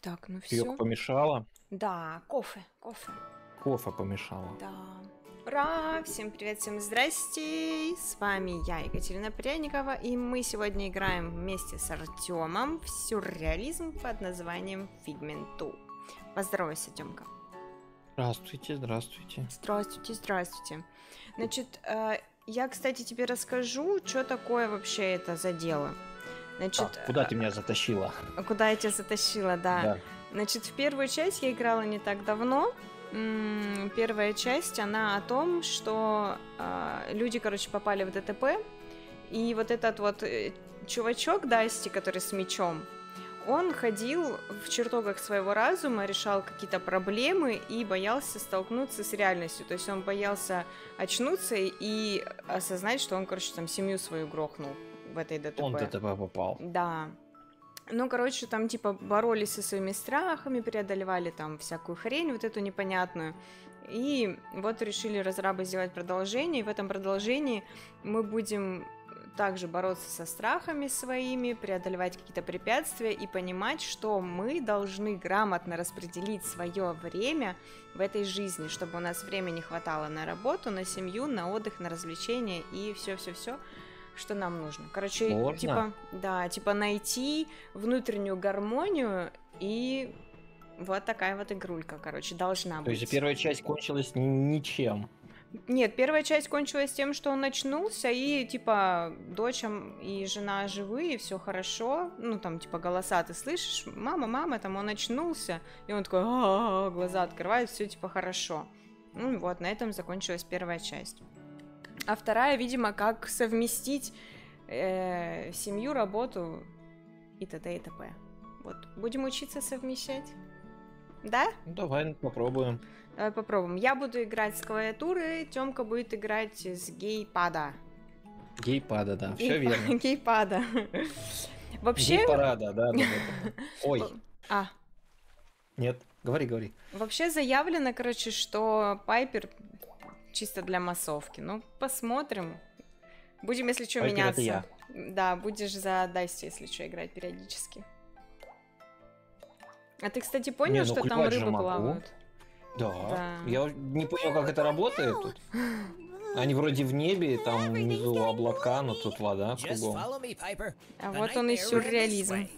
Так, ну все. помешала. Да, кофе, кофе. Кофе помешала. Да. Ура! Всем привет, всем здрасте! С вами я, Екатерина Пряникова, и мы сегодня играем вместе с Артемом в сюрреализм под названием 2. Поздоровайся, Тёмка. Здравствуйте, здравствуйте. Здравствуйте, здравствуйте. Значит, э, я, кстати, тебе расскажу, что такое вообще это за дело. Значит, Так, куда ты меня затащила? э, куда я тебя затащила, да. Да. Значит, в первую часть я играла не так давно. Первая часть, она о том, что а, люди, короче, попали в ДТП, и вот этот вот э, чувачок Дасти, который с мечом, он ходил в чертогах своего разума, решал какие-то проблемы и боялся столкнуться с реальностью. То есть он боялся очнуться и осознать, что он, короче, там семью свою грохнул в этой ДТП. Он в ДТП попал. Да. Ну, короче, там, типа, боролись со своими страхами, преодолевали там всякую хрень, вот эту непонятную. И вот решили разрабы сделать продолжение, и в этом продолжении мы будем также бороться со страхами своими, преодолевать какие-то препятствия и понимать, что мы должны грамотно распределить свое время в этой жизни, чтобы у нас времени хватало на работу, на семью, на отдых, на развлечения и все-все-все, что нам нужно. Короче, Можно? типа, да, типа найти внутреннюю гармонию и вот такая вот игрулька, короче, должна То быть. есть первая часть кончилась ни- ничем. Нет, первая часть кончилась тем, что он очнулся, и, типа, дочь и жена живые, все хорошо. Ну, там, типа, голоса ты слышишь, мама, мама, там, он очнулся, и он такой, глаза открывает, все, типа, хорошо. Ну, вот, на этом закончилась первая часть. А вторая, видимо, как совместить э, семью, работу и т.д. и т.п. Вот, будем учиться совмещать. Да? Ну, давай попробуем. Давай попробуем. Я буду играть с клавиатуры, Тёмка будет играть с гейпада. Гейпада, да, все Гейпа- верно. Гейпада. Вообще... Гей-парада, да, да, да, да. Ой, А, нет, говори, говори. вообще заявлено, короче, что Пайпер чисто для массовки. Ну, посмотрим. Будем, если что, меняться. я. Да, будешь за Дасти, если что, играть периодически. А ты, кстати, понял, Не, ну что там рыбы могу. плавают? Да. Да. Я не понял, как это работает тут. Они вроде в небе, там внизу облака, но тут вода кругом. А вот он и сюрреализм.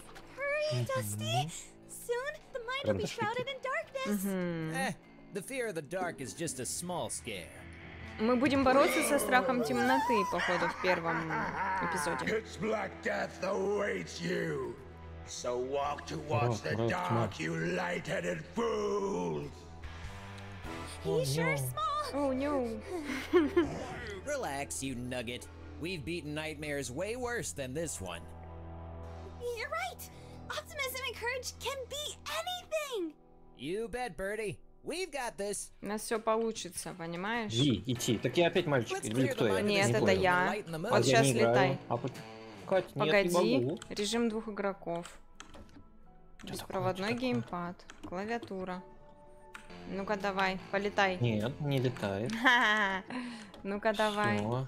Eh, the fear of the dark is just a small scare. Мы будем бороться со страхом темноты, походу, в первом эпизоде. So walk towards the dark, you light-headed fools. He's sure small. О, no. Relax, you nugget. We've beaten nightmares way worse than this one. You're right. Optimism and courage can be anything. You bet, Birdie. We've got this. У нас все получится, понимаешь? Иди, идти. Так я опять мальчик, или кто я? Нет, this это with я. Вот А я не играю. летай. А по- Кать, нет, не Погоди, могу. режим двух игроков. Беспроводной геймпад, клавиатура. Ну-ка давай, полетай. Нет, не летает. Ну-ка давай. Всё.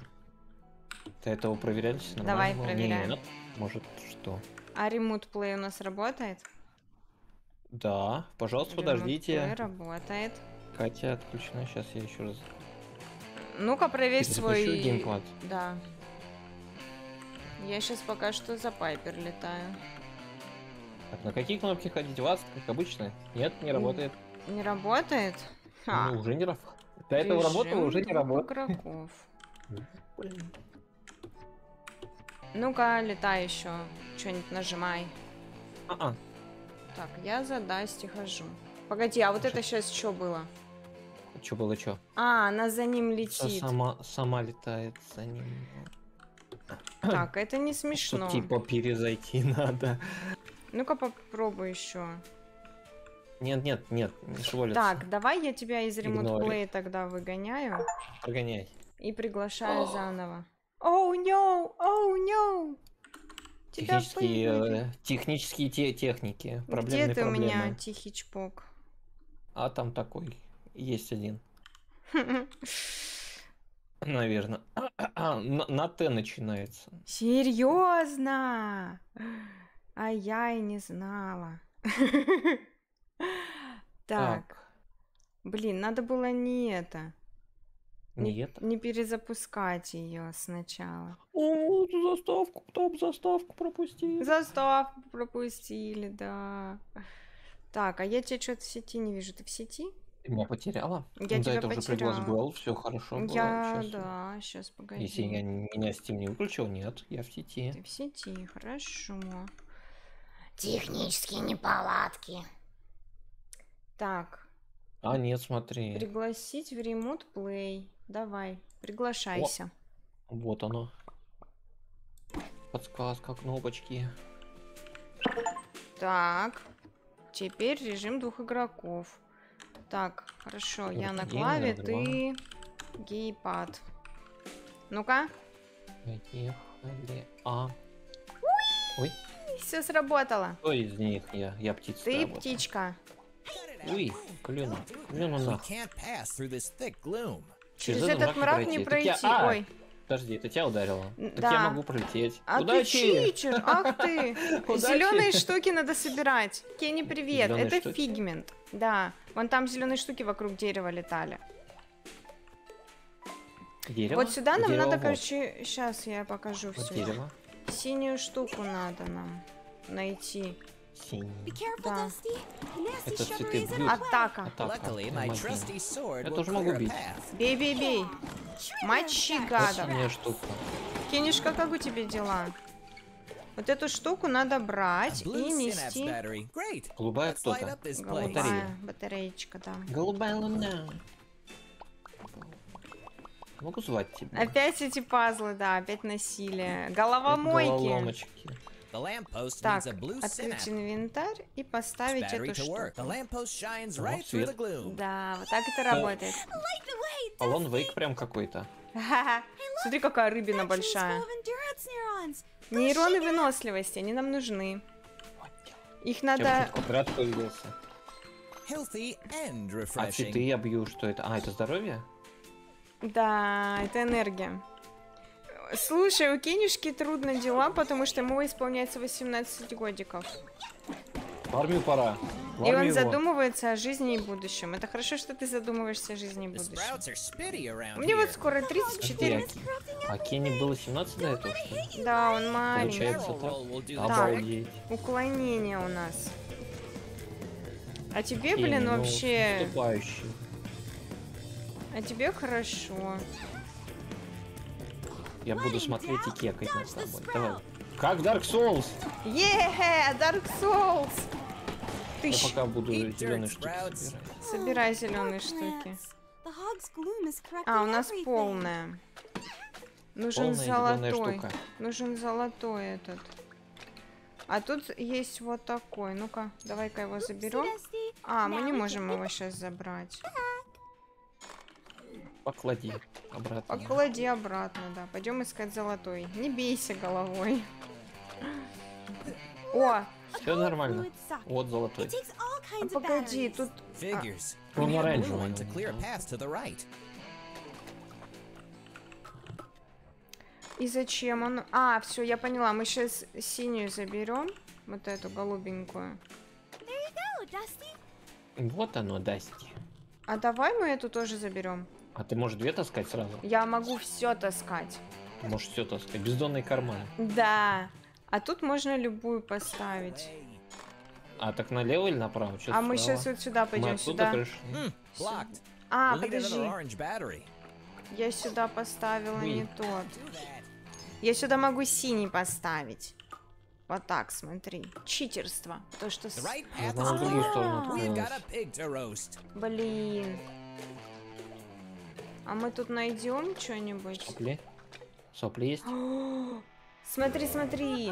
Ты этого проверяли? Давай, было? проверяем. Нет. Может, что? А ремут плей у нас работает? Да, пожалуйста, Play подождите. работает. Катя отключена. Сейчас я еще раз Ну-ка проверь свой... геймпад. Да. Я сейчас пока что за Пайпер летаю. Так, на какие кнопки ходить? Вас, как обычно? Нет, не работает. Не работает? Ха. Ну, уже не работает. До этого работало, уже не работает. игроков. Ну-ка, летай еще. Что-нибудь нажимай. А-а. Так, я за Дасти хожу. Погоди, а вот это сейчас что было? Что было, что? А, она за ним летит. Сама, сама летает за ним. Так, это не смешно. типа перезайти надо. Ну-ка попробуй еще. Нет, нет, нет, не шевелится. Так, давай я тебя из ремонт-плея тогда выгоняю Прогоняй. и приглашаю заново. Оу, oh, no! Оу, no! Тебя Технические, выгнали. э, технические те, техники. Где Проблемные ты у проблемы. меня, тихий чпок? А там такой. Есть один. Наверное. На, на Т начинается. Серьезно? А я и не знала. Так, блин, надо было не это. Не, Нет. не перезапускать ее сначала. О, заставку, там заставку пропустил. Заставку пропустили, да. Так, а я тебя что-то в сети не вижу. Ты в сети? Ты меня потеряла? Я Ну, тебя это уже приглас потеряла. был, все хорошо было. я, щас. да, сейчас погоди. Если я меня Steam не выключил, нет, я в сети. Ты в сети, хорошо. Технические неполадки. Так, А, нет, смотри. пригласить в ремонт плей. Давай, приглашайся. Вот оно. Подсказка, кнопочки. Так, теперь режим двух игроков. Так, хорошо, я на клаве, ты гейпад. Ну-ка, Поехали. А. Ой, все сработало. кто из них я? Я птица. Ты работаю. птичка. Ой, клюнул. Клюнул We gloom. Через этот мрак мрак не пройти. пройти. Я- А! Ой, Подожди, это тебя ударило? Н- Так да. я могу пролететь. а Удачи! ты читер, ах ты. Зеленые штуки надо собирать. Кенни, привет. Зелёные Это штуки? фигмент. Да, вон там зеленые штуки вокруг дерева летали. Дерево? Вот сюда нам Дерево надо, вот. короче, сейчас я покажу Вот все. дерево. Синюю штуку надо нам найти. Синий. Да. Это цветы бьют. Атака. Атака. Luckily, М1. my trusty sword Я тоже могу бить. Бей, бей, бей. Мочи, гадов. штука. Кенюшка, как у тебя дела? Вот эту штуку надо брать и нести. Голубая кто-то. place. Батарея. Голубая батареечка, да. Голубая луна. Могу звать тебя? Опять эти пазлы, да, опять насилие. Головомойки. Головоломочки. Так, needs a blue открыть synapse инвентарь и поставить battery эту to work. The штуку. right through свет. the gloom. Да, вот так это работает. Light the way, Алон Вейк прям какой-то. Смотри, какая рыбина большая. Нейроны выносливости, они нам нужны. Их надо... квадрат появился. Healthy and А цветы я бью, что это? А, это здоровье? Да, это энергия. Слушай, у Кенюшки трудно дела, потому что ему исполняется 18 годиков. В армию пора. В И он его. задумывается о жизни и будущем. Это хорошо, что ты задумываешься о жизни и будущем. Мне вот скоро 34. Подожди, А Кенни было 17 до этого, что ли? Да, он маленький. Получается так. Обалдеть. Уклонение у нас. А тебе, Кенни, блин, ну, вообще... А тебе хорошо. Я буду смотреть и кекать над тобой. Давай. Как Dark Souls? Е, Dark Souls! Я Тыщ. пока буду зеленые штуки собирать. Собирай зеленые штуки. А, у нас полная. Нужен Полная золотой. Нужен золотой этот. А тут есть вот такой. Ну-ка, давай-ка его заберем. А, мы не можем его сейчас забрать. Поклади обратно. Поклади обратно, да. Пойдем искать золотой. Не бейся головой. О, Все нормально. Вот золотой. А погоди, тут... Figures. Blue оранжевый. И зачем он... А, все, я поняла. Мы сейчас синюю заберем. Вот эту голубенькую. Go. Вот оно, Дасти. А давай мы эту тоже заберем. А ты можешь две таскать сразу? Я могу все таскать. Ты можешь все таскать. Бездонный карман. Да. А тут можно любую поставить. А так налево или направо? Чё А мы справа? сейчас вот сюда Мы пойдем, сюда. пришли. Blocked. А, подожди. Я сюда поставила Ой. не тот. Я сюда могу синий поставить. Вот так, смотри. Читерство. То, что... С- right Я path знал, is А мы тут найдем что-нибудь? Сопли? Сопли есть? Смотри, смотри.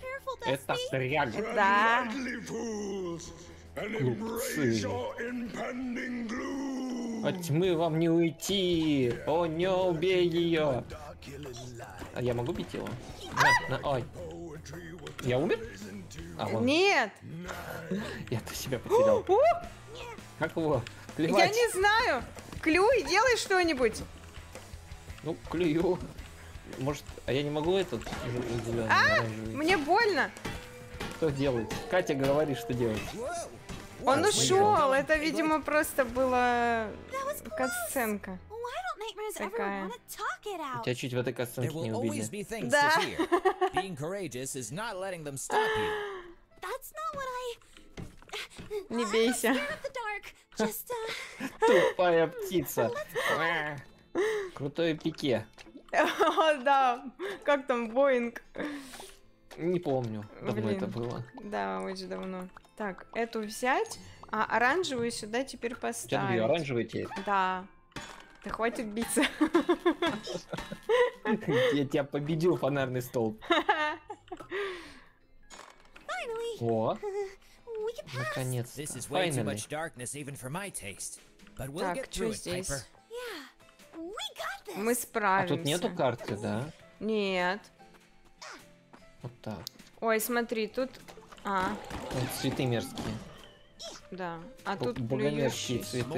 Careful, Это фряга. Да. Глупцы. От тьмы вам не уйти. О, не убей ее. А я могу бить его? На, на, ой. Я умер? А, вон. Нет. Я-то себя потерял. О, Как его? Я Клевать? не знаю. Клюй, делай что-нибудь. Ну, клюю. Может, а я не могу этот зеленый, А, оранжевый? Мне больно. Что делать? Катя говорит, что делать. Он What's ушел, это, видимо, просто была катсценка. Такая. тебя чуть в этой картинке не убили. Да. to fear. Being courageous is not letting them stop you. That's not what I. Не бейся. uh. Тупая птица. Крутое пике. О, да, как там, Боинг? Не помню, давно Блин. это было. Да, очень давно. Так, эту взять, а оранжевую сюда теперь У тебя две поставить. оранжевые теперь. Да. Да хватит биться. Я тебя победил, фонарный столб. О. наконец-то. Так, что здесь? Мы А справимся. тут нету карты, да? Нет. Вот так. Ой, смотри, тут... А, Вот цветы мерзкие. да. А Б- тут плюющий. цветы.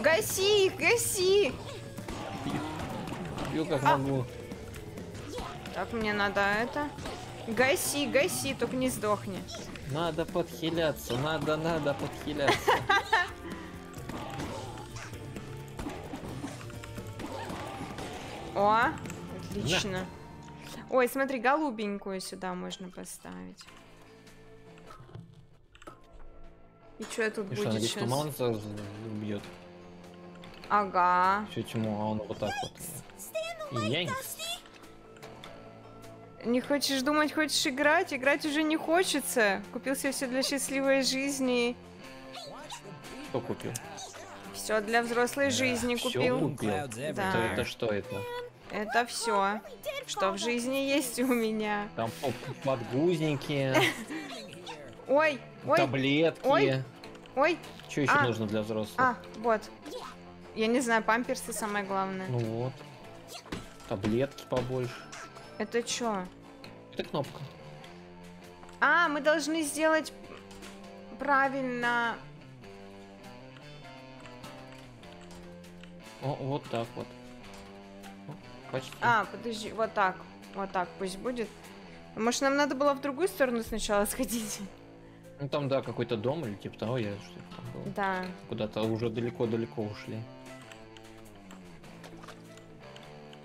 Гаси их, гаси! Бью как А. могу. Так, мне надо это... Гаси, гаси, только не сдохни. Надо подхиляться, надо, надо подхиляться. О, отлично. Ой, смотри, голубенькую сюда можно поставить. И что тут И что, будет надеюсь, сейчас? туман убьет Ага. всю тьму, а он вот так вот. Stay Не хочешь думать, хочешь играть? Играть уже не хочется. Купил себе все для счастливой жизни. Кто купил? Все для взрослой жизни всё купил. купил. Да. Что everywhere. это, что это? Это все, что в жизни есть у меня. Там по- подгузники, Ой, ой, таблетки. Ой. ой. Что еще А. нужно для взрослых? А, вот. Я не знаю, памперсы самое главное. Ну вот. Таблетки побольше. Это что? Это кнопка. А, мы должны сделать правильно. О, вот так вот. О, Почти. А, подожди, вот так. Вот так пусть будет. Может, нам надо было в другую сторону сначала сходить? Ну там, да, какой-то дом или типа того, я что там было. Да. Куда-то уже далеко-далеко ушли.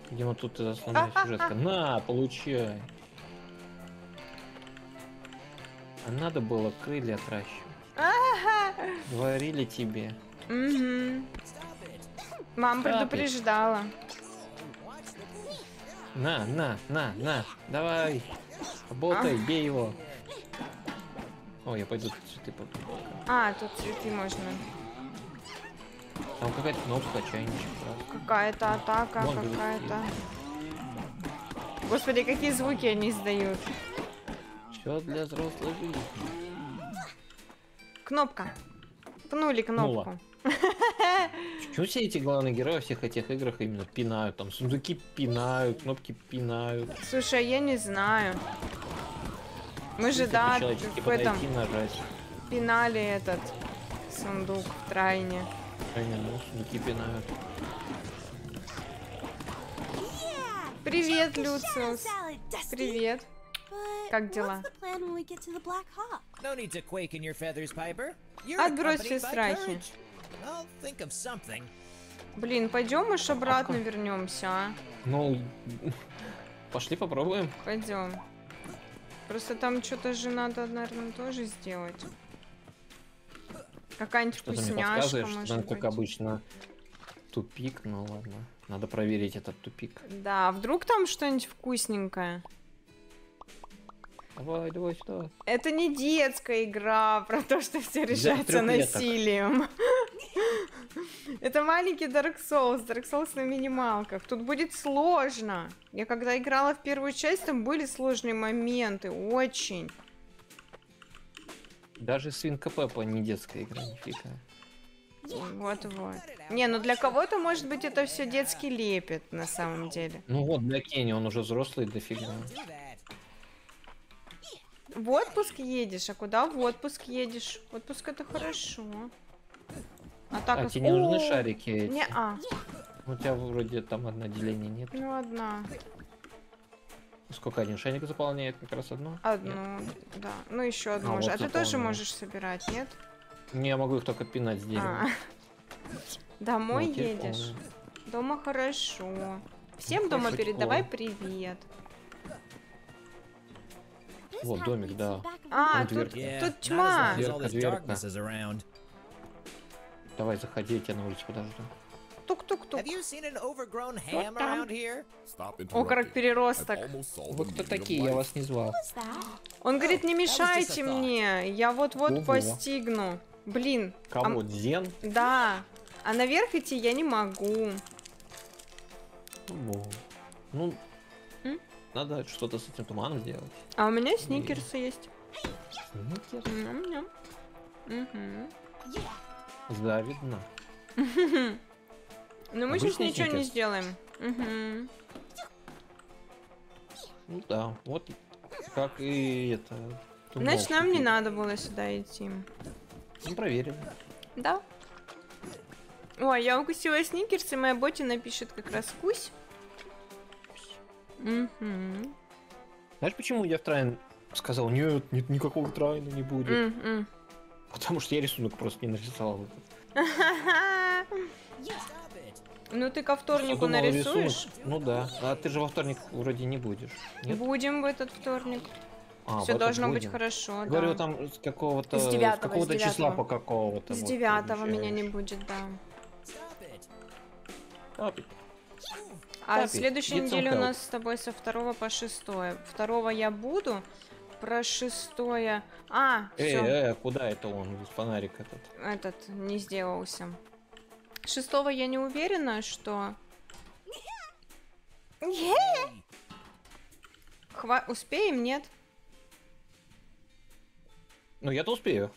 Видимо, тут основная сюжетка. На, получай. А надо было крылья отращивать. Говорили тебе. Угу. Мам предупреждала. На, на, на, на, давай. Работай, А. бей его. О, я пойду цветы попью. А, тут цветы можно. Там какая-то кнопка, чайничек. Какая-то атака, какая-то. Господи, какие звуки они издают. Все для взрослой жизни. Кнопка. Пнули кнопку. Почему все эти главные герои во всех этих играх именно пинают? Там сундуки пинают, кнопки пинают. Слушай, я не знаю. Мы же, да, в этом нажать. пинали этот сундук в трайне. Пинают. Привет, Люциус. Привет. Как дела? No need to quake in your feathers, Piper. You're Отбрось все accompanied by страхи. Блин, пойдем уж обратно вернемся, а? Ну, пошли попробуем. Пойдем. Просто там что-то же надо, наверное, тоже сделать. Какая-нибудь вкусняшка, может как быть. обычно, тупик. Ну ладно, надо проверить этот тупик. Да, вдруг там что-нибудь вкусненькое. Давай, давай сюда. Это не детская игра про то, что все решается насилием. Это маленький Dark Souls, Dark Souls на минималках. Тут будет сложно. Я когда играла в первую часть, там были сложные моменты, очень. Даже свинка Пеппа не детская игра, нифига. Вот-вот. Не, ну для кого-то, может быть, это все детский лепет на самом деле. Ну вот, для Кенни он уже взрослый дофига. В отпуск едешь, а куда в отпуск едешь? Отпуск это хорошо. А так... А ос- тебе не нужны шарики эти? Не-а. У тебя вроде там одно деление нет. Ну, одна. Сколько один шейник заполняет? Как раз одно? Одну, Нет. да. Ну, еще одну А, можешь. вот А ты тут тоже можешь собирать, нет? Не, я могу их только пинать с дерева. А. Домой Вот, теперь едешь? Дома хорошо. Всем Ну, дома передавай привет. Вот домик, да. А, Вот тут, тут тьма. Дверка, дверка. Давай, заходи, я тебя на улице подожду. Тук-тук-тук. Окорок переросток. Вы кто такие? Я вас не звал. Он говорит, не мешайте мне, я вот-вот постигну. Блин, Кого? Дзен? да, а наверх идти я не могу. Ну, Ну, М? надо что-то с этим туманом сделать. А у меня сникерсы есть. Сникерс? Ням-ням. Мгм. Завидно. Но мы сейчас ничего не сделаем. Мгм. Ну да, вот как и это. тут Значит, нам не надо было сюда идти. Ну, проверили. Да? Ой, я укусила сникерс, и моя ботина пишет как раз кусь. Мгм. Знаешь, почему я в Трайн сказал, нет, нет, никакого Трайна не будет? М-м. Потому что я рисунок просто не нарисовал. Ну ты ко вторнику Думал, нарисуешь? рисунок- Ну да. А ты же во вторник вроде не будешь. Нет? Будем в этот вторник. А, Все должно быть хорошо, Говорю, да. там с какого-то, С с девятого, какого-то с числа девятого. по какого-то. С вот девятого меня не будет, да. А следующей неделе у нас с тобой со второго по шестое. Второго я буду, про шестое... А, Эй, все, э, куда это он? Фонарик этот. этот не сделался. Шестого я не уверена, что... Хва... Успеем, нет? Ну, я-то успею.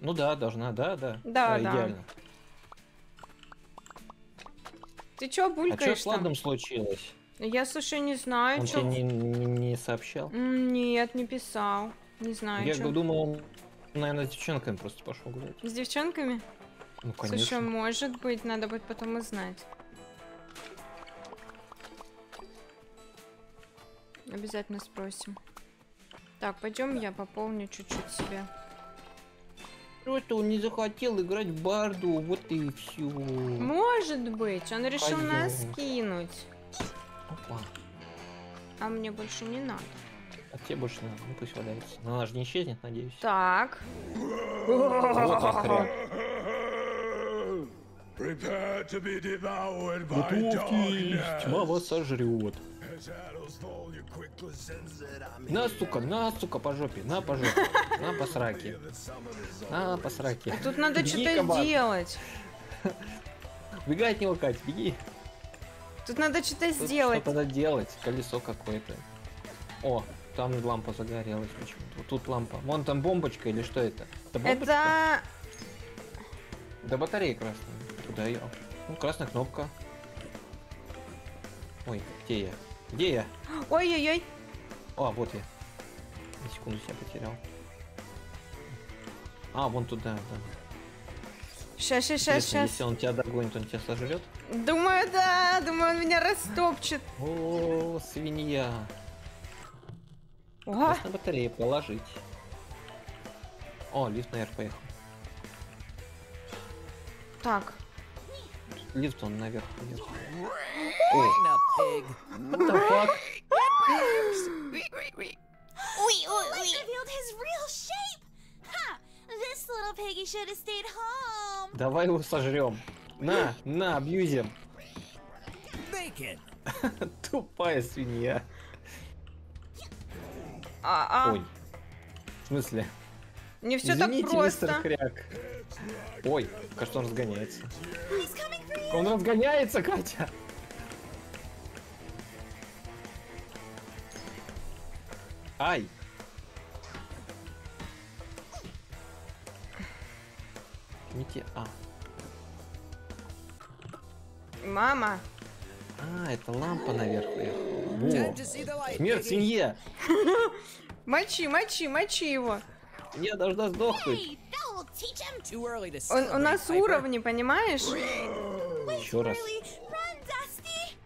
Ну да, должна, да, да. Да, А, да. Идеально. Ты чё А что булькаешь с? Ладом случилось? Я, слушай, не знаю, Он чё... тебе не, не- не сообщал? Нет, не писал. Не знаю, Я чё. думал, наверное, с девчонками просто пошел гулять. С девчонками? Ну, Слушай, конечно. может быть, надо будет потом узнать. Обязательно спросим. Так, пойдем я пополню чуть-чуть себе. Просто он не захотел играть в Барду, вот и все. Может быть, он решил Пойдём. нас кинуть. Опа. А мне больше не надо. А тебе больше надо, ну пусть валяется. Но она же не исчезнет, надеюсь. Так. Вот by Готовьтесь, тьма вас сожрет. На, сука, на, сука, по жопе, на, по жопе, на, по сраке, на, по сраке. Тут надо что-то кабан. сделать. Бегай от него, Кать, беги. Тут надо что-то сделать. Что-то надо делать, колесо какое-то. О, там лампа загорелась почему-то. Вот тут лампа. Вон там бомбочка или что это? Это бомбочка? Это... Да батарея красная. Куда ее? Ну, красная кнопка. Ой, где я? Где я? Ой-ой-ой. О, вот я. На секунду себя потерял. А, вон туда, да. Сейчас, сейчас, Интересно, сейчас, Если он тебя догонит, он тебя сожрет? Думаю, да. Думаю, он меня растопчет. О, свинья. О, Нас на батарею положить. О, лифт наверх поехал. так. Лифт он наверх поехал. Ой. a pig. What the fuck? Light revealed his real shape! Ha! This little piggy should have stayed home! Давай его сожрем. На, на, абьюзим. Тупая свинья. А, а, Ой. В смысле? не все так Извините, мистер просто. Хряк. Ой, кажется, он разгоняется. Он разгоняется, Катя! Ай! Не те... А. Мама. А, это лампа наверх уехала. Во. Смерть свинье! Мочи, мочи, мочи его. Я должна сдохнуть. Он, у нас уровни, понимаешь? Еще раз. Really? Run, Dusty!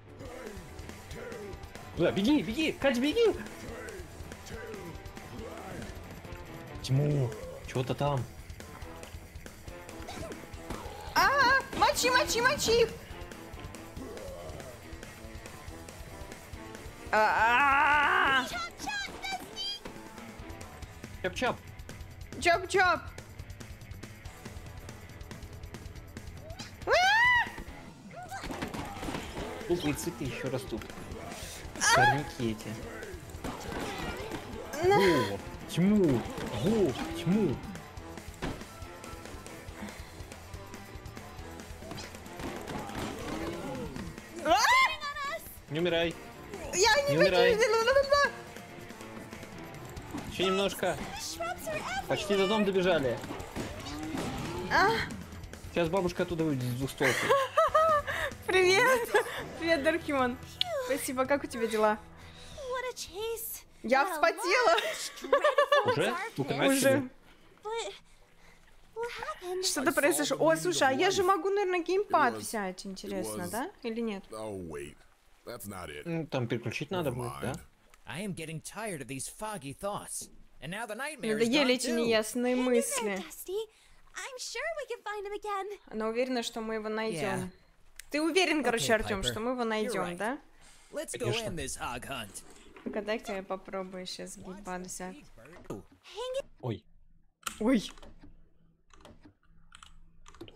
Да, беги, беги, Кать, беги! Тьму, что-то там. А, мочи, мочи, мочи их! А, Чап-чап. Чоп-чоп! Глупые цветы еще растут. Сорняки эти. Во, тьму, во, тьму. Не умирай. Я не Не умирай. хочу! Еще немножко. Everywhere. Почти до дома добежали. А, Сейчас бабушка оттуда выйдет с двухстолки. привет! Привет, Даркимон. Спасибо, как у тебя дела? Я вспотела. Уже? Только? Уже. Что-то произошло. О, слушай, а я же могу, наверное, геймпад взять, интересно, да? Или нет? Oh, wait. That's not it. Ну, Там переключить надо будет, да? I am getting tired of these foggy thoughts. And now the nightmare is Надоели gone эти too. неясные мысли. Dusty. I'm sure we can find him again. Она уверена, что мы его найдем. Yeah. Ты уверен, короче, Okay, Артем, что мы его найдем, right. да? Let's go Конечно. end this hog hunt. Ну-ка, дай-ка я попробую сейчас геймпад взять. Ой, Ой.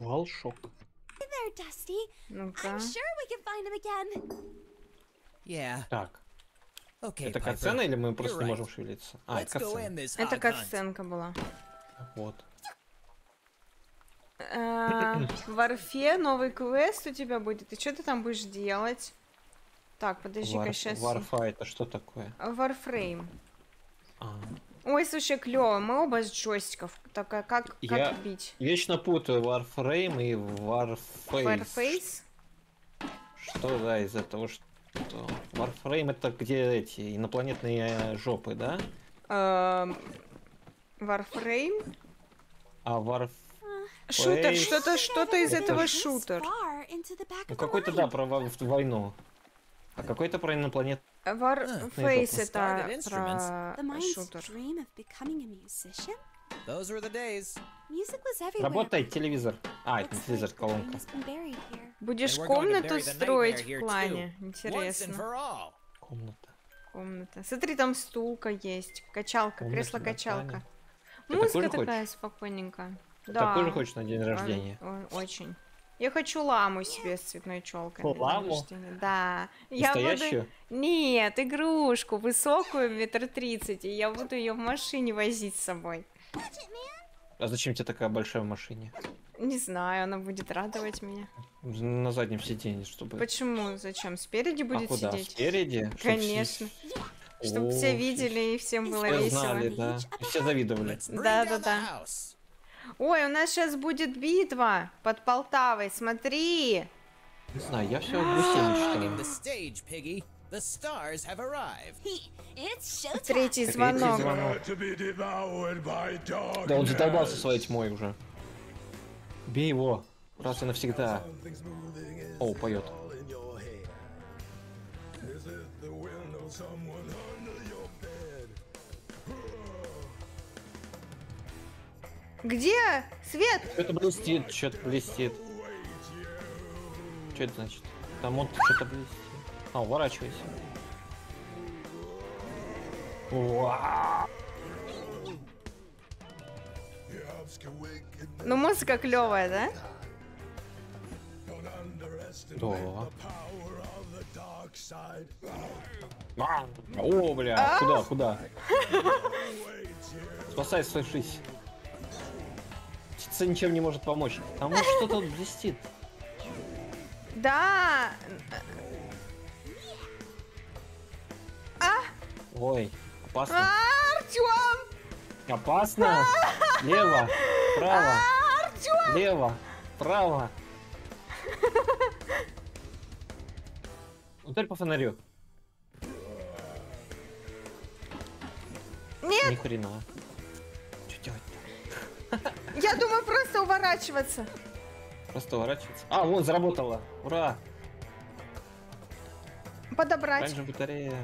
дуал шок. Ну-ка. Yeah. Так, Okay, это катсцена или мы You're просто не right. можем шевелиться? А, Let's это катсцена. Это hog как hunt. сценка была. Вот. А, В Варфе новый квест у тебя будет. И что ты там будешь делать? Так, подожди-ка, сейчас. Варфа это что такое? Warframe. А, Ой, слушай, клево. Мы оба с джойстиков. Так, а как, как Я- бить? Вечно путаю Warframe и Warface. Warface? Что, да, из-за того, что... Warframe это где эти инопланетные э, жопы, да? Эм, Warframe? А Warf... Шутер, что-то, что-то из Это этого шутер. Ну какой-то, да, про во- войну. А какой-то про инопланет... Warface Discarded это instruments. про шутер. Those were the days. Music was everywhere. Работает телевизор. А, это не телевизор, колонка. Будешь комнату строить в and Интересно. Комната. Комната. Смотри, там стулка есть. Качалка, кресло-качалка. Музыка такая спокойненькая. Да. Такой же хочешь на день рождения? Очень. Я хочу ламу себе с цветной челкой. Ламу? Да. Я буду... Настоящую? Нет, игрушку высокую, метр тридцать, и я буду ее в машине возить с собой. А зачем тебе такая большая в машине? Не знаю, она будет радовать меня. На заднем сиденье, чтобы... Почему? Зачем? Спереди А будет куда? сидеть? Спереди? Чтоб Конечно. все- Чтобы О, все видели и всем было Все весело. знали, да. И все завидовали. Да, да, да. Ой, у нас сейчас будет битва под Полтавой, смотри. Не знаю, я все о гусе Logging the мечтаю. The stars have arrived. It's showtime. Третий Третий звонок. звонок. To be devoured by darkness. Да он задолбался своей тьмой уже. Бей его. Раз и навсегда. О, поет. Где? Свет! Что-то блестит, что-то блестит. Что это значит? Там он что-то блестит. А, уворачивайся. Уа! Ну, музыка клевая, да? Да. А, О, бля, куда, куда? You. Спасай, слышись. Птица ничем не может помочь. Там что-то блестит. Да! Ой, опасно. А, Артем! Опасно. Лево, право, Артем! лево, право. Ударь по фонарю. Нет, Ни хрена. Что делать? я думаю просто уворачиваться. Просто уворачиваться. А, вон, заработало. Ура! Подобрать. Раньше батарея.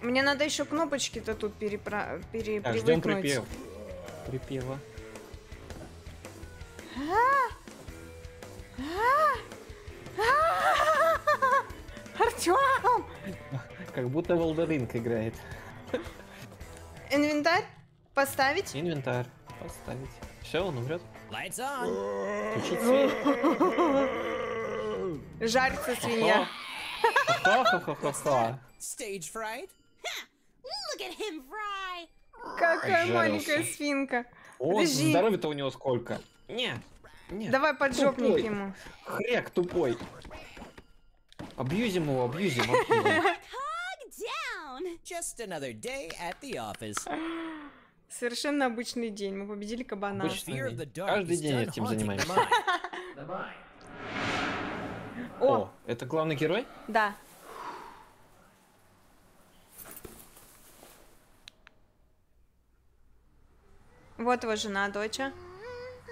Мне надо еще кнопочки-то тут перепра... пере... Так, ждем припев. Припева. Артем! Как будто Волдеринг играет. Инвентарь поставить? Инвентарь поставить. Все, он умрет. Lights on. Жарится свинья. Ха-ха-ха-ха-ха. Stage fright. Какая Жарился. маленькая свинка. О, здоровья-то у него сколько? Нет. Нет. Давай поджопник Тупой. ему. Хряк тупой. Абьюзим его, абьюзим, абьюзим. Calm down! Just another day at the office. Совершенно обычный день. Мы победили кабана. Обычный. Каждый день этим занимаемся. О, это главный герой? да. Вот его жена, доча.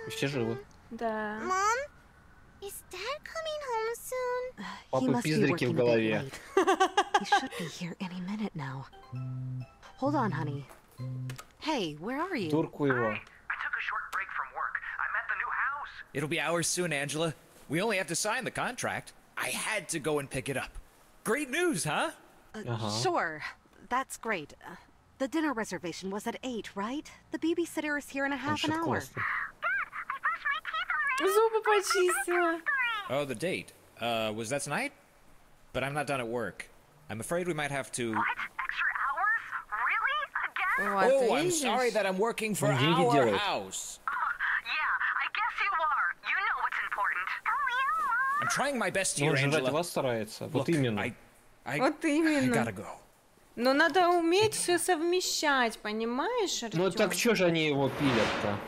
Все живы. Да. Mom? Is Dad coming home soon? Папы he must be пиздрики в голове. late. he should be here any minute now. Hold on, honey. Hey, where are you? Турку его. I took a short break from work. I'm at the new house. It'll be ours soon, Angela. We only have to sign the contract. I had to go and pick it up. Great news, huh? Ага. Sure, that's great. Uh, The dinner reservation was at 8, right? The babysitter is here in a oh, half an hour. Oh, the date. Uh, was that tonight? But I'm not done at work. I'm afraid we might have to... What? Extra hours? Really? Again? Oh, oh I'm sorry that I'm working for our house. Oh, yeah, I guess you are. You know what's important. I'm trying my best here, Angela. Look, I, I, I gotta go. Но надо уметь все совмещать, понимаешь, Артём? Ну так что же они его пилят-то?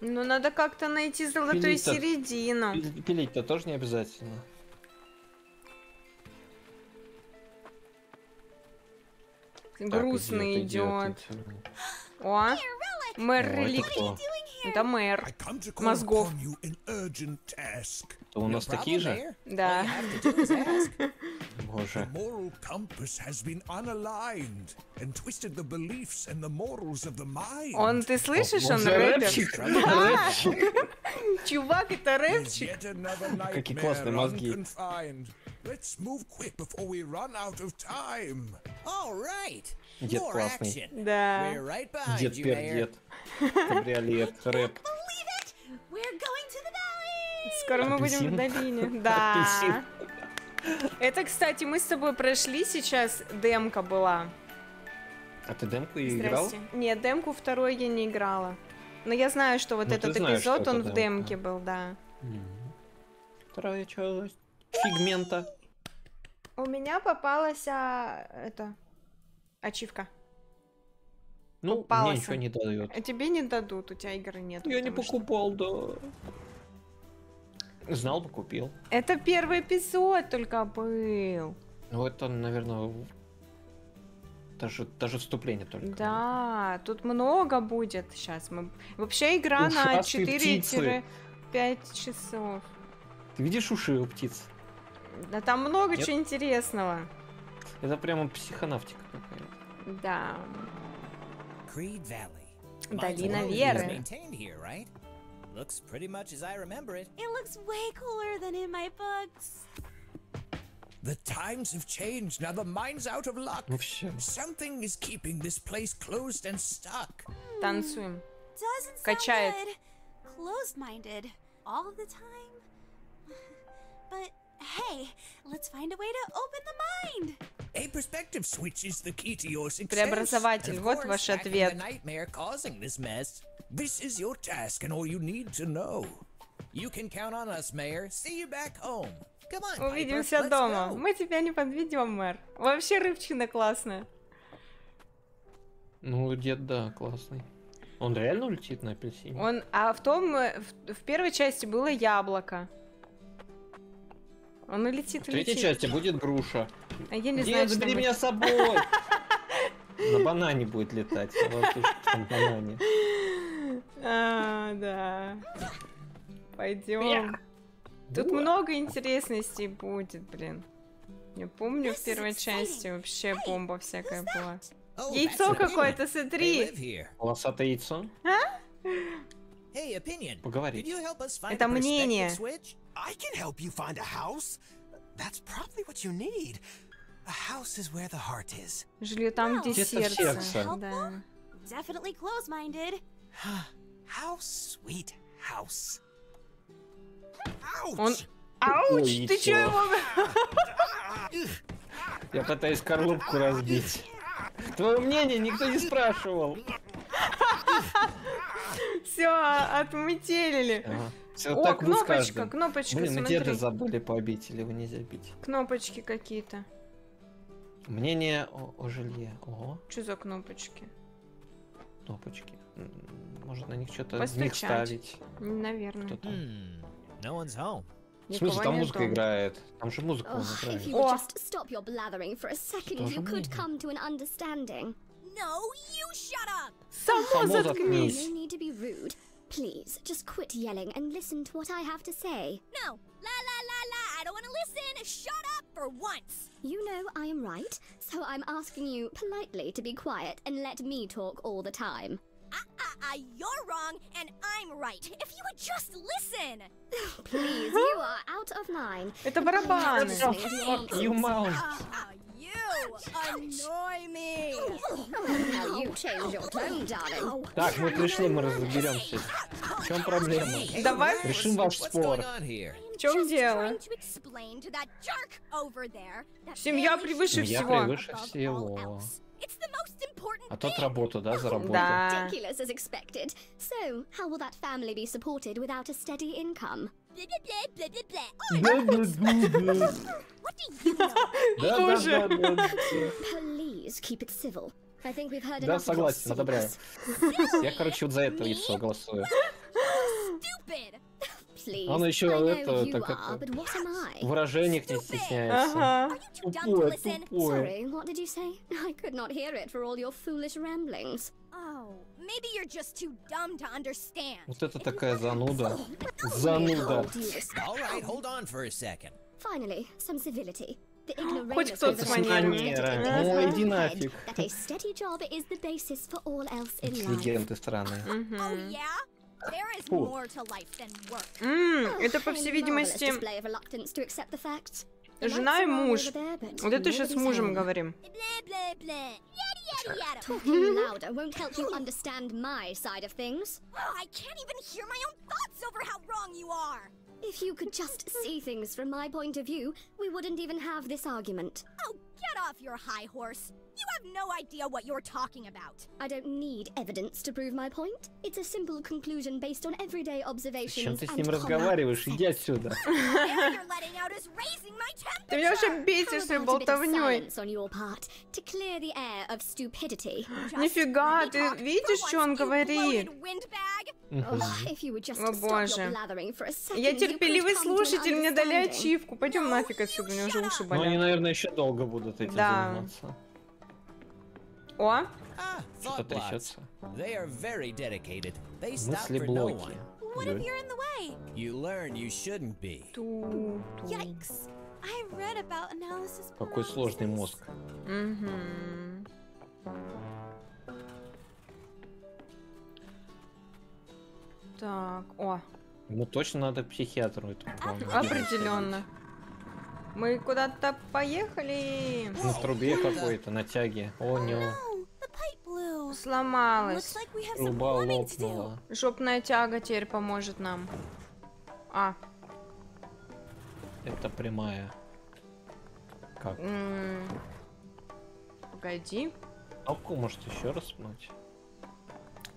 Ну надо как-то найти золотую Пилить-то- середину. Пи- Пилить-то тоже не обязательно. Так, Грустно идет. О, мэр О, это мэр. Мозгов. Это у нас такие же? Да. Боже. The moral compass has been unaligned and twisted the beliefs and the morals of the mind. Он, ты слышишь, он рэпчик. Чувак, это рэпчик. Какие классные мозги. Let's move quick before we run out of time. All right. Дед классный. Да. Дед пердед. Кабриолет, рэп. Скоро мы будем в долине. Да. Это, кстати, мы с тобой прошли сейчас. Демка была. А ты демку и играл? Нет, демку второй я не играла. Но я знаю, что вот Ну, этот знаешь, эпизод, он это в демка. демке был, да. Вторая часть. Фигмента. У меня попалась а, это ачивка. Ну, Попался. мне ничего не дает. А тебе не дадут, у тебя игры нет. Я не потому что- покупал, да. Знал бы, купил. Это первый эпизод только был. Ну, это, наверное, даже, даже вступление только. Да, тут много будет сейчас. Мы... Вообще игра на Ушастые птицы. 4-5 часов. Ты видишь уши у птиц? Да там много Нет? чего интересного. Это прямо психонавтика какая-то. Да. Creed Valley. Долина Mine's Веры. maintained here, right? Looks pretty much as I remember it. It looks way cooler than in my books. The times have changed. Now the mine's out of luck. Ну все. Something is keeping this place closed and stuck. Танцуем. Doesn't sound Качает. good. Closed-minded. All of the time. But hey, let's find a way to open the mind. A perspective switch is the key to your success. Преобразователь, вот course, ваш ответ. The nightmare causing this mess. This is your task and all you need to know. You can count on us, Mayor. See you back home. Come on, Piper, Увидимся let's дома. go. Мы тебя не подведем, мэр. Вообще рыбчина классная. Ну, дед, да, классный. Он реально улетит на апельсине? Он, а в том, э, в, в первой части было яблоко. Он улетит, В третьей части будет груша. А я не Дед, знаю, забери меня с собой! На банане будет летать. на воздушном банане. А, да. Пойдем. Тут много интересностей будет, блин. Я помню, в первой части вообще бомба всякая была. Яйцо какое-то, смотри. Волосатое яйцо? Opinion. Поговорить. Could you help us find Это мнение. switch? I can help you find a house. That's probably what you need. A house is where the heart is. Жилье там, где сердце. сердце. Да. Definitely close-minded. How sweet house. Ouch! Он... Ауч, Ой, ты чё его... Я пытаюсь скорлупку разбить. Твое мнение никто не спрашивал. Все, отметелили. Все О, кнопочка, кнопочка, Блин, мы смотри. деда забыли побить, или его нельзя бить? Кнопочки какие-то. Мнение о, о жилье. Ого, Что за кнопочки? кнопочки. Может на них что-то них ставить. Наверное. Кто там? Hmm. No one's home. В смысле, там музыка дома. играет. Там же музыка Oh, он if играет. you would О. just stop your blathering for a second, Тоже you could мнение. come to an understanding. No, you shut up! Само Само заткнись. заткнись. No need to be rude. Please, just quit yelling and listen to what I have to say. No, la la la la, I don't want to listen. Shut up for once. You know I am right, so I'm asking you politely to be quiet and let me talk all the time. Uh, uh, uh, you're wrong, and I'm right. If you would just listen. Please, you are out of line. Это барабаны. Listening to your Fuck you, nonsense. mouse. Uh, you annoy me. Now you change your tone, darling. Так, мы пришли, мы разберемся. В чем проблема? Давай Решим ваш спор. В чем дело? Семья превыше Семья всего. превыше всего. А тот работу, да, заработал. Да. Oh, Да, согласен, одобряю. Я, короче, вот за это яйцо голосую. Он еще это, так это, в выражениях не стесняется. Ага. Тупое, тупое. Oh. Вот это такая зануда. Зануда. Finally, some civility. The Хоть кто-то Манера. own иди нафиг. Интеллигенты страны. Oh, yeah? There is Фу. more to life than work. М, Это, по A всей marvelous видимости, display of reluctance to accept the facts. The жена и lights are on муж. over there, but Вот это сейчас с nobody's мужем home. говорим. Blah, blah, blah. Yada, yada, yada. Talking louder won't help you understand my side of things. Oh, I can't even hear my own thoughts over how wrong you are. If you could just see things from my point of view, we wouldn't even have this argument. Oh, get off your high horse. You have no idea what you're talking about. I don't need evidence to prove my point. It's a simple conclusion based on everyday Зачем observations ты с ним разговариваешь? Иди отсюда. Air you're letting out is raising my Ты меня уже бесишь своей? Just Нифига, ты видишь, что он говорит? Oh, О, боже. Я терпеливый слушатель, мне дали ачивку. Пойдем нафиг отсюда, у меня уже уши Ну, они, болят. наверное, еще долго будут этим Да. заниматься. О, Ah, blocks. трясется. Мысли блоки. ту, Какой сложный мозг. Так, о, Ему точно надо к психиатру по-моему, определенно. Мы куда-то поехали. На трубе какой-то, на тяге. О, не. Сломалась. Труба лопнула. Жопная тяга теперь поможет нам. А, Это прямая. Как? м, погоди. Кнопку может еще раз пнуть?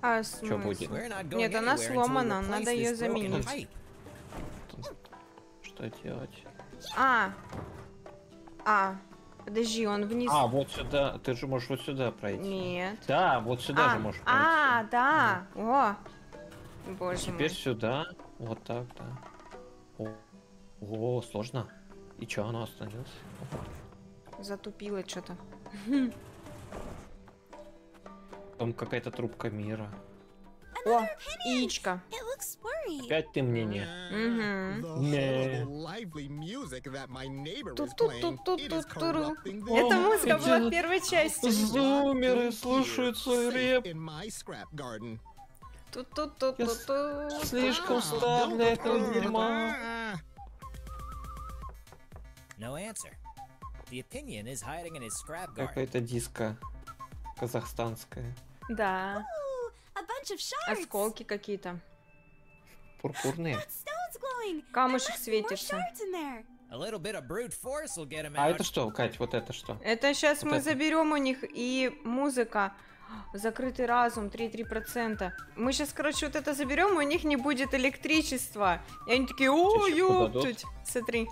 А, Что будет? Нет, она сломана, надо ее заменить. Что делать? А, а, подожди, он вниз. А, вот сюда. Ты же можешь вот сюда пройти. Нет. Да, вот сюда а, же можешь пройти. а, да. О, боже Теперь мой. сюда. Вот так, да. О, О, сложно. И чё, оно остановилось? Затупило что-то. Там какая-то трубка мира. О, яичко. Опять ты мне не. Whole музыка была в первой части. Зумеры слушают свой. Ту-ту-ту-ту-ту. Слишком стар для этого дерьма. No answer. The opinion is hiding in his scrap garden. Какая-то диска казахстанская. Да. Осколки какие-то. Пурпурные. That stone's glowing. Камушек светится. shards in there. A little bit of brute force will get him А это что, Кать, вот это что? Это сейчас Вот мы это. заберем у них и музыка. Закрытый разум, 3-3%. Мы сейчас, короче, вот это заберем, и у них не будет электричества. И они такие, о, ёптуть. Смотри.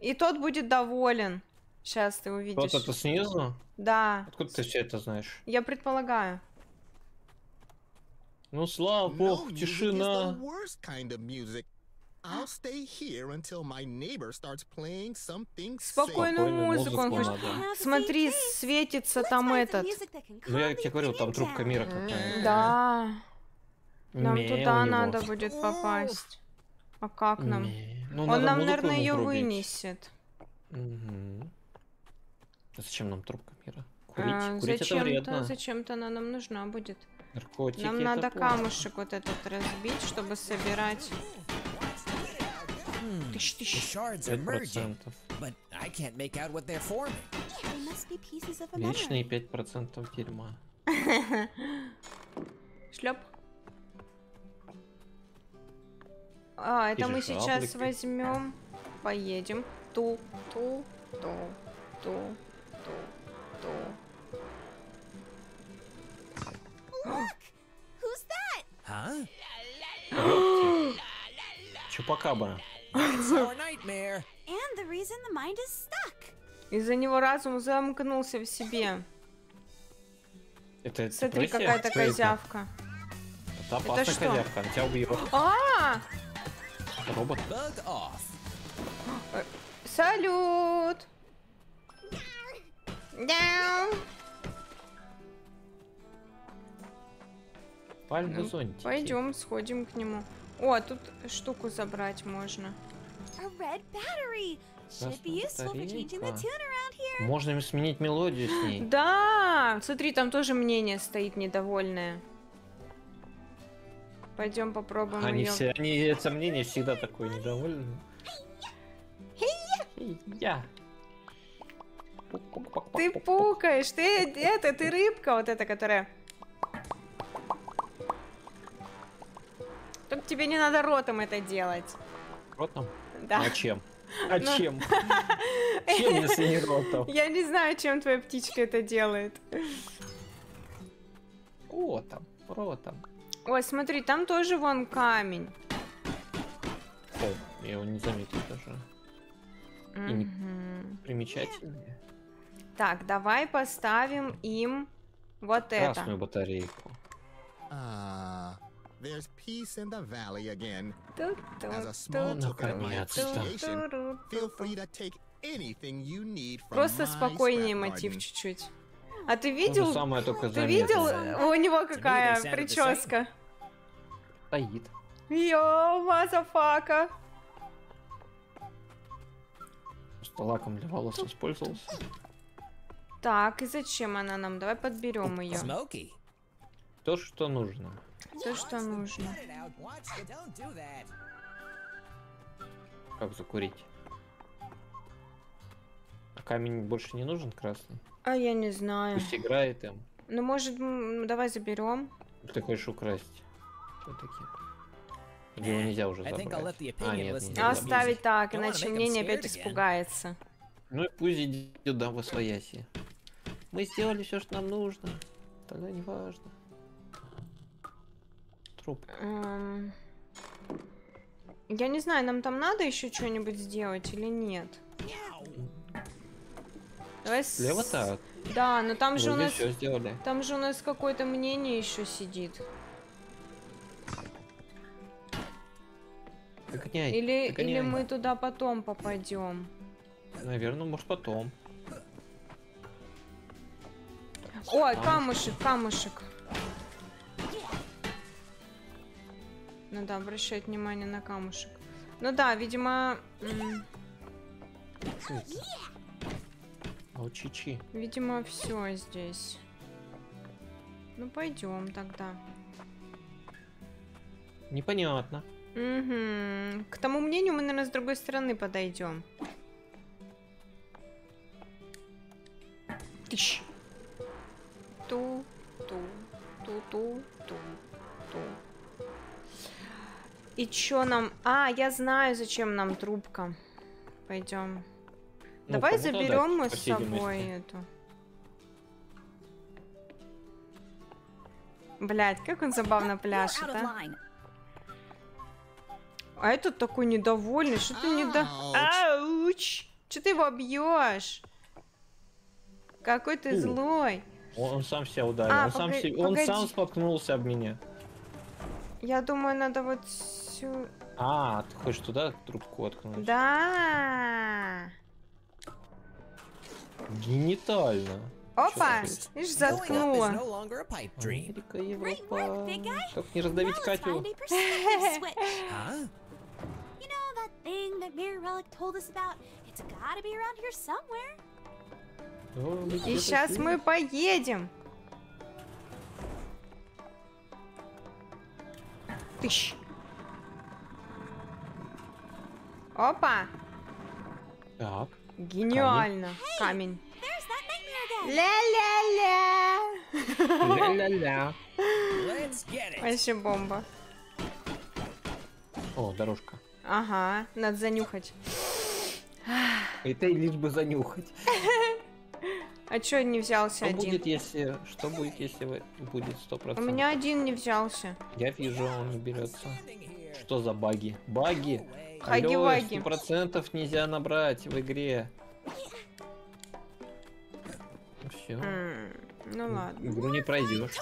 И тот будет доволен. Сейчас ты увидишь. Вот это снизу? Да, Откуда ты все это знаешь? я предполагаю. Ну, слава No богу, тишина. I'll stay here until my neighbor starts playing something safe. Спокойную Спокойную музыку он хочет. Смотри, светится там этот. Ну, я тебе говорил, там трубка мира какая. Да, нам туда надо будет попасть. А как нам? Ну, Он нам, наверное, ее вынесет. Мгм. Зачем нам трубка мира? А, Курить? Курить это зачем-то, вредно. зачем-то она нам нужна будет. Наркотики Нам надо плохо. камушек вот этот разбить, чтобы собирать. Пять merging, процентов. Вечные пять процентов дерьма. Шлеп. А, это мы сейчас возьмем, поедем. Ту, ту, ту, ту, ту, ту. Who's that? Huh? Чупакаба. It's our nightmare. And the reason the mind is stuck. Из-за него разум замкнулся в себе. Это Смотри, депрессия? какая-то это? козявка. Это опасная что? козявка, она тебя убьет. А, Робот. Салют. Мяу. Пальмы зонтики. Пойдем, сходим к нему. О, тут штуку забрать можно. Можно им сменить мелодию с ней. Да, смотри, там тоже мнение стоит недовольное. Пойдем попробуем Они ее. все, они это мнение всегда такое недовольны. Я. Ты пукаешь, ты это, ты рыбка вот эта, которая. Только тебе не надо ротом это делать. Ротом? Да. А чем? А Ну. чем? Чем, если не ротом? Я не знаю, чем твоя птичка это делает. Ротом, ротом. Ой, смотри, там тоже вон камень. О, я его не заметил даже. И не Мгм. Так, давай поставим им вот Красную это. батарейку. Ah, there's peace in the valley again. As a small token feel free to take anything you need from Просто спокойнее мотив чуть-чуть. А ты То же видел? самое, только Ты видел? замедленно. У него какая прическа? Стоит. Yo, motherfucker. Просто лаком для волос использовался. Так, и зачем она нам? Давай подберем ее. Smoky. То, что нужно. То, что нужно. Как закурить? А камень больше не нужен красный? А я не знаю. Пусть играет им. Ну, может, давай заберем. Ты хочешь украсть? Все-таки. Или его нельзя уже забрать? А, нет, забрать. Оставить так, иначе мнение опять испугается. Ну и пусть идет да, во свояси. Мы сделали все, что нам нужно. Тогда не важно. Труп. Эм, Я не знаю, нам там надо еще что-нибудь сделать или нет. Давай с- Слева так. Да, но там же у нас... сделали. Там же у нас какое-то мнение еще сидит. Догоняй. Или, догоняй. или мы туда потом попадем. Наверное, может потом. Ой, камушек, камушек. Надо обращать внимание на камушек. Ну да, видимо... м, Алчичи. Видимо, все здесь. Ну, пойдем тогда. Непонятно. Угу. К тому мнению мы, наверное, с другой стороны подойдем. Тыщ. Ту, ту, ту, ту, ту, ту. И чё нам... А, я знаю, зачем нам трубка. Пойдем. Ну, Давай заберем мы с собой эту. Блять, как он забавно пляшет, а? А этот такой недовольный, что ты не до... Ауч! Что ты его бьешь? Какой ты злой. Он, он сам себя ударил. А, он, сам се- он сам споткнулся об меня. Я думаю, надо вот сю... А, ты хочешь туда трубку воткнуть? Да. Генитально. Опа! Видишь, заткнула. Америка, Европа. Как не раздавить Катю? You know that thing that Mirror Relic told us about? It's gotta be around here somewhere. О, И сейчас мы поедем. Тыщ. Опа! Так. Гениально. Камень. Ля-ля-ля. Ля-ля-ля. Вообще бомба. О, дорожка. Ага, надо занюхать. Это и лишь бы занюхать. А чё не взялся Что один? будет, если... Что будет, если вы- будет сто У процентов? меня один не взялся. Я вижу, он не берется. Что за баги? Баги? Хаги-ваги. Процентов нельзя набрать в игре. Все. М, Ну ладно. Игру не пройдешь.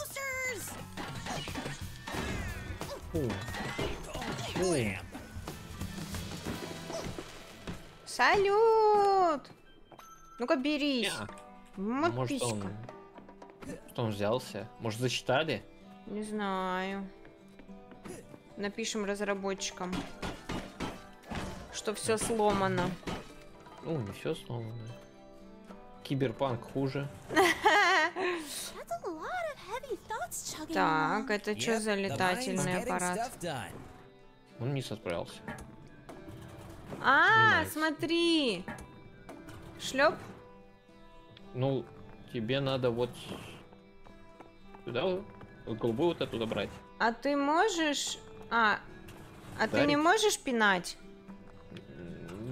Салют! Ну-ка берись. Ня. Вот Может он... писька. Что он взялся? Может зачитали? Не знаю. Напишем разработчикам, что все сломано. Ну, не все сломано. Киберпанк хуже. Так, это что за летательный аппарат? Он не справился. А, смотри! Шлеп? Ну, тебе надо вот сюда, вот, голубую вот эту добрать. А ты можешь... А, а ты не можешь пинать?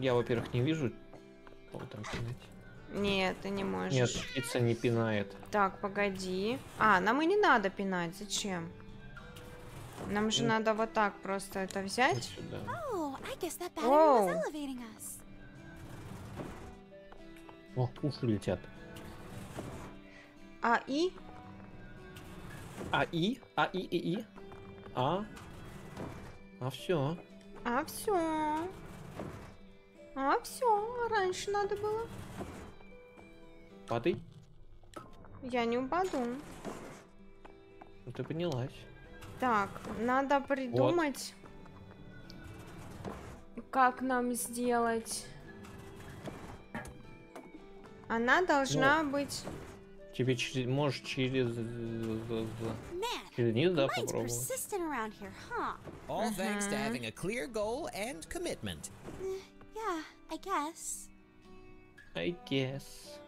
Я, во-первых, не вижу, кого там пинать. Нет, ты не можешь. Нет, птица не пинает. Так, погоди. А, нам и не надо пинать. Зачем? Нам же Ну. надо вот так просто это Вот взять. сюда. Oh, us. О, уши летят. А и? А и? А и? А? А все. А все. А все. Раньше надо было. Падай. Я не упаду. Ну ты поднялась. Так, надо придумать, как нам сделать. Она должна быть. Тебе через, можешь через, з- з- Man, через низ, да, mine's попробовать. persistent around here, huh? All thanks to Uh-huh. having a clear goal and commitment. Yeah, I guess. I guess.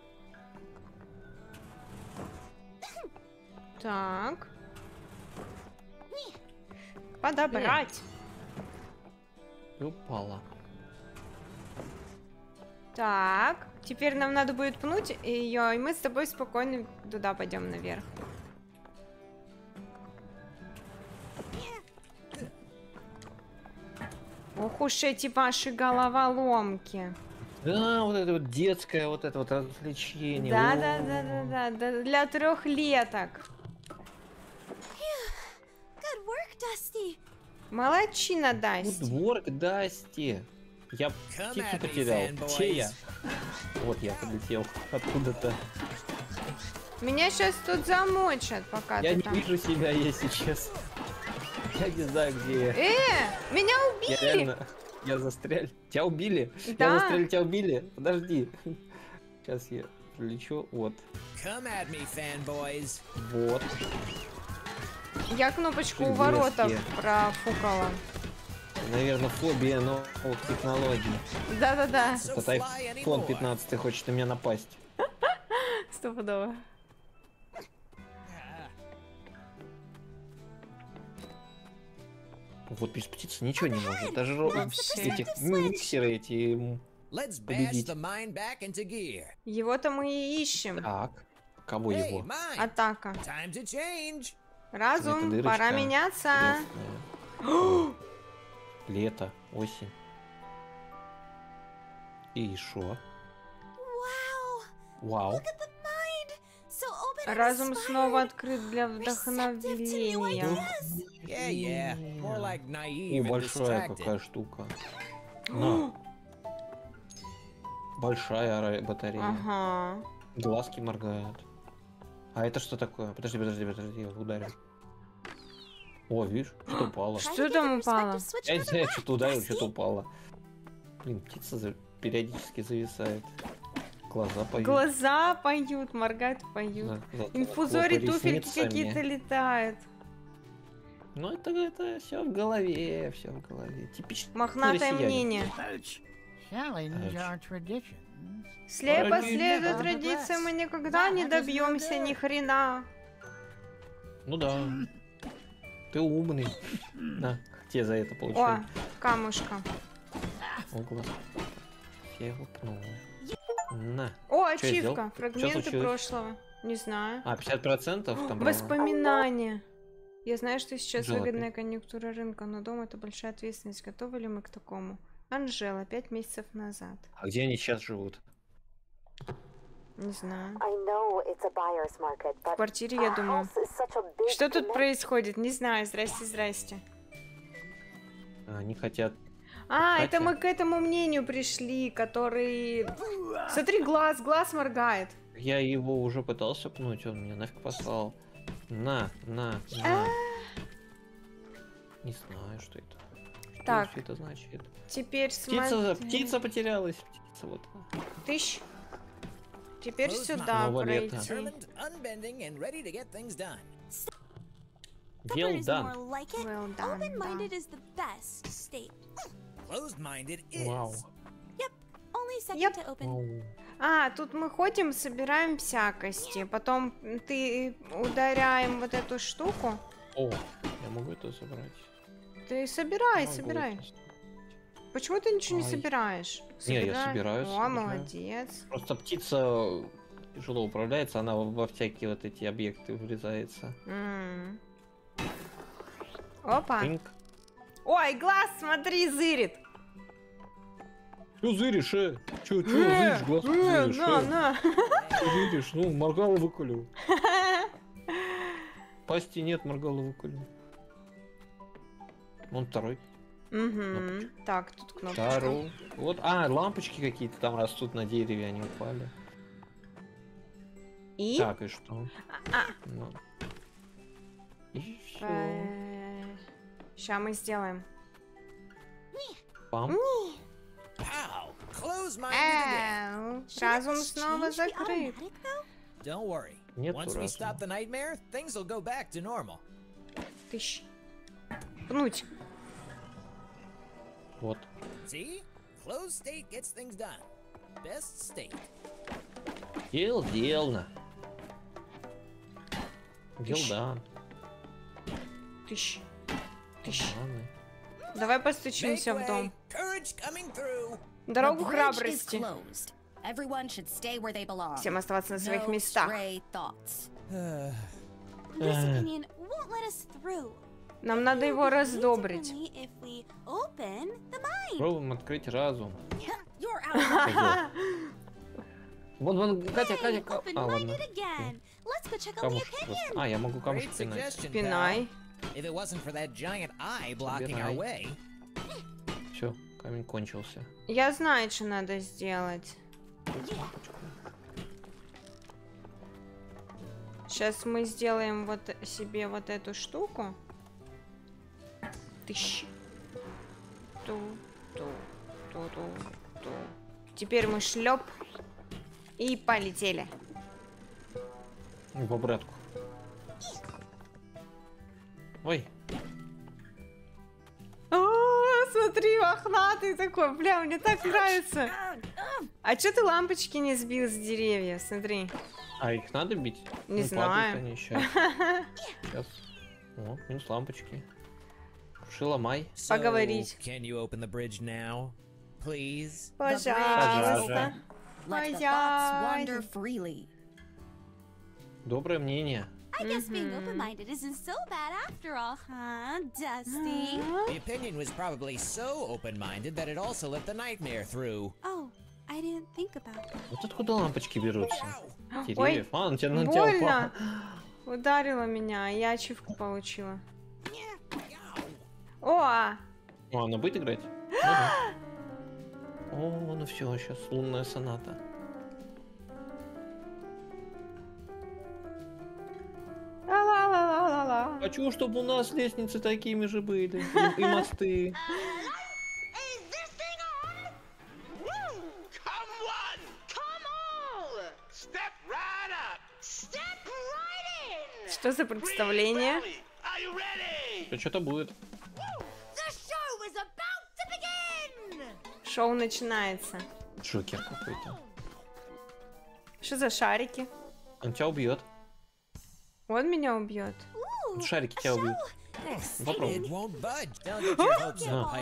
Так. Подобрать. И упала. Так. Теперь нам надо будет пнуть ее, и мы с тобой спокойно туда пойдем наверх. Ох уж эти ваши головоломки. Да, вот это вот детское вот это вот развлечение. Да, О. да, да, да, да, да, для трехлеток. Good work, Dusty. Молодчина, Дасти. Футворк Дасти. Я птицу потерял. Где я? Вот я полетел откуда-то. Меня сейчас тут замочат, пока Я ты не там. вижу себя, если честно. Я не знаю, где я. Э, меня Я убили! реально... Я застрял. Тебя убили? Да. Я застрял, тебя убили? Подожди. Сейчас я прилечу. Вот. Come at me, fanboys. Вот. Я кнопочку у Блин, воротов я. профукала. Наверное, фобия новых технологий. Да-да-да, Этот iPhone 15 хочет на меня напасть. стопудово. Вот без птицы ничего не может. Даже этих миксеры эти... Победить. the mind back into gear. Его-то мы и ищем. Так. Кого Hey, его? Атака. Разум, пора меняться. Лето, осень. И? Wow. Вау. Разум снова открыт для вдохновения. ideas. Yeah, yeah. More like О, naive большая какая штука. На. Большая батарея. Ага. Глазки моргают. А это что такое? Подожди, подожди, подожди, я ударил. О, видишь, что упало. Что там упало? Я не знаю, что-то ударил, что-то упало. Блин, птица периодически зависает. Глаза поют. Глаза поют, моргают, поют. Да, хлопали туфельки какие-то летают. Ну это, это все в голове, все в голове. Типично. Мохнатое россияне. мнение. Слепо never традициям, мы никогда не добьемся ни хрена. Ну да. Ты умный. На, тебе за это О, получаю. камушка. О, глаз. Я его пнул. На. О, ачивка. Фрагменты прошлого. Не знаю. А, 50% там брало? Воспоминания. Я знаю, что сейчас Анжела, выгодная конъюнктура рынка, но дома это большая ответственность. Готовы ли мы к такому? Анжела, пять месяцев назад. А где они сейчас живут? Не знаю. I know it's a buyer's market, В квартире, я думаю. Что тут происходит? Не знаю. Здрасте, здрасте. А, Они хотят... А, Катя? это мы к этому мнению пришли, который... Смотри, глаз, глаз моргает. Я его уже пытался пнуть, он меня нафиг послал. На, на, А. на. Не знаю, что это. Что Так. всё это значит? Теперь Птица, смотри. птица потерялась. Птица вот. Тыщ. Теперь сюда пройти. Well done. like. Well done, Open-minded is the best state. Closed-minded is. Вау. Only second Yep. to open. Вау. А, тут мы ходим, собираем всякости. Потом ты ударяем вот эту штуку. О, я могу это забрать. Ты собирай, Могу собирай. это. Почему ты ничего не собираешь? Не, я Собирай. собираю, О, собираю. молодец. Просто птица тяжело управляется, она во всякие вот эти объекты врезается. М. Опа. Пинг. Ой, глаз, смотри, зырит. Чё зыришь, э? Чё, чё, Э, зыришь, глаз э, зыришь, на, э? на. Чё зыришь? Ну, моргало выколю. Пасти нет, моргало выколю. Вон второй. Угу. Так, тут кнопочка. Второй. Вот, а, лампочки какие-то там растут на дереве, они упали. И? Так, и что? А. Ну. И все. Сейчас мы сделаем. Пам. Разум this снова закрыт. Don't worry. Нету Once we разума. stop the nightmare, things will go back to normal. Тыщ. Пнуть. State. Дел делно. Делдан. Тыщ. Тыщ. Давай постучимся в дом. Дорогу храбрости. closed. Everyone should stay where they belong. Всем оставаться на своих местах. This opinion won't let us through. Нам надо его раздобрить. differently If we open the mind. Пробуем открыть разум. Вон, вон, Катя, Катя, Ка- А, ладно. Камушек просто. А, я могу камушек пинать. Пинай. Все, камень кончился. Я знаю, что надо сделать. Сейчас мы сделаем вот себе вот эту штуку. Тыщ. Ту, ту, ту, ту, ту. Теперь мы шлеп и полетели. В обратку. Ой, О, смотри, мохнатый такой, бля, мне так нравится. А чё ты лампочки не сбил с деревьев? Смотри. а их надо бить? Не Ну, знаю. они щас. Сейчас. О, минус лампочки. Круши ломай. So, Поговорить. Can you open the bridge now? Please? Пожалуйста. Пожалуйста. freely. Доброе мнение. I guess being open-minded isn't so bad after all, huh, Dusty? The opinion was probably so open-minded that it also let the nightmare through. Oh, I didn't think about that. Вот откуда лампочки берутся? Ой, Деревьев. А, на тебя на тебя больно. упало. Ударила меня, а я ачивку получила. О, а, О, она будет играть? О, ну все, сейчас лунная соната. ла-ла-ла-ла-ла. Хочу, чтобы у нас лестницы такими же были. И, и мосты. In! Что за представление? Что-то будет. Шоу начинается. Джокер какой-то. Что за шарики? Он тебя убьет. Он меня убьет. Шарики тебя убьют. Попробуй. Yeah.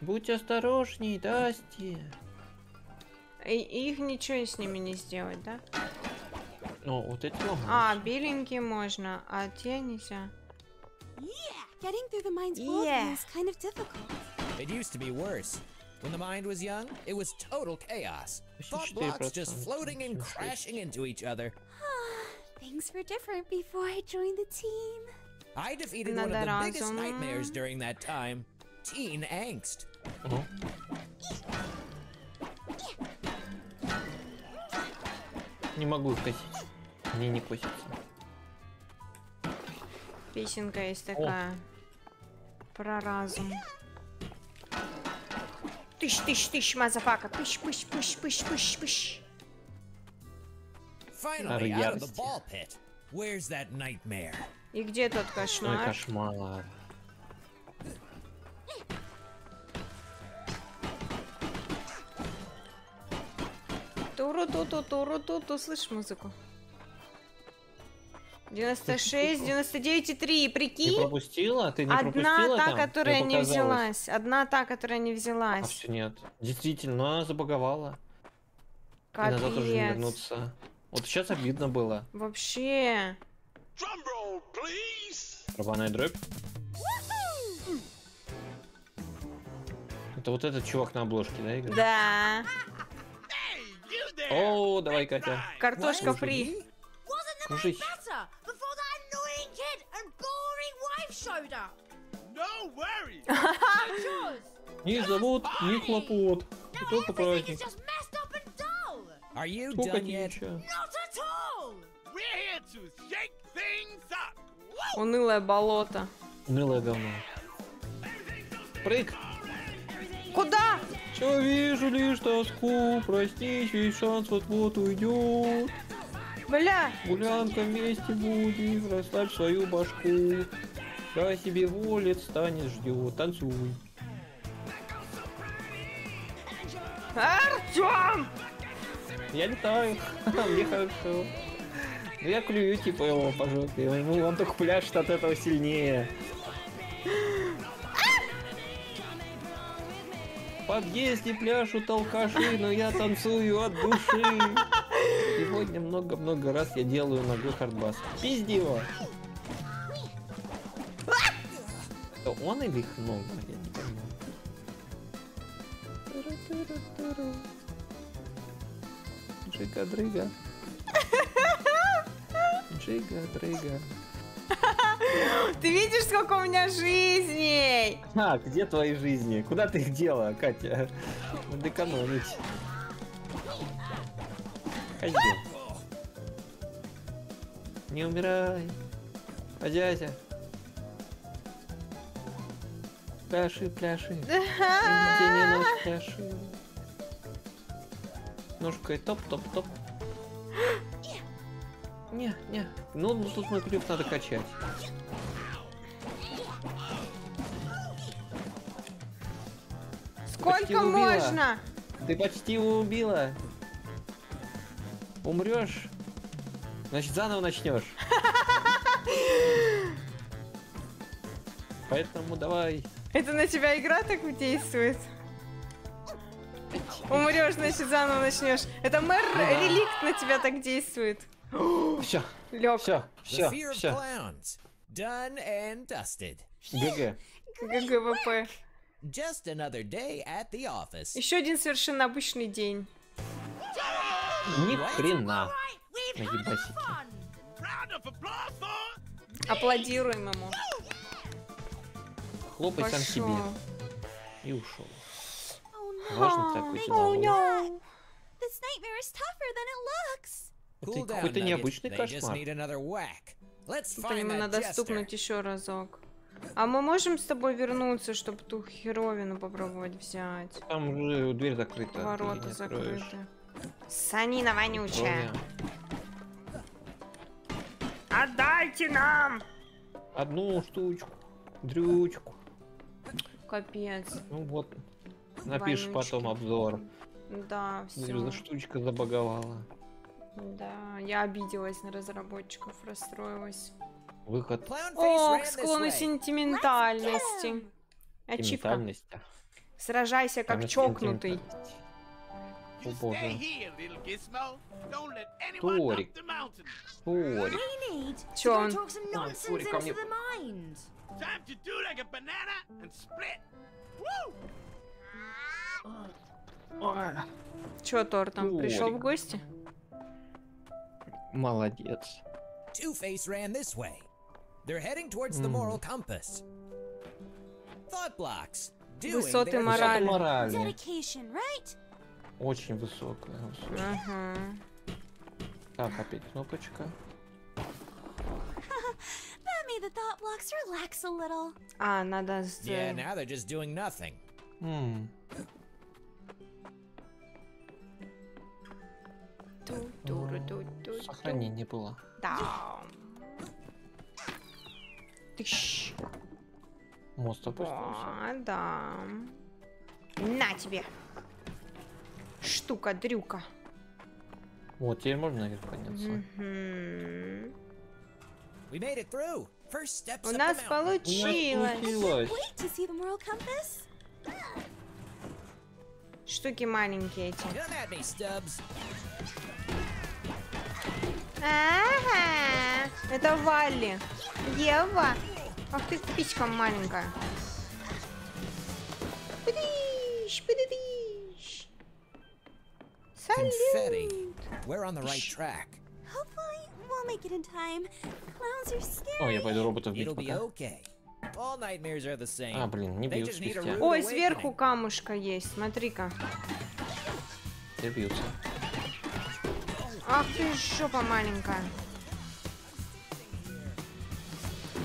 Будь осторожней, Дасти. И их ничего с ними не сделать, да? Ну, вот эти ломаются. А, беленькие можно, а те нельзя. Getting through the mind's world Yeah. is kind of difficult. It used to be worse. When the mind was young, it was total chaos. Thought blocks just 84%, floating and 86. crashing into each other. Things were different before I joined the team. I defeated one of Надо the biggest разум. nightmares during that time. Teen angst. Ага. Не могу их косить. Мне не косится. Песенка есть такая. Про разум. Тыщ, тыщ, тыщ, motherfucker. Пыщ, пыщ, пыщ, пыщ, пыщ, пыщ. Finally, out of the ярости. ball pit. Where's that nightmare? И где тот Ой, кошмар? кошмар. Туру-ту-ту, туру-ту-ту. Слышишь музыку? 96, 99 и 3, Ты прикинь? пропустила? Ты не Одна пропустила та, там? которая не взялась. Одна та, которая не А взялась. все нет. Действительно, но она забаговала. И назад уже не Капец. вернуться. Вот сейчас обидно было. Вообще. Рваная дробь. Это вот этот чувак на обложке, да, играет? Да. О, давай, Катя. Картошка фри. Кружись. Up. No worries! Не зовут, не хлопот. Только праздник. Are you Сколько done yet? Not at all. We're here to shake things up! Унылое болото. Унылое говно. Прыг. Куда? Все вижу лишь тоску, простись, весь шанс вот-вот уйдет. Бля. Гулянка вместе будет, расслабь свою башку. Я себе волит, станет, ждет, танцуй. Артем! Я летаю, мне хорошо. Ну я клюю типа его по жопе, ну он только пляшет от этого сильнее. В подъезде пляшут алкаши, но я танцую от души. Сегодня много-много раз я делаю ногой хардбас. Пизди его. Это он или их много? Я не понимаю. Джига-дрыга. Джига-дрыга. Ты видишь, сколько у меня жизней? А, где твои жизни? Куда ты их дела, Катя? Надо экономить. Козел. Не умирай. Подядя. Пляши, пляши. И ночь пляши. Ножкой топ-топ-топ. Не, не. Ну, ну, тут мой клюв надо качать. Сколько можно? Ты почти его убила. Умрешь. Значит, заново начнешь. Поэтому давай. Это на тебя игра так действует? Умрешь, значит, заново начнешь. Это мэр реликт на тебя так действует. Все. Лег. Все, все, все. Done and dusted. GG. GGWP. Just another day at the office. Еще один совершенно обычный день. Ни хрена. Наебасики. Аплодируем ему. Хлопай сам себе. Пошел. И ушел. Oh Важно такой деловой. Looks. Это какой-то необычный кошмар. нему that надо стукнуть еще разок. А мы можем с тобой вернуться, чтобы ту херовину попробовать взять? Там уже дверь закрыта. Ворота закрыты. Санина вонючая. Кроме Отдайте нам! Одну штучку. Дрючку. Капец. Ну вот. Напишешь Вонючки. потом обзор. Да, все. Штучка забаговала. Да, я обиделась на разработчиков, расстроилась. Выход О, к склону сентиментальности. Ачивка. Сражайся как чокнутый. О боже. here, little Gizmo. Don't let anyone Торик. up the mountain. Торик. Чё он? Talk some Ой, nonsense Фурик, ко into мне. the mind. Time to do like a banana and split. Woo! Чё, Тор там пришел в Торик. гости? Молодец. Two-Face ran this way. They're heading towards the moral compass. Thought blocks. Doing Высоты their морали. job. Морали. Dedication, right? Очень высокая. высокая. Ага. Так, опять кнопочка. That made the thought blocks relax a little. А, надо... с- Yeah, now they're just doing nothing. Ту-туру-ту-ту-ту. Сохранение было. Да. Тыщ. Мост опустился. О, да. На тебе. Штука, дрюка. Вот, теперь можно наверх подняться. First steps У нас получилось. Штуки маленькие эти. Ага. Это Валли. Ева. Ах ты пичка маленькая. Пыдыщ, пыдыдыщ. Confetti. We're on the right track. Hopefully, we'll make it in time. Clowns are О, я scary. пойду роботов бить It'll be пока. okay. All nightmares are the same. А, блин, не They бьют just need a спустя. Ой, сверху камушка есть. Смотри-ка. Все бьются. Ах ты жопа маленькая.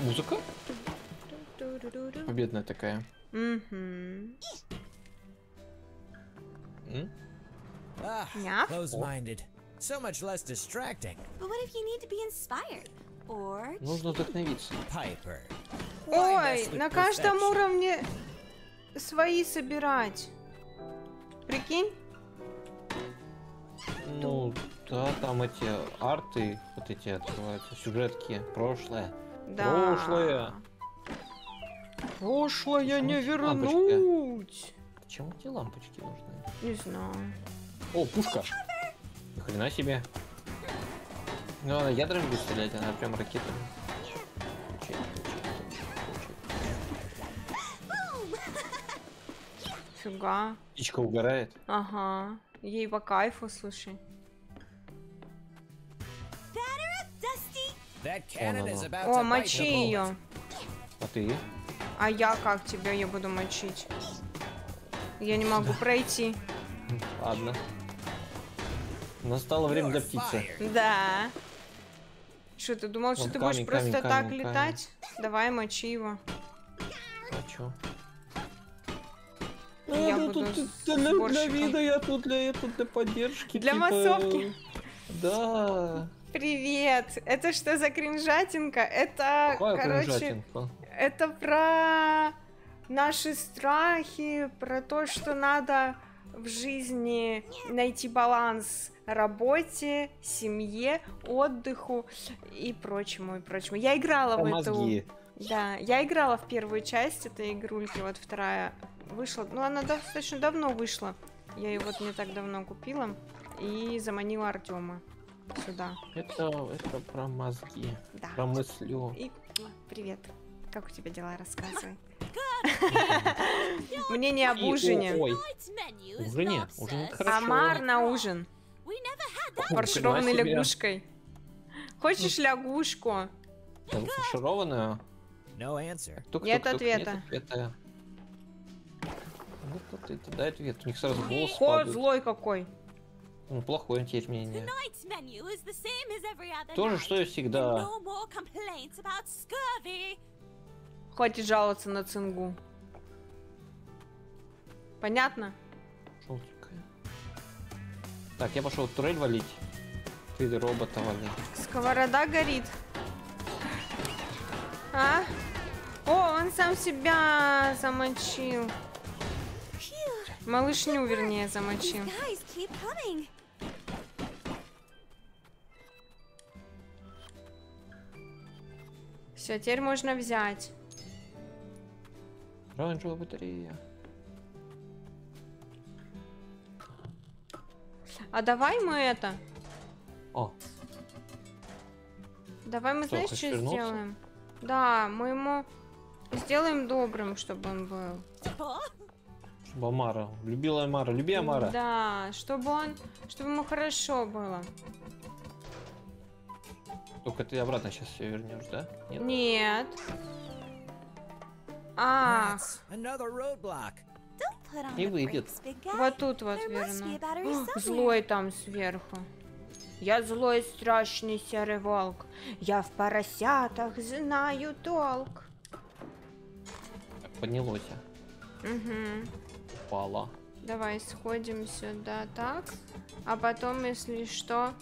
Музыка? Победная такая. Мгм. М? Ah, Yeah? close-minded. So much less distracting. But what if you need to be inspired? Or Нужно вдохновиться. Piper. Ой, на каждом уровне свои собирать. Прикинь? Ну, да, там эти арты, вот эти открываются, сюжетки, прошлое. Да. Прошлое. Прошлое не Почему лампочка? вернуть. Зачем эти лампочки нужны? Не знаю. О, пушка. Ни хрена себе. Ну, она ядрами будет стрелять, она прям ракетами. Фига. Птичка угорает. Ага. Ей по кайфу, слушай. О, мочи ее. А ты? А я как тебя ее буду мочить? Я не могу пройти. Ладно. Настало время для птицы. Да. Что, ты думал, что Вон ты камень, будешь просто камень, так камень, летать? Давай, мочи его. А чё? я ну, буду тут для, для вида, я тут для, это, для поддержки. Для типа, массовки? Да. Привет! Это что за кринжатинка? Это, Какая короче, кринжатинка? это про наши страхи, про то, что надо в жизни найти баланс работе, семье, отдыху и прочему, и прочему. Я играла Про в эту... мозги. Да, я играла в первую часть этой игрульки, вот вторая вышла. Ну, она достаточно давно вышла. Я ее вот не так давно купила и заманила Артема сюда. Это, это про мозги. Да. Про мыслю. И привет. Как у тебя дела? Рассказывай. Мнение об ужине. Ужине? Ужин это хорошо. Омар на ужин. Фаршированной лягушкой. Хочешь лягушку? No answer. Тук, Нет ответа. ответа. Нет ответа, дай ответ. У них сразу голос падает. злой какой. Ну, плохое теперь мнение. То же, что и всегда. Хватит жаловаться на цингу. Понятно? Желтенькая. Так, я пошел турель валить. Ты робота вали. Сковорода горит. А? О, он сам себя замочил. Малышню, вернее, замочил. Все, теперь можно взять. Оранжевая батарея. А давай мы это. О, Давай мы, Что, знаешь, что вернуться? сделаем? Да, мы ему сделаем добрым, чтобы он был. чтобы Амара. Любила Амара. Люби Амара. Да, чтобы он, чтобы ему хорошо было. Только ты обратно сейчас все вернешь, да? Нет? Нет. Не the выйдет. вот тут вот There must be верну. a battery О, somewhere. Злой там сверху. Я злой страшный серый волк. Я в поросятах знаю толк. Поднялось. Угу. Упала. Давай сходим сюда так. А потом, если что...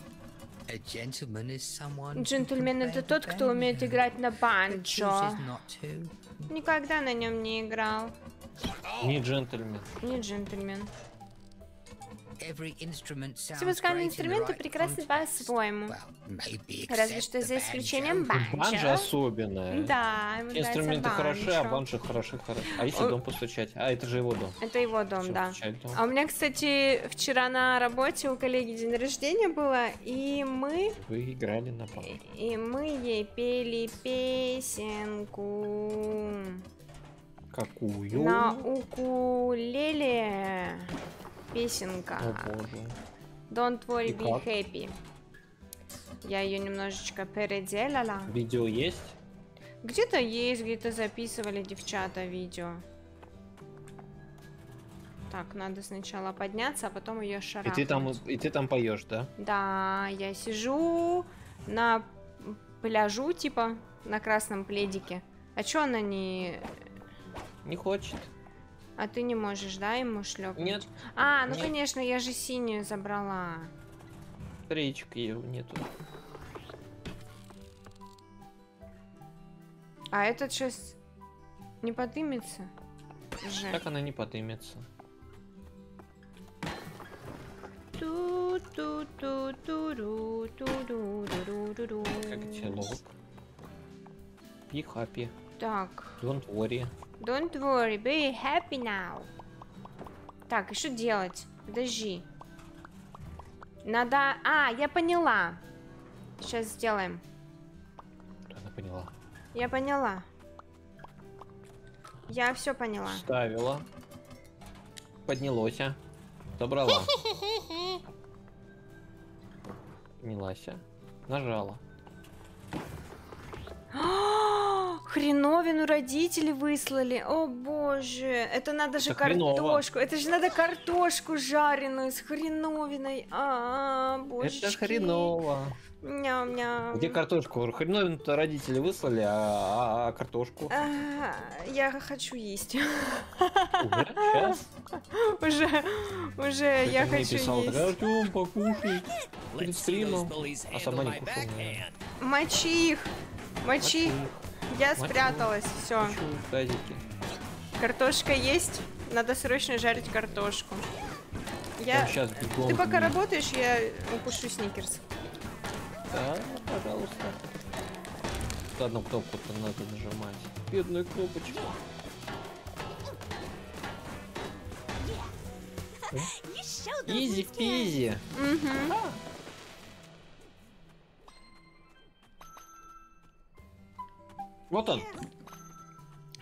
Джентльмен это тот, the кто умеет играть на банджо. Никогда на нем не играл. Не джентльмен. Не джентльмен. Every instrument sounds Все музыкальные инструменты прекрасны context. по-своему. Maybe Разве что за исключением. Банджа банджо. особенная. Да, ему Инструменты хороши, а банджо. банджи хороши, хороши. А если дом постучать? А, это же его дом. Это его дом, да. А у меня, кстати, вчера на работе у коллеги день рождения было, и мы, Вы играли на банджо. и мы ей пели песенку Какую? на укулеле. Песенка. О боже. Don't worry, И be как? happy. Я ее немножечко переделала. Видео есть? Где-то есть, где-то записывали девчата видео. Так, надо сначала подняться, а потом ее И шарахнуть. ты там, и ты там поешь, да? Да, я сижу на пляжу, типа, на красном пледике. А чё она не... Не хочет. А ты не можешь, да, ему шлепнуть? Нет. А, ну Нет. конечно, я же синюю забрала. Речка ее нету. А этот сейчас не подымется? Же. Так она не подымется. Как диалог. Be happy. Так, Don't worry. Don't worry, be happy now. Так, и что делать? Подожди. Надо... А, я поняла. Сейчас сделаем. Она поняла. Я поняла. Я все поняла. Ставила. А. Поднялась. а. Нажала. Хреновину родители выслали. О боже, это надо же хреново. картошку. Это же надо картошку жареную с хреновиной. А, боже. Это хреново. Ням-ням. Где картошку? Хреновину-то родители выслали, а, а- а картошку? А, я хочу есть. Уже? Сейчас? Уже, уже я хочу писала, есть. Артем, покушай. Перед стримом. А сама не кушала. Мочи их! Мочи! Мочи. Я спряталась, все. Картошка есть. Надо срочно жарить картошку. Я... Бегом Ты пока работаешь, я укушу сникерс. Да, пожалуйста. Тут одну кнопку-то надо нажимать. Бедная кнопочка. You showed those Изи kids. пизи. Угу. Вот он.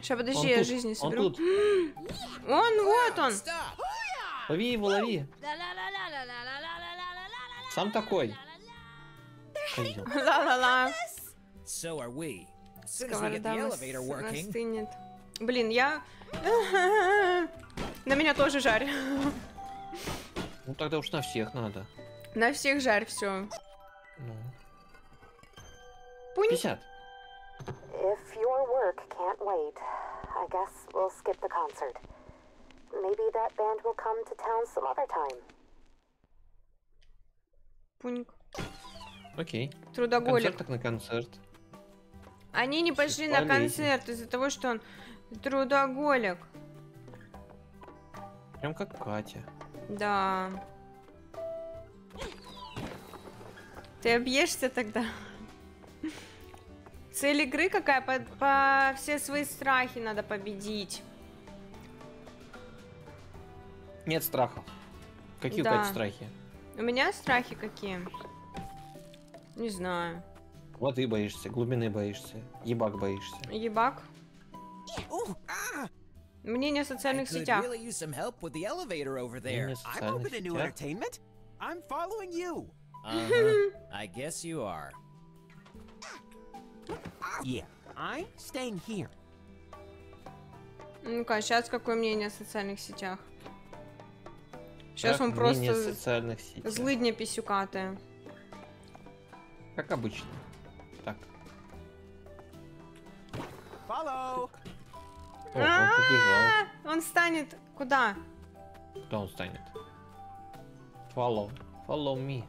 Сейчас, подожди, Он я тут, жизни он соберу. тут. Он, вот он! Лови его, лови. Сам такой. Ла-ла-ла. Сковорода настынет. Блин, я... На меня тоже жарь. Ну тогда уж на всех надо. На всех жарь, все. Ну. Пунь. 50. If your work can't wait, I guess we'll skip the concert. Maybe that band will come to town some other time. Пуньк. Окей. Трудоголик. Концерт так на концерт. Они не пошли на Полезно. концерт из-за того, что он трудоголик. Прям как Катя. Да. Ты объешься тогда? Цель игры какая? По, по- все свои страхи надо победить. Нет страхов. Какие Да. у Кати страхи? У меня страхи какие? Не знаю. Воды боишься, глубины боишься, ебак боишься. Ебак. Мнение о I социальных сетях. really use some help with the elevator over there. I'm open to new entertainment. I'm following you. Uh-huh. I guess you are. Yeah, I'm staying here. Ну-ка, сейчас какое мнение о социальных сетях? Сейчас Как он просто социальных сетей. злыдня писюкатая. Как обычно. Так. Follow. О, он побежал. А, Он станет куда? Куда он станет? Follow. Follow me.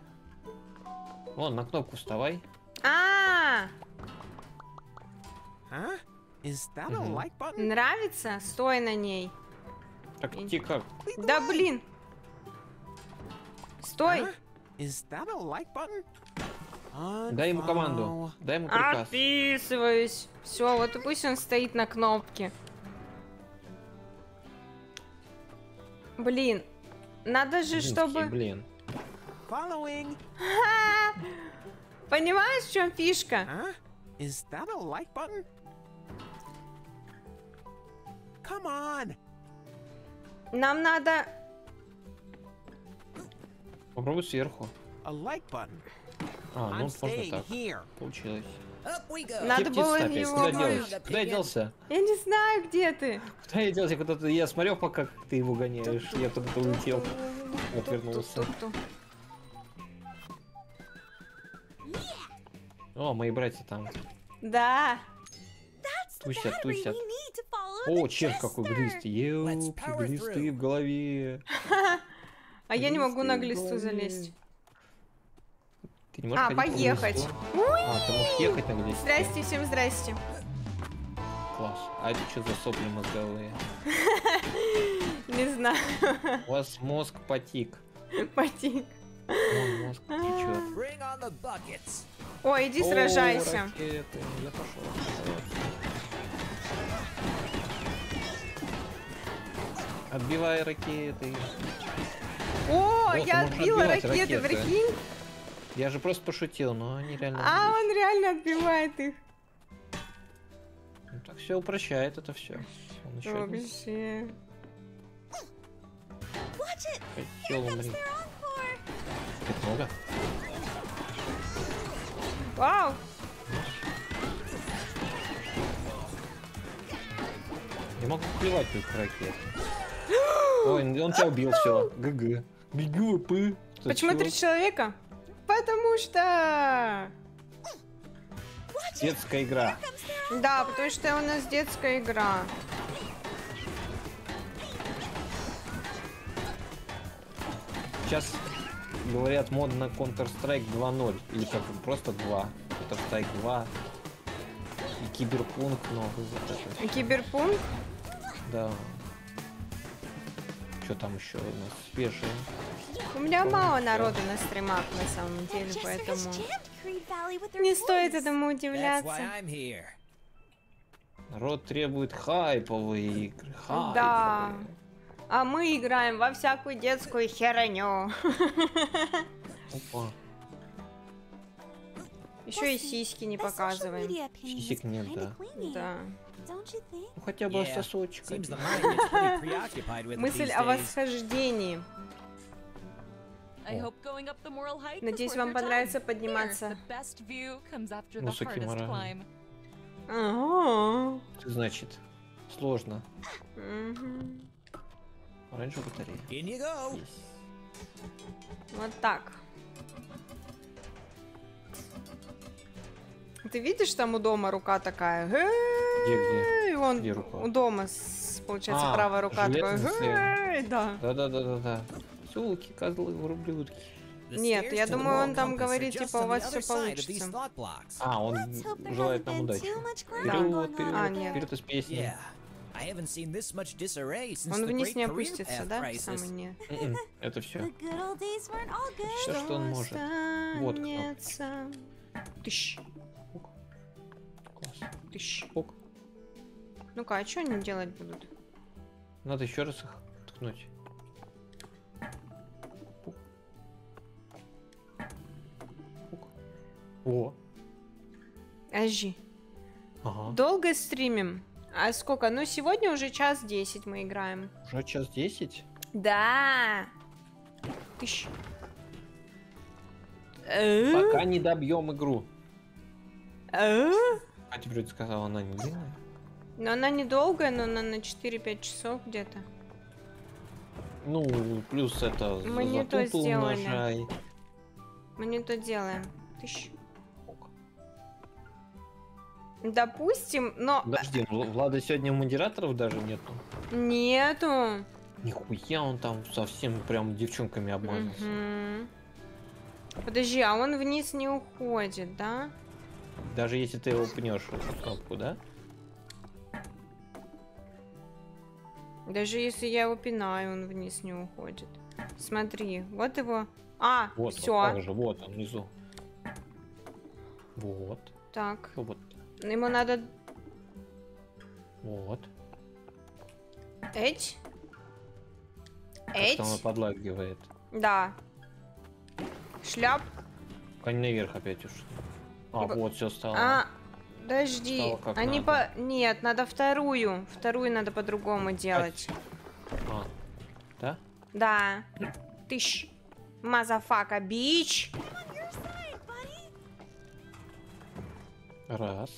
Вон, на кнопку вставай. А, Huh? Is нравится? Стой на ней. Так как? Да блин. Стой. Huh? Is that a like button? Дай ему команду. Дай ему приказ. Отписываюсь. Все, вот и пусть он стоит на кнопке. Блин, надо же, чтобы... Блин. Following. Понимаешь, в чем фишка? Huh? Is that a like button? Come on. Нам надо... Попробуй сверху. А, ну можно так. Получилось. Надо было его... Куда делся? Куда я делся? Я не знаю, где ты. Куда я делся? Куда-то я смотрел, пока ты его гоняешь. Я куда-то улетел. Отвернулся. Ту-ту. О, мои братья там. Да. To follow О, черт какой глистый. Елки, глисты в голове. А я не могу на глисту залезть. Ты не можешь А, поехать. А, ты можешь ехать на глисте. Здрасте, всем здрасте. Класс. А это что за сопли мозговые? Не знаю. У вас мозг потик. Потик. Мозг течет. Ой, иди О, сражайся. ракеты. Я пошел. Отбивай ракеты. О, Вот, я отбила ракеты, ракеты. прикинь. Я же просто пошутил, но они реально... А, отбились. он реально отбивает их. Ну, так все упрощает это все. Он еще один. Вообще. It. Хотел умри. Так много? Вау. Не могу плевать их ракеты. Ой, он тебя убил, все. ГГ. Бегу, пы. Почему три человека? Потому что... Детская игра. Да, потому что у нас детская игра. Сейчас говорят мод на Counter-Strike 2.0. Или как просто 2. Counter-Strike 2. И Киберпунк новый. Вот это. Киберпунк? Да. Что там еще у нас свежее? У меня мало народу на стримах, на самом деле, поэтому не стоит этому удивляться. Народ требует хайповые игры. Хайповые. Да. А мы играем во всякую детскую херню. Опа. Еще и сиськи не показываем. Сисек нет, да. Да. Ну хотя бы Yeah, it Мысль о восхождении. Надеюсь, вам понравится подниматься. Ну, Саки hardest морально. climb. Ага. Значит, сложно. Оранжевая батарея. Вот так. Ты видишь, там у дома рука такая? Где, где? И он Где рука? у дома, получается, А, правая рука такая. Да. Да, да, да, да, да. Суки, козлы, ублюдки. The Нет, я думаю, он там говорит, типа, у вас все получится. А, он желает нам удачи. Вперед, вперед, А, нет. вперед из песни. Он вниз не опустится, да? Самый не. М-м, Это все. Все, что он может. Вот кнопочка. Останется. Тыщ. Тыщ. Ок. Ну-ка, а что они делать будут? Надо еще раз их ткнуть. Пук. Пук. О, Ажи. ага. Долго стримим? А сколько? Ну, сегодня уже час десять мы играем. Уже час десять? Да. Тыщ. Э? Пока не добьем игру. А теперь ты сказала, она не длинная? Но она недолгая, но она на 4-5 часов где-то. Ну, плюс это Мы не то сделали. умножай. Мы не то делаем. Тыщ. Допустим, но Подожди, Вл- Влада сегодня модераторов даже нету? нету. Нихуя он там совсем прям девчонками обмазался. Мгм. Подожди, а он вниз не уходит, да? Даже если ты его пнешь эту кнопку, да? Даже если я его пинаю, он вниз не уходит. Смотри, вот его. А, Вот, все. вот же, вот он внизу. Вот. Так, Вот. ему надо Вот. эть. Эть. подлагивает. Да. Шляп. Они наверх опять ушли. А, Типа- вот все стало. А, подожди. Стало как Они надо. по... Нет, надо вторую. Вторую надо по-другому делать. А. Да? Да. Тыщ. Motherfucker, bitch. Раз.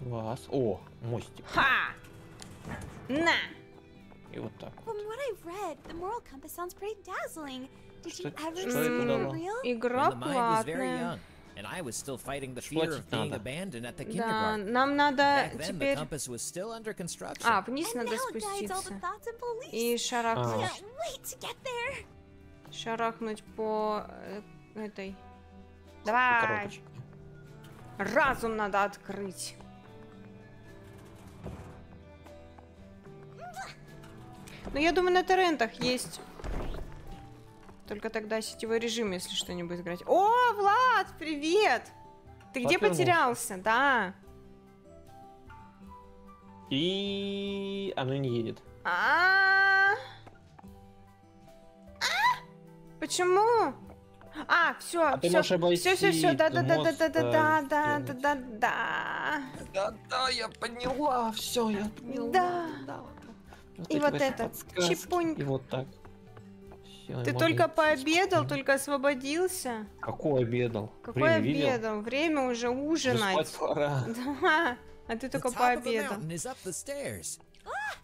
Два. О, мостик. Ха! На! И вот так. From Что- что это дало? Игра платная. Да, нам надо теперь... А, вниз надо спуститься. И А. шарахнуть. Шарахнуть по э, этой. Давай! Разум надо открыть. Ну, я думаю, на торрентах есть. Только тогда сетевой режим, если что-нибудь играть. О, Влад, привет! Ты где потерялся? Да. И оно не едет. А. А? Почему? А, все, А все, все, все, все, да, да, да, да, да, да, да, э, да, сделать. да, да, Да, да, я поняла, все, я поняла. да. И вот этот, подсказки, чипуньк. И вот так. Всё, Ты только идти пообедал, спокойно. только освободился. Какой обедал? Какой Время видел? обедал? Время уже Уже ужинать. спать пора. Да, а ты только пообедал.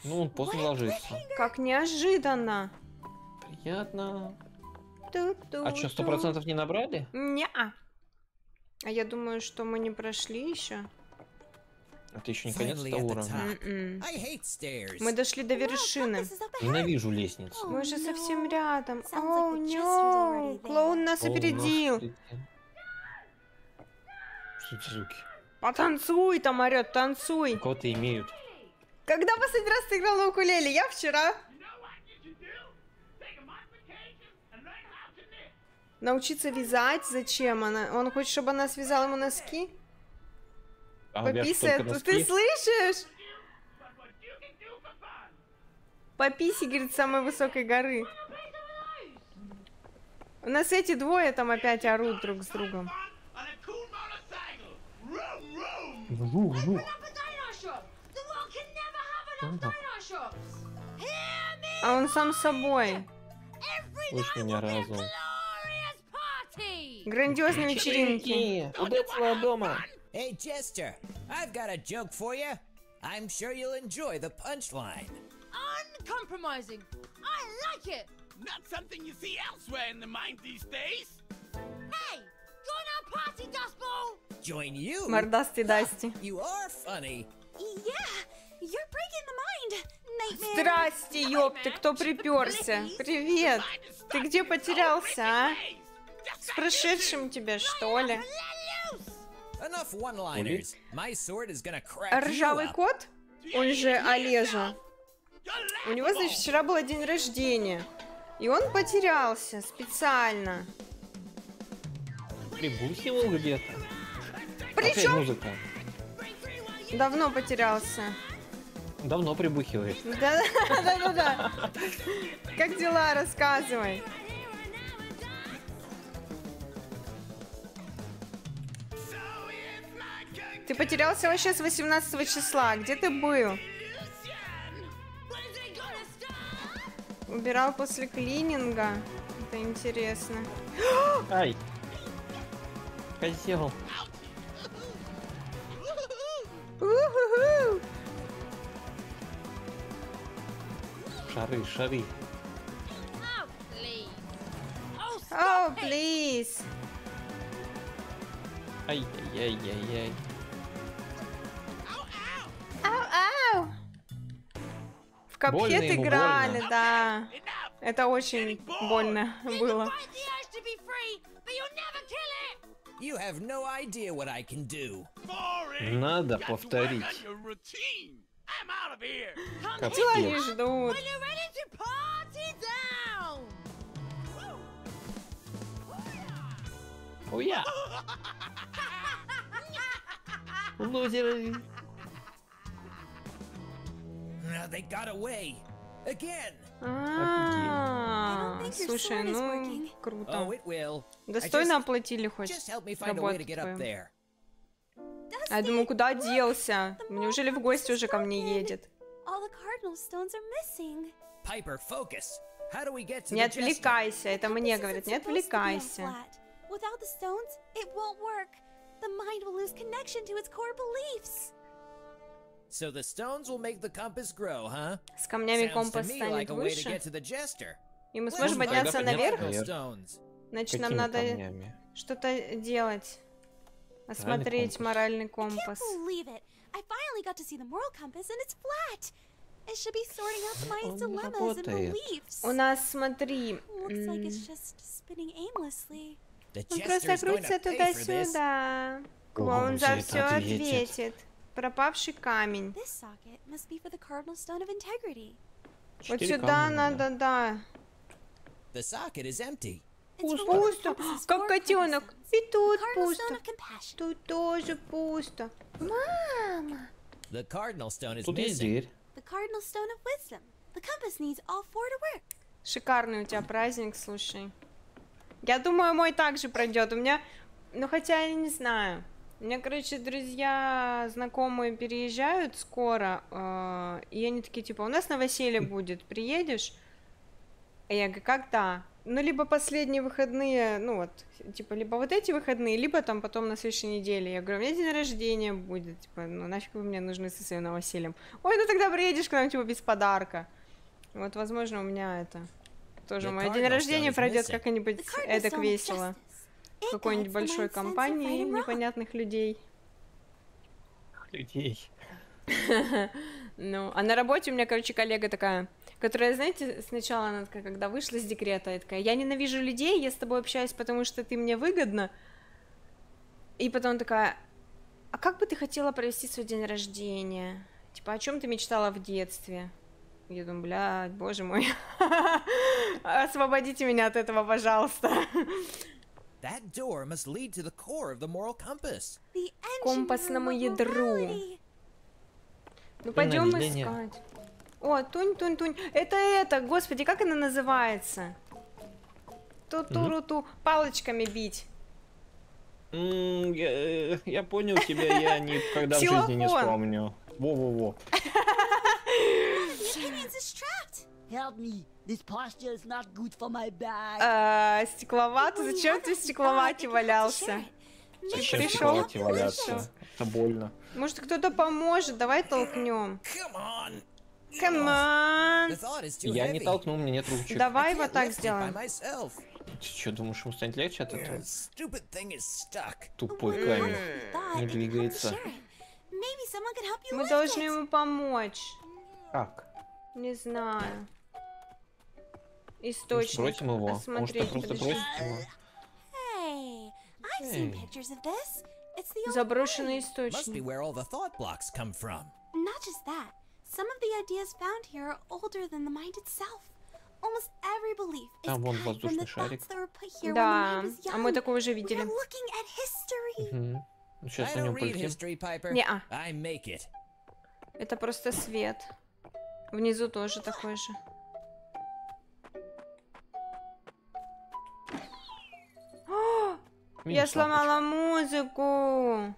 Ну, он поздно ложится. Как неожиданно. Приятно. Ту-ту-ту. А что, сто процентов не набрали? Неа. А я думаю, что мы не прошли еще. Это еще не конец Finally того at the уровня. М-м. Мы дошли до вершины. Ненавижу лестницу. Мы уже совсем рядом. Sounds О, like the нет. There. Клоун нас опередил. Что эти звуки? Потанцуй там, орет, танцуй. Кого-то имеют. Когда последний раз ты играл на укулеле? Я вчера. Научиться вязать? Зачем она? Он хочет, чтобы она связала ему носки? А только Ты слышишь? Пописи, говорит, с самой высокой горы. У нас эти двое там опять орут друг с другом. Вжух, вжух. А он сам с собой. Слышь меня разум. Грандиозные вечеринки. Удачного дома. Hey, Jester, I've got a joke for you. I'm sure you'll enjoy the punchline. Uncompromising. I like it. Not something you see elsewhere in the mind these days. Hey, join our party, Dustball! Join you? Мордастый Дасти. You are funny. Yeah, you're breaking the mind, Nightmare. Здрасте, ёпты, кто приперся? Привет. Ты где потерялся, а? С прошедшим тебя, что ли? Ржавый кот? Он же Олежа. У него, значит, вчера был день рождения. И он потерялся специально. Прибухивал где-то. Причем музыка. давно потерялся. Давно прибухивает. Да, да, да, да. Как дела, рассказывай. Ты потерялся вообще с 18 числа. Где ты был? Убирал после клининга. Это интересно. Ай. Козел. Шары, шары. Oh, please. Ай-яй-яй-яй-яй. Ау, ау. В капхет играли, больно. да. Это очень больно было. Надо повторить. Дела не ждут. Уя! Лузеры. А, Слушай, ну. Oh, круто. Достойно оплатили хоть работу твою. А я думаю, куда делся? Неужели в гости уже ко мне едет? Не отвлекайся, это мне говорят, не отвлекайся. flat. Without the stones, it won't work. The mind will lose connection to its core beliefs. So the stones will make the compass grow, huh? С камнями Sounds to компас me станет like a way to выше, get to the jester. и мы сможем подняться the наверх. Значит, нам надо что-то делать. Осмотреть моральный компас. I finally got to see the moral compass and it's flat. It should be sorting out не dilemmas and beliefs. У нас, смотри, Looks like it's just spinning aimlessly. The он jester просто is going крутится to pay for this. туда-сюда. Клоун за все ответит. Пропавший камень. This socket must be for the cardinal stone of integrity. Вот сюда камня надо, да. The socket is empty. It's Пусто, Как котенок. И тут пусто. Тут тоже пусто. Мама. The cardinal stone is Тут есть missing. дверь. The cardinal stone of wisdom. The compass needs all four to work. Шикарный у тебя праздник, слушай. Я думаю, мой также пройдет. У меня, ну хотя я не знаю. У меня, короче, друзья, знакомые переезжают скоро, э, и они такие, типа, у нас новоселье будет, приедешь? А я говорю, когда? Ну, либо последние выходные, ну вот, типа, либо вот эти выходные, либо там потом на следующей неделе. Я говорю, у меня день рождения будет, типа, ну нафиг вы мне нужны со своим новосельем? Ой, ну тогда приедешь к нам, типа, без подарка. Вот, возможно, у меня это тоже мой день рождения пройдет как-нибудь эдак весело. В какой-нибудь большой компании непонятных людей. Людей. Ну, а на работе у меня, короче, коллега такая, которая, знаете, сначала она такая, когда вышла с декрета, я такая, я ненавижу людей, я с тобой общаюсь, потому что ты мне выгодна. И потом такая, а как бы ты хотела провести свой день рождения? Типа, о чем ты мечтала в детстве? Я думаю, блядь, боже мой, освободите меня от этого, пожалуйста. Компасному ядру. Ну, пойдем искать. О, тунь, тунь, тунь. Это это, господи, как она называется? Ту-туру-ту, палочками бить. М, Я, э, я понял тебя, я никогда в жизни не вспомню. Во-во-во. This posture is not good for my back. А, стекловат, зачем ты в стекловате валялся? Зачем Пришел? валяться? Это больно. Может, кто-то поможет, давай толкнем. Come on. Я не heavy. толкнул, у меня нет ручек. Давай вот так сделаем. Ты что, думаешь, ему станет легче от этого? Тупой камень. Не двигается. Мы должны ему помочь. Как? Не знаю. Источник. Сбросим его. Может, Осмотреть, просто подожди. бросить его? Hey, Заброшенный Must be источник. where all the thought blocks come from. Not just that. Some of the ideas found here are older than the mind itself. Almost every belief is Там вон воздушный the шарик. thoughts that were put here when the Да, а мы такое уже видели. Мгм. Ну, сейчас на нем полетим. make it. Это просто свет. Внизу тоже такой же. Я сломала музыку.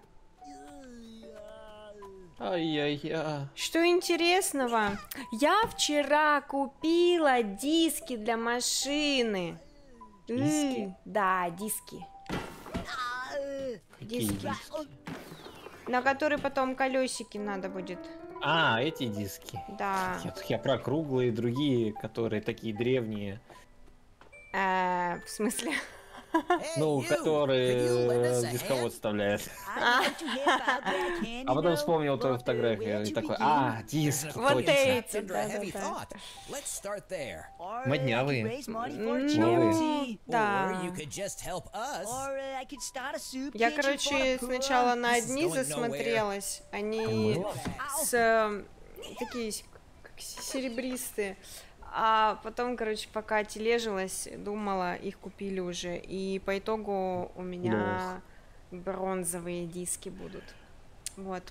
Ай-яй-яй. Что интересного? Я вчера купила диски для машины. Диски? Да, диски. Какие Диски. На которые потом колесики надо будет. А, эти диски. Да. Я, я про круглые другие, которые такие древние. Э, в смысле? Ну, э, a дисковод вставляет. А потом вспомнил твою uh, фотографию и такой, а, диски, Вот эти, да-да-да. Or, uh, Моднявые. Ну, да. Uh, Я, короче, сначала на одни засмотрелась. Они с э, такие как серебристые. А потом, короче, пока тележилась, думала, их купили уже. И по итогу у меня бронзовые диски будут. Вот.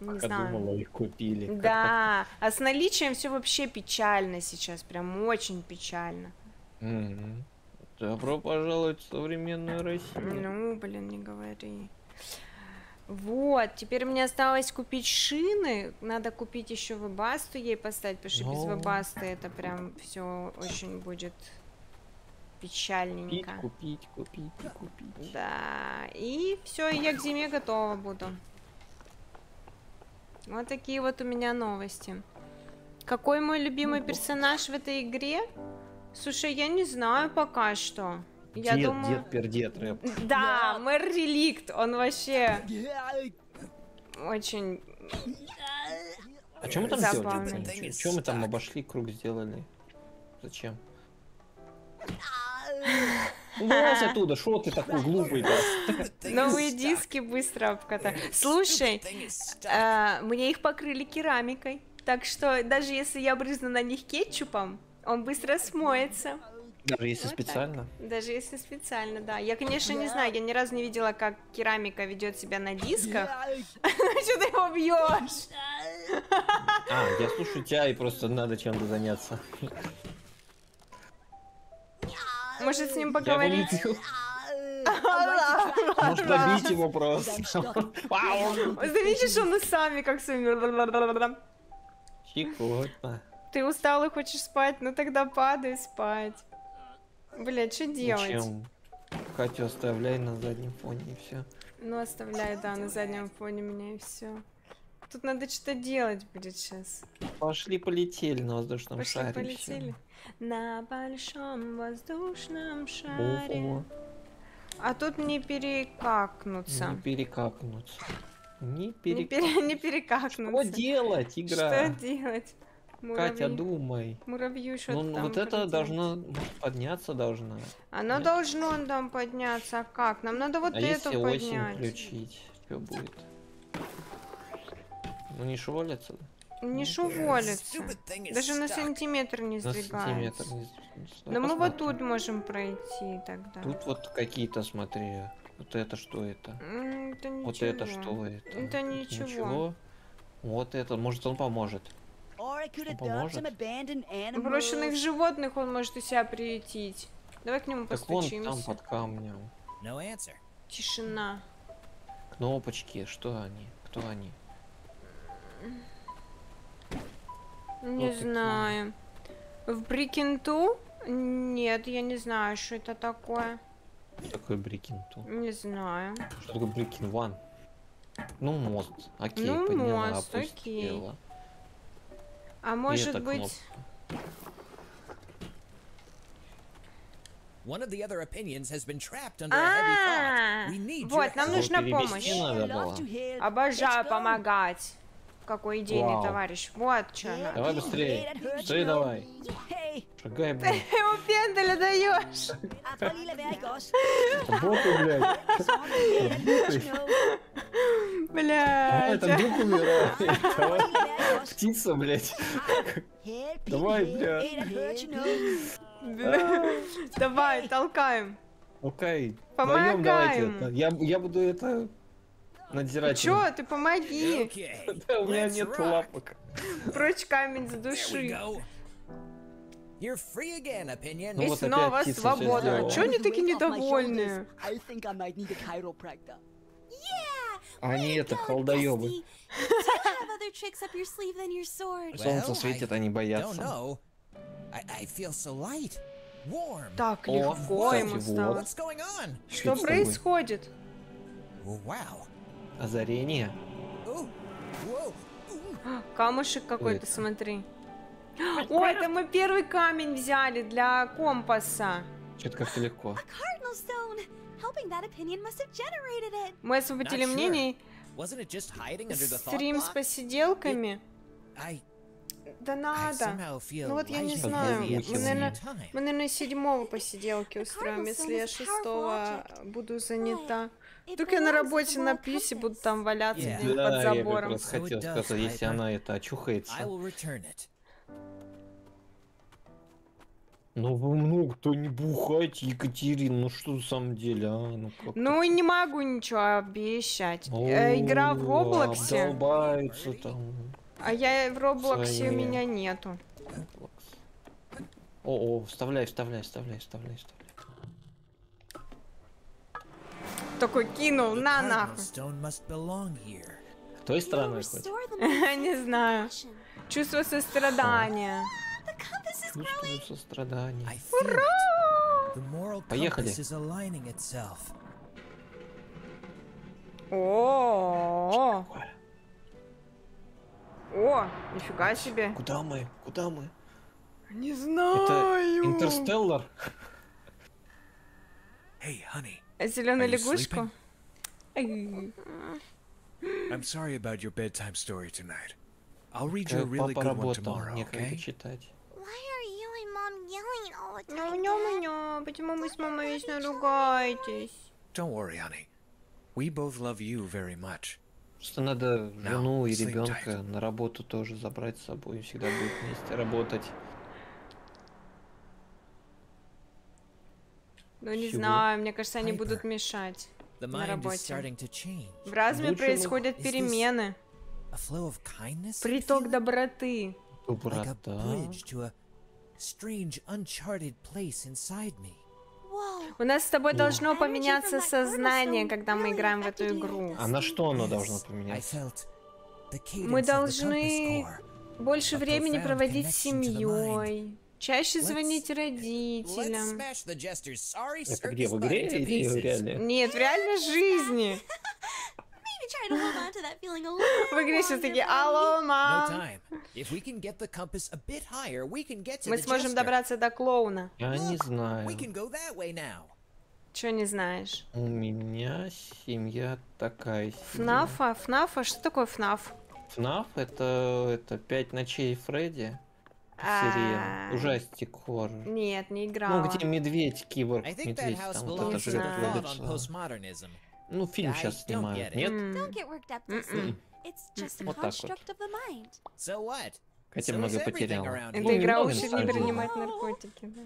Не Пока знаю. думала, их купили. Да, а с наличием все вообще печально сейчас, прям очень печально. Мгм. Добро пожаловать в современную Россию. Ну, блин, не говори. Вот, теперь мне осталось купить шины. Надо купить еще вебасту ей поставить, потому что без вебасты это прям все очень будет Купить, печальненько. купить, купить и купить. Да, и все, я к зиме готова буду. Вот такие вот у меня новости. Какой мой любимый персонаж в этой игре? Слушай, я не знаю пока что. Я дед, думаю... дед, пердед, рэп. Да, мэр Реликт, он вообще очень... А что мы там сделали? Чем мы там обошли, круг сделали? Зачем? Вылазь оттуда, шо ты такой глупый-то? Новые диски быстро обкатать. Слушай, э, мне их покрыли керамикой. Так что даже если я брызну на них кетчупом, он быстро смоется. Даже если Вот так. специально. Даже если специально, да. Я, конечно, не знаю, я ни разу не видела, как керамика ведет себя на дисках. Что ты его бьешь? А, я слушаю тебя и просто надо чем-то заняться. Может, с ним поговорить? Может добить его просто. Заметишь, что он сами как своими... Щекотно. Ты устал и хочешь спать? Ну тогда падай спать. Блять, что делать? Зачем? Катю оставляй на заднем фоне и все. Ну, оставляю, да, на заднем фоне меня и все. Тут надо что-то делать будет сейчас. Пошли полетели на воздушном Пошли, шаре. полетели. На большом воздушном шаре. Ого, А тут не перекакнуться. не перекакнуться. Не Не, перек... пере- не перекакнуться. Что делать, игра? Что делать? Катя, Муравей- думай. Муравью что-то Ну, там вот это должно подняться должна. Оно должно там подняться, а как? Нам надо вот а эту если осень поднять. включить, что будет? Ну не шевелится? Не шевелится. Даже на сантиметр не На сдвигается. сантиметр не с- Но мы вот тут можем пройти тогда. Тут вот какие-то, смотри. Вот это что это? Это ничего. Вот это что это? Это ничего. Ничего. Вот это, может он поможет. Брошенных животных он может у себя приютить. Давай к нему Так вон постучимся. там под камнем. No answer. Тишина. Кнопочки, что они? Кто они? Не Вот такие. знаю. В Брикенту? Нет, я не знаю, что это такое. Что такое Брикинту? Не знаю. Что такое Брикин Ван? Ну, мост. Окей, Ну, подняла, мост, окей. А может быть... One of the other opinions has been trapped under a heavy А, thought. We need your вот, нам нужна помощь. Обожаю помогать. Какой идейный Вау. товарищ. Вот что надо. Давай быстрее. Быстрее давай. Шагай, блин. Ты ему пендаля даешь. Боку, блядь. Давай, там Блядь. дух умирает. Давай. Птица, блядь. Давай, блядь. Давай, толкаем. Окей. Помогаем. Давайте. Я, я буду это надзирать. Чё, ты помоги. Да, у меня нет лапок. Прочь камень с души. You're free again, opinion. Ну И снова свобода. Чё они такие недовольные? Они это холдоёбы. Солнце светит, они боятся. Так легко ему стало. Что происходит? Oh, wow. Озарение. Камушек какой-то, смотри. Ой, это мы первый камень взяли для компаса. Что-то как-то легко. Мы освободили мнений. Стрим с посиделками. Да надо. Ну вот я не знаю. Мы, наверное, мы, наверное, седьмого посиделки устроим, если я шестого буду занята. Вдруг я на работе на писе буду там валяться Yeah. где-нибудь Да, под я как забором. раз хотел сказать, если она это очухается. Ну вы ну кто не бухайте, Екатерина, ну что в самом деле, а? Ну как Ну и не могу ничего обещать. Э, Игра в Роблоксе, Обдолбаются там. а я в Роблоксе у меня нету. О, о, вставляй, вставляй, вставляй, вставляй, вставляй. Такой кинул, на нахуй. Той стороной хоть. Не знаю. Чувство сострадания. It. The moral Поехали. aligning itself. О, о, нифига себе. Куда мы? Куда мы? Не Это знаю. Интерстеллар? Hey, honey. Зеленую лягушку. I'm sorry about your bedtime story tonight. I'll read you a really good one tomorrow, okay? читать. Why are you and mom yelling all the time? Няу-няу-няу, почему вы с мамой вечно ругаетесь? Don't worry, honey. We both love you very much. Просто надо жену и ребенка на работу тоже забрать с собой, всегда будет вместе работать. Ну не Чего? знаю, мне кажется, они будут мешать на работе. В разуме Лучше происходят перемены, приток доброты. Доброта. У нас с тобой должно поменяться сознание, когда мы играем в эту игру. А на что оно должно поменяться? Мы должны больше времени проводить с семьей, чаще Let's родителям. Это где, в игре или в реале? Нет, в реальной жизни. В игре сейчас такие, алло, мам. Мы сможем добраться до клоуна. Я не знаю. Чё не знаешь? У меня семья такая себе. ФНАФа? ФНАФа? Что такое ФНАФ? ФНАФ это, это пять ночей Фредди. Серия. А, Ужастик хоррор. Нет, не играла. Ну, где медведь, киборг, медведь, там вот belongs это to живет the в thought Эддерсе. on postmodernism. Ну, фильм сейчас снимают, нет? М-м. A Вот так вот. Хотя много Это here. игра учит не принимать наркотики. да.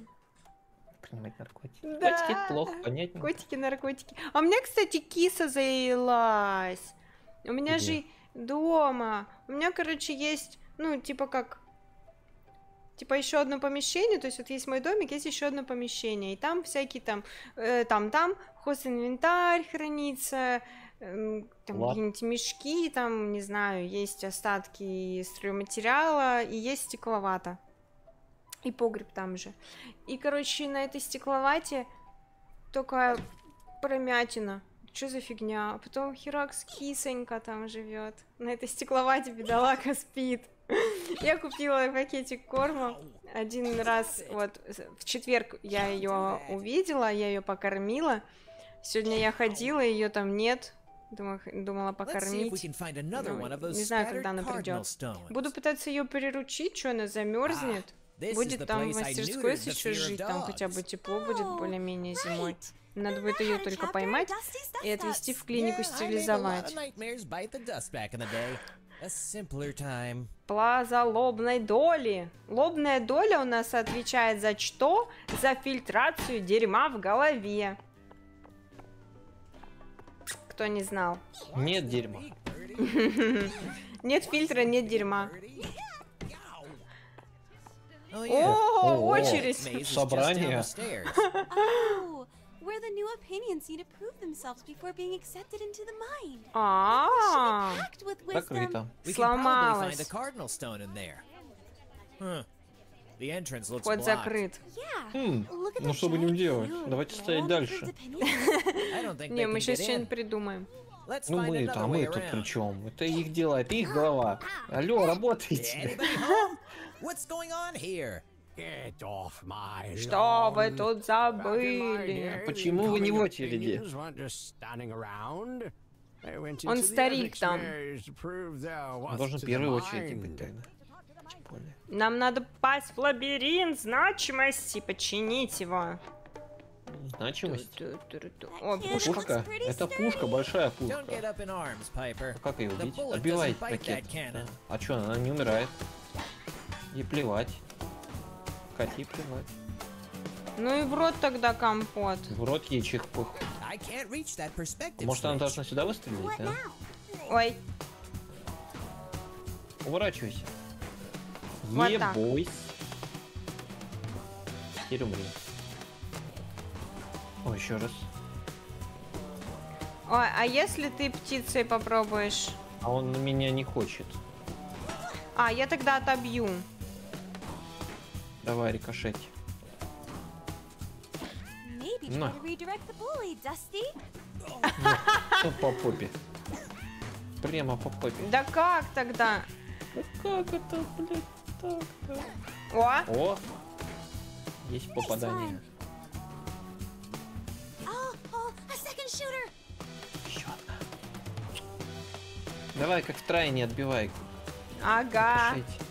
Принимать наркотики. Да. Котики это плохо, понятно. Котики, наркотики. А у меня, кстати, киса заелась. У меня Где? же дома. У меня, короче, есть, ну, типа как... Типа еще одно помещение, то есть вот есть мой домик, есть еще одно помещение, и там всякие там, э, там, там хозинвентарь хранится, эм, там какие-нибудь мешки, там, не знаю, есть остатки стройматериала, и есть стекловата. И погреб там же. И, короче, на этой стекловате такая промятина. Что за фигня? А потом Херакс кисонька там живет. На этой стекловате бедолага спит. Я купила пакетик корма один раз, вот в четверг я ее увидела, я ее покормила. Сегодня я ходила, ее там нет. Думала, покормить. Ну, не знаю, когда она придет. Буду пытаться ее приручить, что она замерзнет. is Будет там в мастерской, если of жить, там хотя бы тепло будет Oh, более-менее зимой. Надо будет ее только поймать и отвезти в клинику стерилизовать. Плаза лобной доли. Лобная доля у нас отвечает за что? За фильтрацию дерьма в голове. Кто не знал. Нет дерьма. Нет фильтра, нет дерьма. Oh, О, очередь. Собрание. the. Oh, where the new opinions need to prove themselves before being accepted into the mind. А, wisdom. Закрыто. We can probably Сломалась. find a cardinal stone in there. Huh. The entrance looks вход закрыт. Yeah. Хм, Look at ну the что будем делать? Давайте стоять дальше. Не, мы сейчас что-нибудь придумаем. Ну find мы, another а мы тут при чем? Это их дела, это их голова. Алло, работайте. Что вы тут забыли? day, Почему вы не в очереди? Он старик там. Он должен в the первой очереди быть тогда. Нам надо попасть в лабиринт значимости, починить его. Значимость. О, пушка. Пушка. Это пушка, большая пушка. А Как ее убить? Отбивай cannon. А что, она не умирает. И плевать. Коти плевать. Ну и в рот тогда компот. В рот ей чихпух. Может она должна сюда выстрелить, What да? now? Ой, Уворачивайся. Вот так. Ебойсь. Теперь умри. О, еще раз. Ой, а если ты птицей попробуешь? А он на меня не хочет. А, я тогда отобью. Давай, рикошеть. Dusty. Ну, по попе. Прямо по попе. Да как тогда? Ну как это, блядь, так-то? О, О! Есть попадание. Oh, oh. Давай, как в трайне, отбивай. ага. Рикошеть.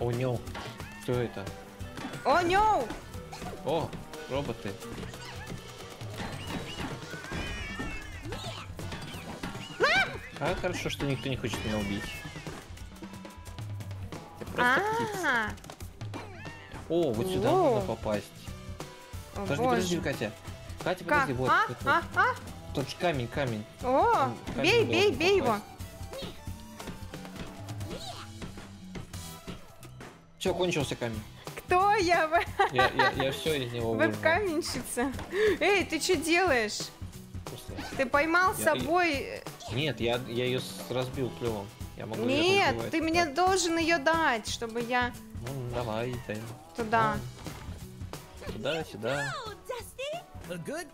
О, нё. Что это? О, no! О, роботы. А хорошо, что никто не хочет меня убить. Я просто птица. А, О, вот сюда можно попасть. Подожди, подожди. Катя. Катя, подожди, вот. А, вот. а, а? Тот же камень, камень. О, бей, бей, бей его. Все, кончился камень. Кто я? Вы- Я, я, я все из него вырвал. Веб-каменщица. Эй, ты что делаешь? Просто. Ты поймал с собой... э, Нет, я, я ее разбил клювом. Я могу Нет, ты мне должен ее дать, чтобы я Ну, давай, дай. туда. Туда, сюда.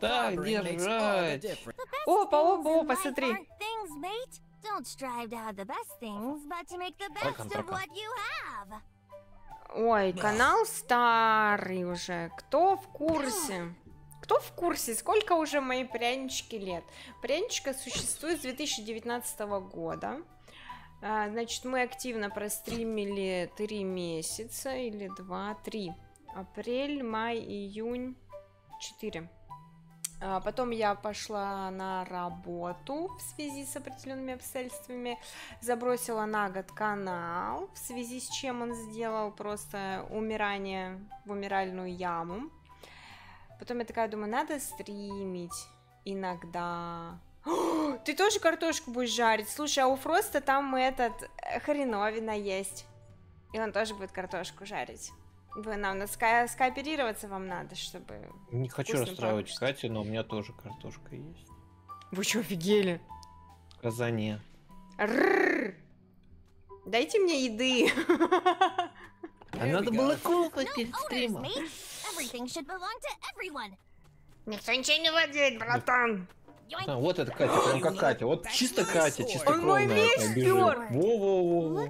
Так, держать. Опа, опа, опа, смотри. Don't strive to have the best things, but to make the best of what you have. Ой, канал старый уже. Кто в курсе? Кто в курсе, сколько уже моей прянички лет? Пряничка существует с 2019 года. А, Значит, мы активно простримили 3 месяца или 2, 3. Апрель, май, июнь, 4. А, Потом я пошла на работу в связи с определенными обстоятельствами, забросила на год канал, в связи с чем он сделал просто умирание в умиральную яму. Потом я такая думаю, надо стримить иногда. О, ты тоже картошку будешь жарить? Слушай, а у Фроста там этот э, хреновина есть. И он тоже будет картошку жарить. Вы нам на ска- скооперироваться вам надо, чтобы... Не хочу расстраивать получится. Катю, но у меня тоже картошка есть. Вы что, офигели? В казане. Рррр. Дайте мне еды. А надо было кушать перед стримом. mate. Everything should belong to everyone. Никто ничего не владеет, братан. А, вот это Катя, прям как Катя. Вот чисто Катя, чисто спер. Во-во-во.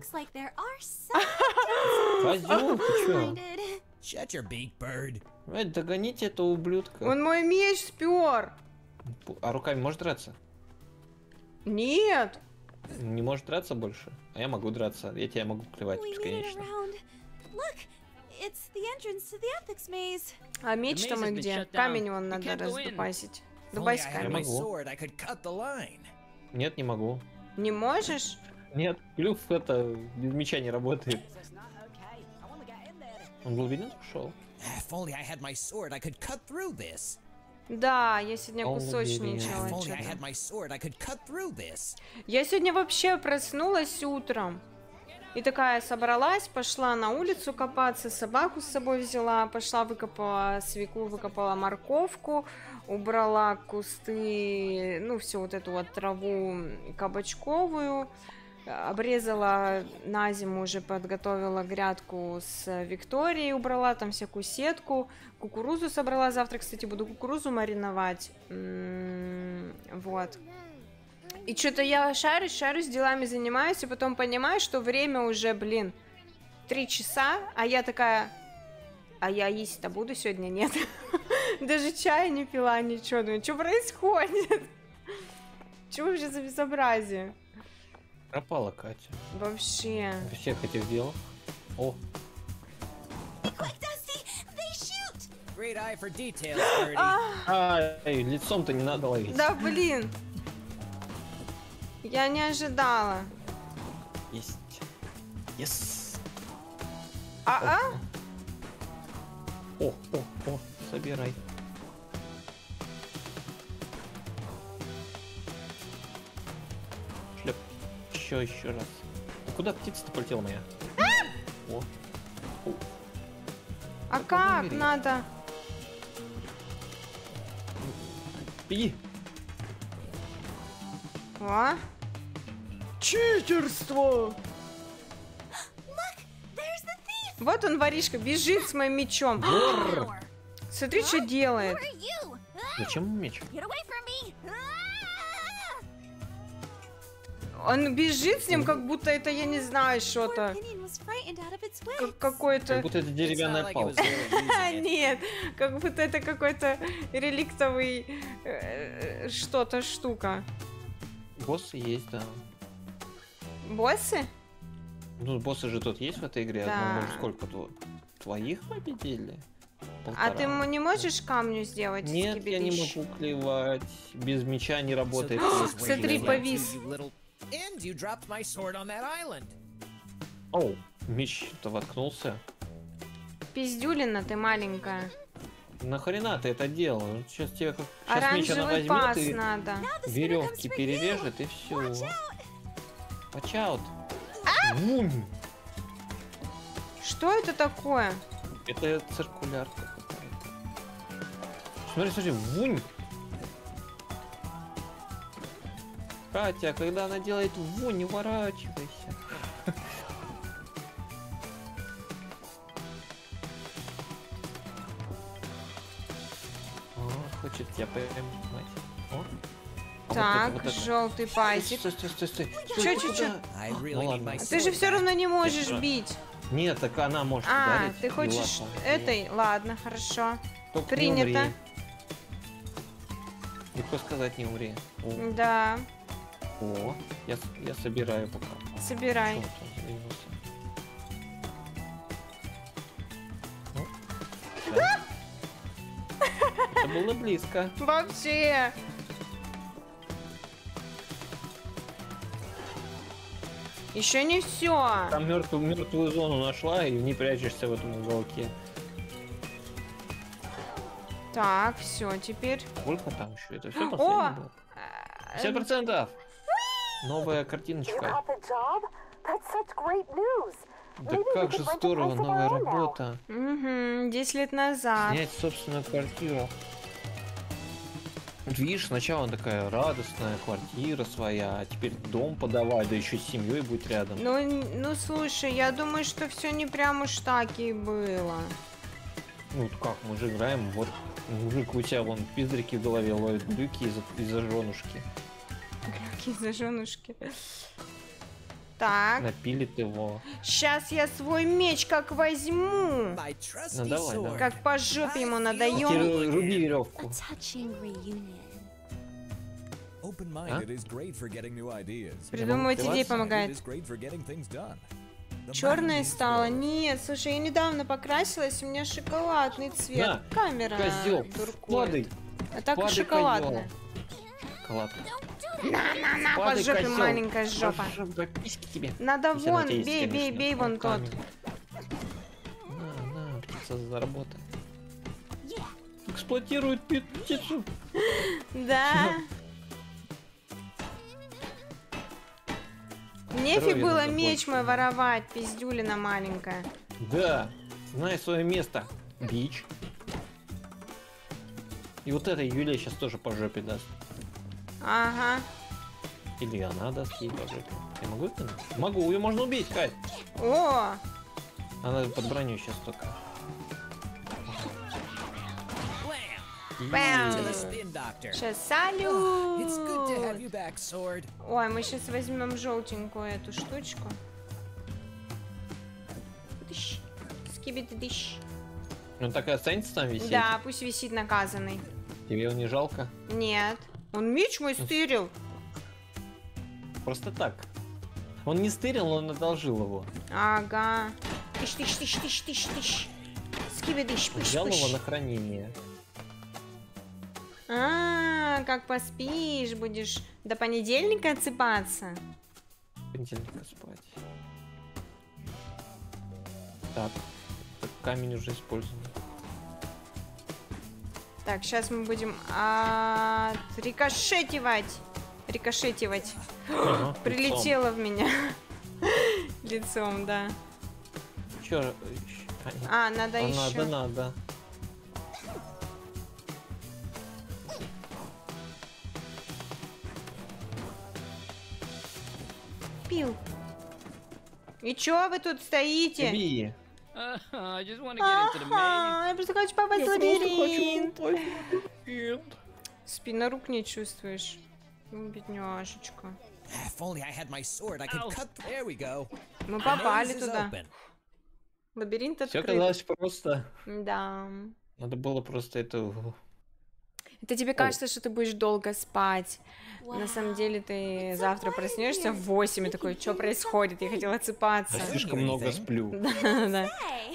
Козёл, ты чё? Shut your beak, bird. Эй, догоните этого ублюдка. Он мой меч спер. А руками можешь драться? Нет. Не можешь драться больше? А я могу драться. Я тебя могу клевать бесконечно. around. Look, it's the entrance to the ethics maze. А меч-то мы где? Камень вон надо раздупасить. Had Я могу. Нет, не могу. Не можешь? Нет, клюв это без меча не работает. Он виден, ушел. Да, я сегодня кусочничала. Я сегодня вообще проснулась утром. И такая собралась, пошла на улицу копаться, собаку с собой взяла, пошла выкопала свеклу, выкопала морковку, убрала кусты, ну, всю вот эту вот траву кабачковую, обрезала на зиму уже подготовила грядку с Викторией, убрала там всякую сетку, кукурузу собрала, завтра, кстати, буду кукурузу мариновать, М, вот. И что-то я шарюсь, шарюсь, делами занимаюсь, и потом понимаю, что время уже, блин, три часа, а я такая, а я есть-то буду сегодня, нет? Даже чая не пила, ничего, думаю, что происходит? Что вообще за безобразие? Пропала Катя. Вообще. Без всех этих дел. О, birdie. ай, лицом-то не надо ловить. Да, блин. Я не ожидала. Есть. Yes. А-а? О, о, о, собирай. Шлеп. Еще, еще раз. А Куда птица-то полетела моя? О. О, А Как как надо? Беги. А? Читерство! Вот он, воришка, бежит с моим мечом. Бррр. Смотри, что делает. Зачем меч? Он бежит с ним, как будто это, я не знаю, что-то. Как какой-то... Как будто это деревянная палка. Нет, как будто это какой-то реликтовый э, что-то штука. Боссы есть, да. Боссы? Ну, боссы же тут есть в этой игре. Да. Ну, сколько тут? Твоих победили? А Полтора. ты ему не можешь камню сделать? Нет, я не могу клевать. Без меча не работает. Смотри, повис. Оу, меч-то воткнулся. Пиздюлина ты маленькая. Нахрена ты это делал? Сейчас тебе как... Сейчас меч она Оранжевый пас возьмет и надо. веревки перережет и все. Watch out. А! Вунь. Что это такое? Это циркулярка какая-то. Смотри, смотри, вунь. Катя, когда она делает вунь, не уворачивайся. О, хочет тебя поймать. О. А вот Так, это, вот это. желтый пазик. Стой, стой, стой, стой. Need ладно. my Ты же все равно не можешь Ладно. бить. Нет, так она может А, ударить. ты и хочешь лапу. этой? Ладно, хорошо. Только не Принято. умри. Легко сказать не умри. О, Да, о, я, я собираю пока. собирай. Ну. Это было близко. Вообще. Еще не все. Там мертвую, мертвую зону нашла и не прячешься в этом уголке. Так, все, теперь. Сколько там еще? Это все О! последний был? 50%! Новая You картиночка. got the job? That's such great news. Да как же здорово, новая работа. Угу, 10 лет назад. Снять собственную квартиру. Вот видишь, сначала такая радостная квартира своя, а теперь дом подавай, да еще с семьей будет рядом. Ну, ну слушай, я думаю, что все не прям уж так и было. Ну как, мы же играем, вот мужик у тебя вон пиздрики в голове ловит глюки из-за из женушки. Какие за женушки. Так, Напилит его. сейчас я свой меч как возьму. Ну давай, давай. Как по жопе ему надаем. руби веревку. Ideas. Придумывать идеи помогает. стала. good. Нет, слушай, я недавно покрасилась, у меня шоколадный цвет. На, Камера Козел, падай. А так и падай, шоколадная. Шоколад. На-на-на, по жопе козел. маленькая жопа. По жопе, письки тебе. Надо Если вон, бей, бей, конечно, бей вон тот. На, на, птица заработай. Эксплуатирует птицу. Да. Нефиг было меч мой воровать, пиздюлина маленькая. Да, знай свое место. Бич. И вот эта Юлия сейчас тоже по жопе даст. Ага. Или она даст ей по жопе. Я могу это? Могу, ее можно убить, Кать. О, Она под броню сейчас только. Сейчас салют. Ой, мы сейчас возьмем желтенькую эту штучку. Дыщ. Скибиди дыщ. Он так и останется там висеть? Да, пусть висит наказанный. Тебе его не жалко? Нет. Он меч мой стырил. Просто так. Он не стырил, он одолжил его. Ага. Тыщ, тыщ, тыщ, тыщ, тыщ, тыщ. Скибидыщ, пыщ, Взял его пыщ. на хранение. А, как поспишь, будешь до понедельника отсыпаться. Понедельника спать. Так. так, Камень уже использован. Так, сейчас мы будем рикошетивать. Рикошетивать. Ага, Прилетело в меня. Лицом, да. Чё? А, надо А, еще. Надо, надо. Пил. И чё вы тут стоите? Уби. I just want to get into the maze. Ага, я просто хочу попасть в лабиринт. Спина рук не чувствуешь. Ну, бедняжечка. If only I had my sword, I could cut. There we go. Мы The попали maze is туда. Лабиринт Все открыт. казалось просто. Да. Надо было просто это... Это тебе кажется, что ты будешь долго спать. На самом деле ты завтра проснешься в 8 и такой, что происходит? Я хотела отсыпаться. Я слишком много сплю. Да, да.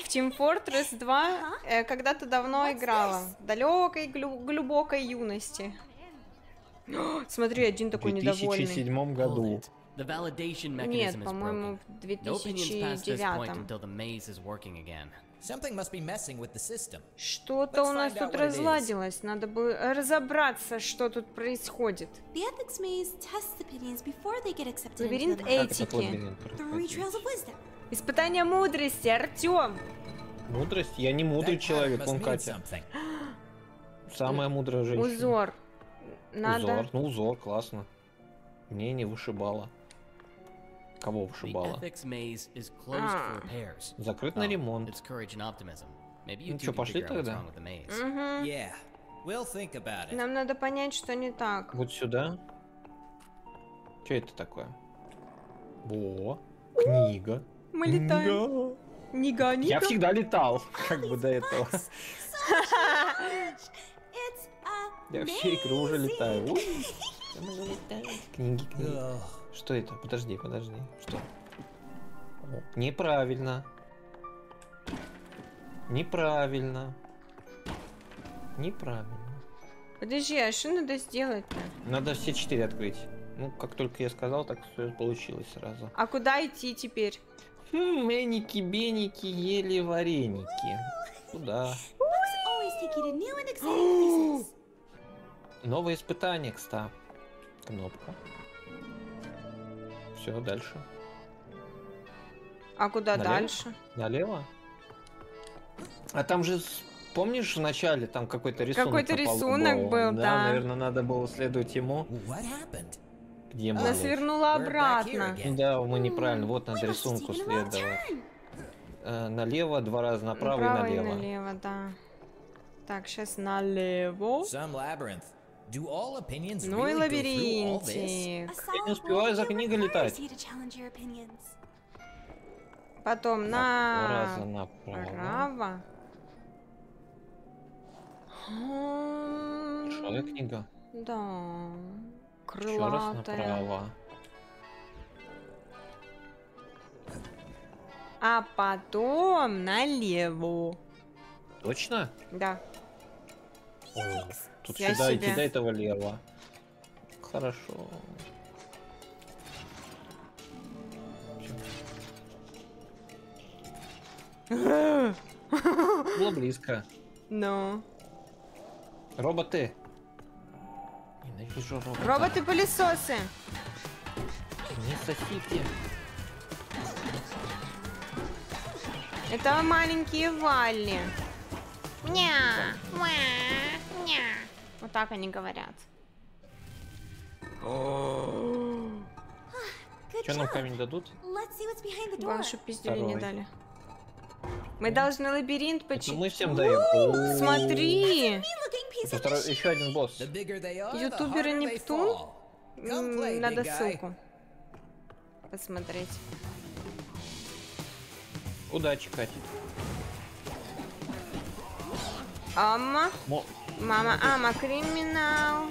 В Team Fortress 2 э, когда-то давно играла. В далекой, глубокой юности. Смотри, один В такой недовольный. 2007 году. Нет, по-моему, в No opinions past this point 2009. Until the maze is working again. Something must be messing with the system. Что-то у нас тут разладилось. Надо бы разобраться, что тут происходит. The ethics maze tests opinions before they get accepted Лабиринт into the maze. этики. Как этот лабиринт Three trails of wisdom. Испытание мудрости, Артем. Мудрость? Я не мудрый That человек, mean Катя. Самая мудрая женщина. Узор. Надо. Узор. Ну, узор, классно. Мне не вышибало. Кого вышибало? repairs. Закрыт на Oh, ремонт. Ну can пошли тогда? Нам надо понять, что не так. Вот сюда. Что это такое? Во, книга. Мы летаем. Книга. Не гони Я всегда летал, как бы до этого. Я все игры уже летаю. Книги, книги. Что это? Подожди, подожди. Что? Неправильно. Неправильно. Неправильно. Подожди, а что надо сделать-то? Надо все четыре открыть. Ну, как только я сказал, так все получилось сразу. А куда идти теперь? Хм, Эники, беники, ели вареники. Куда? Новое испытание, кста. Кнопка. Все, дальше. А куда Налево? дальше? Налево? А там же, помнишь, в начале там какой-то рисунок Какой-то рисунок был, да. наверное, надо было следовать ему. Где Она свернула обратно. Да, мы неправильно. Вот надо рисунку следовать. Э, налево, два раза направо, Направо и и налево. налево, да. Так, сейчас налево. Some labyrinth. Do all opinions Ну и really go through all this? лабиринтик. Я не успеваю за книгой летать. You to challenge your opinions. Потом на направо. право. Большая книга. Да. Еще раз Крылатая. направо. А потом налево. Точно? Да. О, тут Я сюда себе. идти до этого лево. Хорошо. Было близко. Ну. Роботы. Ненавижу роботов. Роботы-пылесосы. Не сосите. Это маленькие Валли. Ня, ма, ня. Вот так они говорят. Что нам камень дадут? Чтобы пиздюли не дали. Мы должны лабиринт починить. мы всем даем. Смотри! Еще один босс. The bigger they are, the Ютубер и harder they Нептун. Надо ссылку посмотреть. Удачи, Катя. Ама. Мо- Мама, ама, криминал.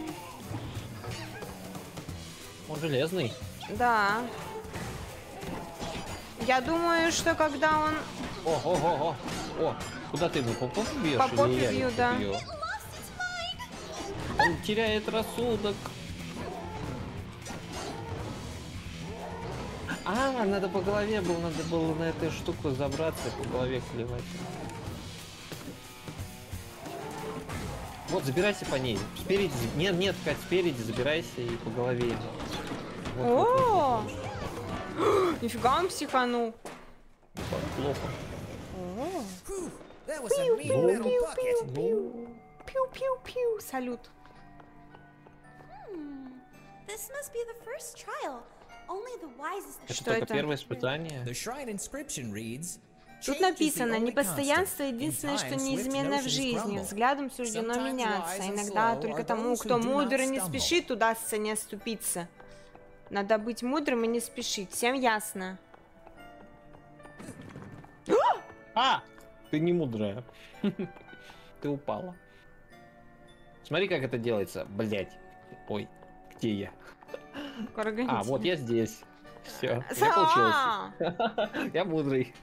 Он железный. Да. Я думаю, что когда он... О, о, о, о. О, куда ты его по попе бьешь? По попе бью, его да. бью? Он теряет рассудок. А, надо по голове было, надо было на эту штуку забраться и по голове клевать. Вот, забирайся по ней. Спереди. Нет, нет, Кать, спереди забирайся и по голове. Вот, вот, вот, О! вот, Нифига он психанул. Плохо. О. That was a mean metal bucket. Пиу-пиу-пиу. Салют. This must be the first trial. Only the wisest Это Что только это? первое испытание. The shrine inscription reads. Тут написано, непостоянство единственное, что неизменно в жизни. Взглядом суждено меняться. Иногда только тому, кто мудр и не спешит, удастся не оступиться. Надо быть мудрым и не спешить. Всем ясно. А! Ты не мудрая. Ты упала. Смотри, как это делается. Блять. Ой, где я? А, вот я здесь. Все. У меня получилось. Я мудрый.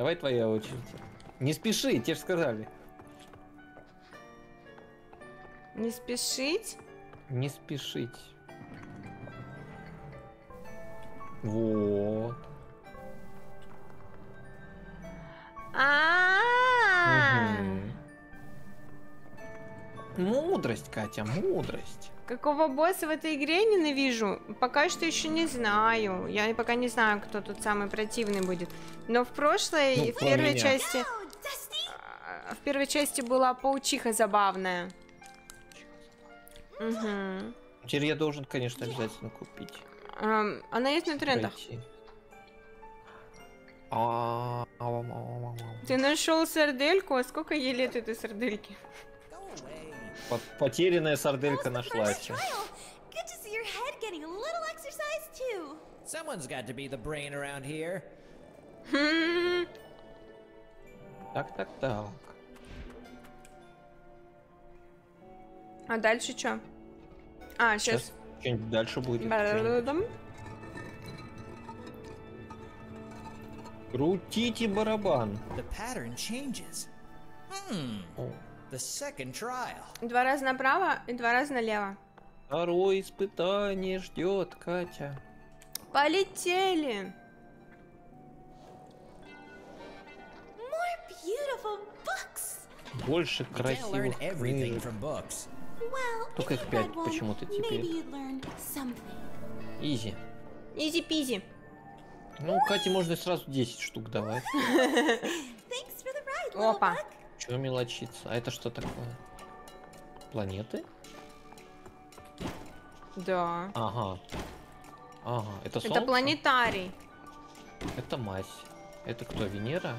Давай твоя очередь. Не спеши, тебе же сказали. Не спешить? Не спешить. Вот. А. Мудрость, Катя, мудрость. Какого босса в этой игре ненавижу? Пока что еще не знаю. Я пока не знаю, кто тут самый противный будет. Но в прошлой, Ну, в первой меня. части... а, В первой части была паучиха забавная. Угу. Теперь я должен, конечно, обязательно купить. Ам, она есть на трендах. А. Ты нашел сардельку? А сколько ей лет этой сардельки? По- Потерянная сарделька нашлась. Someone's got to be the brain around here. Так, так, так. А дальше что? А, сейчас. Что-нибудь дальше будет. Крутите барабан. The pattern changes. Hmm. The second trial. Два раза направо и два раза налево. Второе испытание ждет Катя. Полетели. More beautiful books. Больше You can't learn красивых книжек. Well, Только их you пять почему-то теперь. Easy. Easy-peasy. Ну, Кате можно сразу 10 штук давать. Thanks for the ride, little Опа. Чего мелочиться? А это что такое? Планеты? Да. Ага. Ага. Это Это Солнце? планетарий. Это Мась. Это кто, Венера?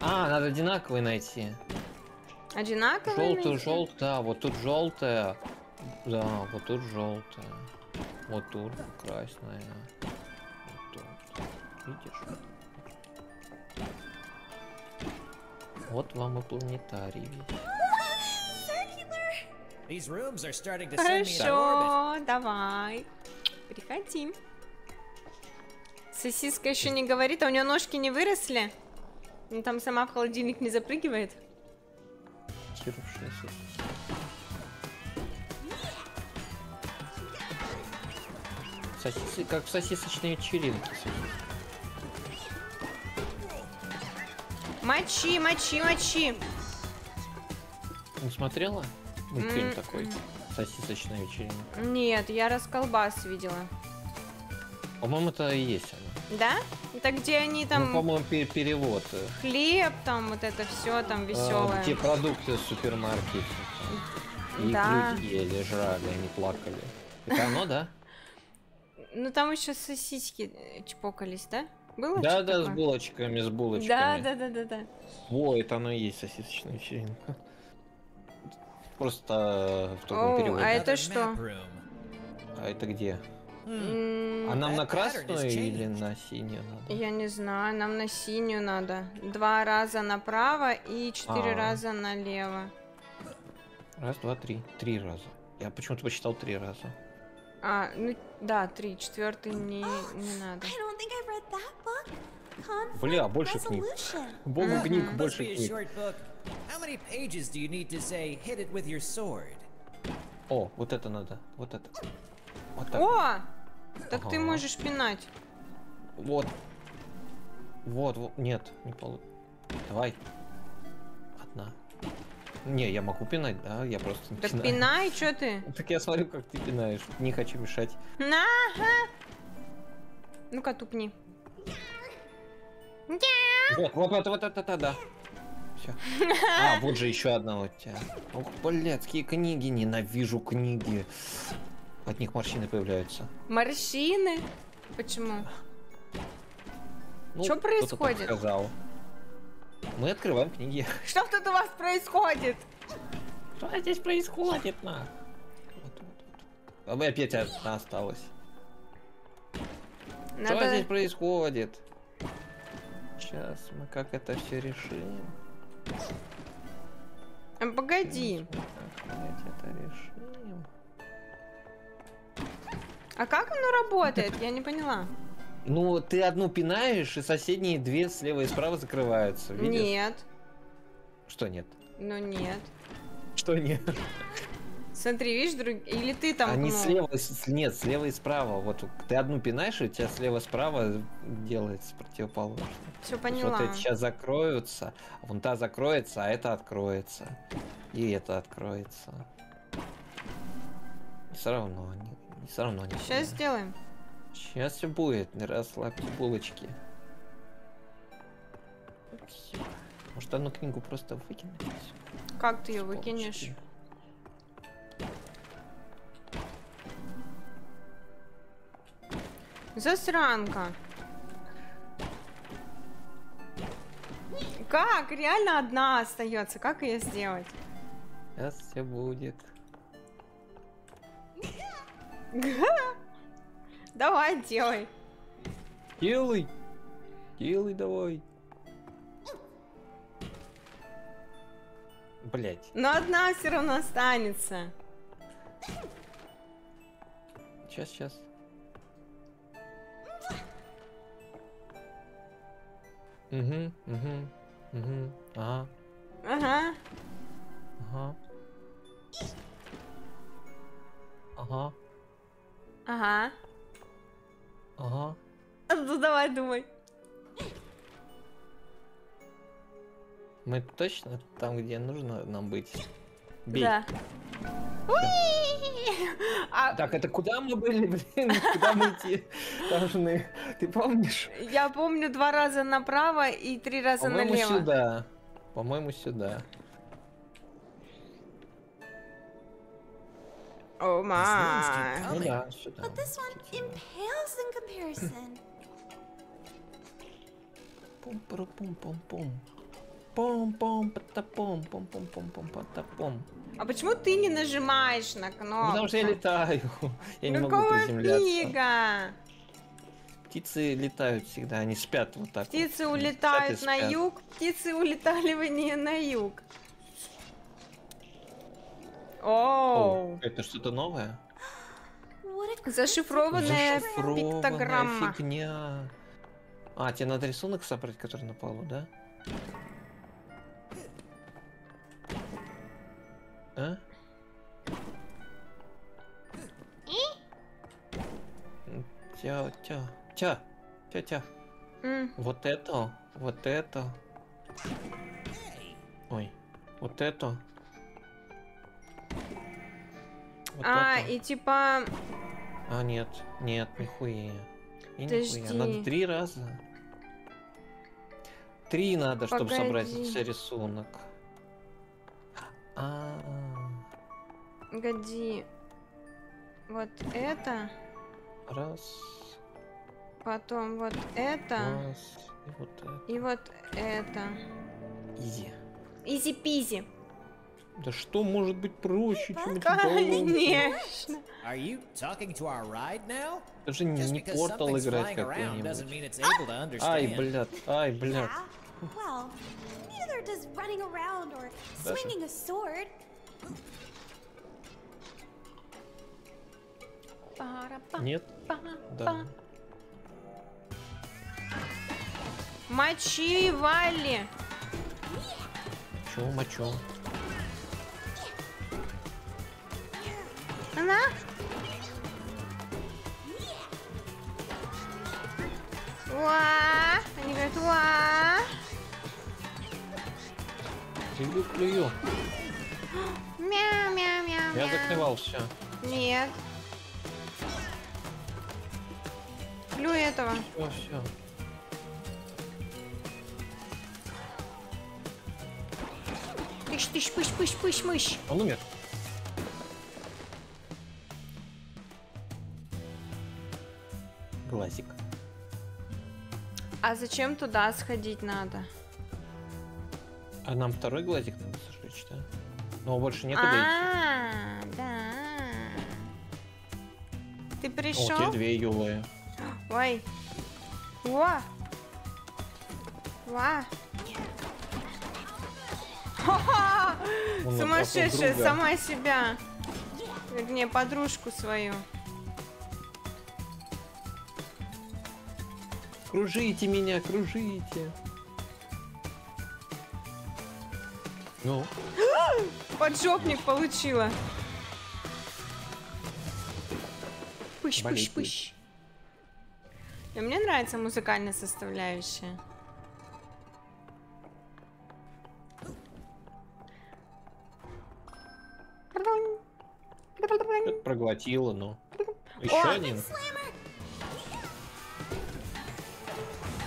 А, надо одинаковые найти. Одинаковые? Желтую, желтую, да, вот тут желтая. Да, вот тут желтая. Вот тут красная. Вот тут. Видишь? Вот вам и планетарий. Хорошо, давай. Приходи. Сосиска еще не говорит, а у нее ножки не выросли. Ну, там сама в холодильник не запрыгивает. Тировавшаяся. Сосисы, как в сосисочной вечеринке. Мочи, мочи, мочи. Не смотрела? Мультфильм М, такой. Сосисочная вечеринка. Нет, я расколбас видела. По-моему, это и есть она. Да? Это где они там Ну, по-моему, пе- перевод. э, хлеб, там вот это все там веселое. э, те продукты в супермаркете. И Да. люди ели, жрали, они плакали. Это оно, да? Ну там еще сосиски э, чпокались, да? Было Да, да, с такое? булочками, с Да, булочками. да, да, да, да. Во, это оно и есть сосисочная вечеринка. Просто в другом О, переводе. а это что? А это где? М, А нам на красную или на синюю надо? Я не знаю, нам на синюю надо. Два раза направо и четыре А. раза налево. Раз, два, три. Три раза. Я почему-то посчитал три раза. А, ну да, три. Четвертый не, не надо. Бля, больше книг. Богу книг, больше книг. О, вот это надо. Вот это. Вот так. О! Так ты Ага. можешь пинать. Вот. Вот, вот. Нет, не получится. Давай. Одна. Не, я могу пинать, да? Я просто не Так пинаю. пинай, что ты? Так я смотрю, как ты пинаешь. Не хочу мешать. На! Ну-ка, тупни. Вот, вот, вот, вот это, да. Все. А, вот же еще одна у тебя. Ух, блядские книги, ненавижу книги. От них морщины появляются. Морщины? Почему? Ну, так происходит? сказал. Мы открываем книги. Что тут у вас происходит? Что здесь происходит, на? А вы опять одна осталась. Что Надо... здесь происходит? Сейчас мы как это все решим. А, Погоди. Как мы это решим? А как оно работает? Я не поняла. Ну, ты одну пинаешь, и соседние две слева и справа закрываются. Видишь? Нет. Что нет? Ну нет. Что нет? Смотри, видишь, друг... или ты там Они пнул? слева, нет, слева и справа. Вот ты одну пинаешь, и у тебя слева-справа делается противоположно. Все поняла. Вот эти сейчас закроются, а вон та закроется, а это откроется. И это откроется. Все равно, не, все равно не Сейчас сделаем. Сейчас все будет, не расслабьте булочки. Может одну книгу просто выкинуть? Как ты ее выкинешь? Засранка. Как? Реально одна остается. Как ее сделать? Сейчас все будет. Давай, делай. Делай! Делай давай! Блять. Но одна все равно останется. Сейчас, сейчас. Угу, угу, угу. Ага, Ага. ага. Ага, Ага. Ага. Ну давай, думай. Мы точно там, где нужно нам быть? Бей. Да. А Так, это куда мы были, блин? Куда мы идти должны? Ты помнишь? я помню два раза направо и три раза По-моему, налево. сюда. По-моему, сюда. Ну coming. да, сюда. But this one impales in comparison. Пум-пум-пум-пум-пум. Пум-пум, пата-пум, пум-пум-пум-пум, пата-пум. А почему ты не нажимаешь на кнопку? Ну, потому что я летаю. Я не могу Какого приземляться. фига? Птицы летают всегда, они спят вот так. вот. Птицы Они улетают спят и на спят. юг, птицы улетали вы не на юг. О, Оу, это что-то новое? Зашифрованная Зашифрованная пиктограмма. фигня. А, тебе надо рисунок собрать, который на полу, да? А? Тя, тя, тя, тя, тя. М, Вот это, вот это. Ой, вот это. Вот А, это. и типа... А, нет, нет, нихуя. И Подожди. нихуя. Надо три раза. Три надо, чтобы собрать Погоди. этот рисунок. А, Годи. Вот это, раз, потом вот это, раз, и вот это. и вот это. Easy. Easy-peasy. Да что может быть проще, чем эти? Конечно. Are you talking to our ride now? Даже не, не портал играть understand. Ай, блядь, ай, блядь. Yeah. Well, neither does running around or Даже. swinging a sword. Нет? Да. Мочи, Валли. Чё, мочу? Она? Уа! Они говорят, уа! Плюю, плюю. Мяу-мяу-мяу. Я закрывал все. Нет. Плю этого. Все, все. Тыщ, тыщ, пыщ, пыщ, пыщ, мыщ. Он умер. А зачем туда сходить надо? А нам второй глазик надо сожечь, да? Но больше некуда идти. А, да. Ты О, пришел? те две юлы. Ой. Во. Ва. Ну, Сумасшедшая сама себя. Вернее, подружку свою. Кружите меня, кружите. Ну, Поджопник получила. Пыщ, пыщ, пыщ. И мне нравится музыкальная составляющая. проглотила, ну. Еще О! один.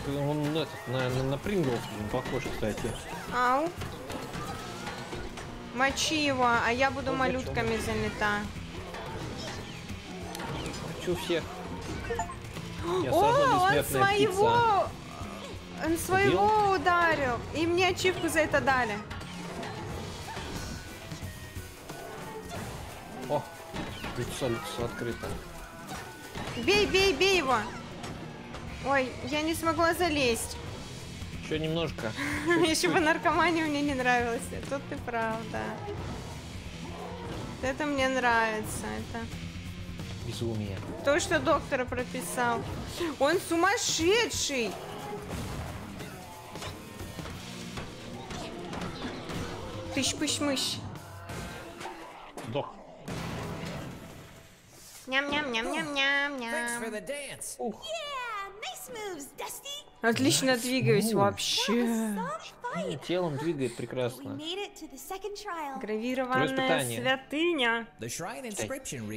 Он этот, на, на, на Принглс, похож, кстати. Ау. Мочи его, а я буду Ну, малютками занята. Хочу всех. Я О, он своего... Он своего ударил. И мне ачивку за это дали. птица. О, лицо, лицо открыто. Бей, бей, бей его. Ой, я не смогла залезть. Еще немножко. Еще бы наркомания мне не нравилась. Тут ты прав, да. Это мне нравится. Это Безумие. то, что доктор прописал. Он сумасшедший. Тыщ-пыщ-мыщ. Дох. Thanks for the Ням-ням-ням-ням-ням. dance. Yeah. Отлично двигаюсь вообще. Телом двигает прекрасно. Гравированная святыня.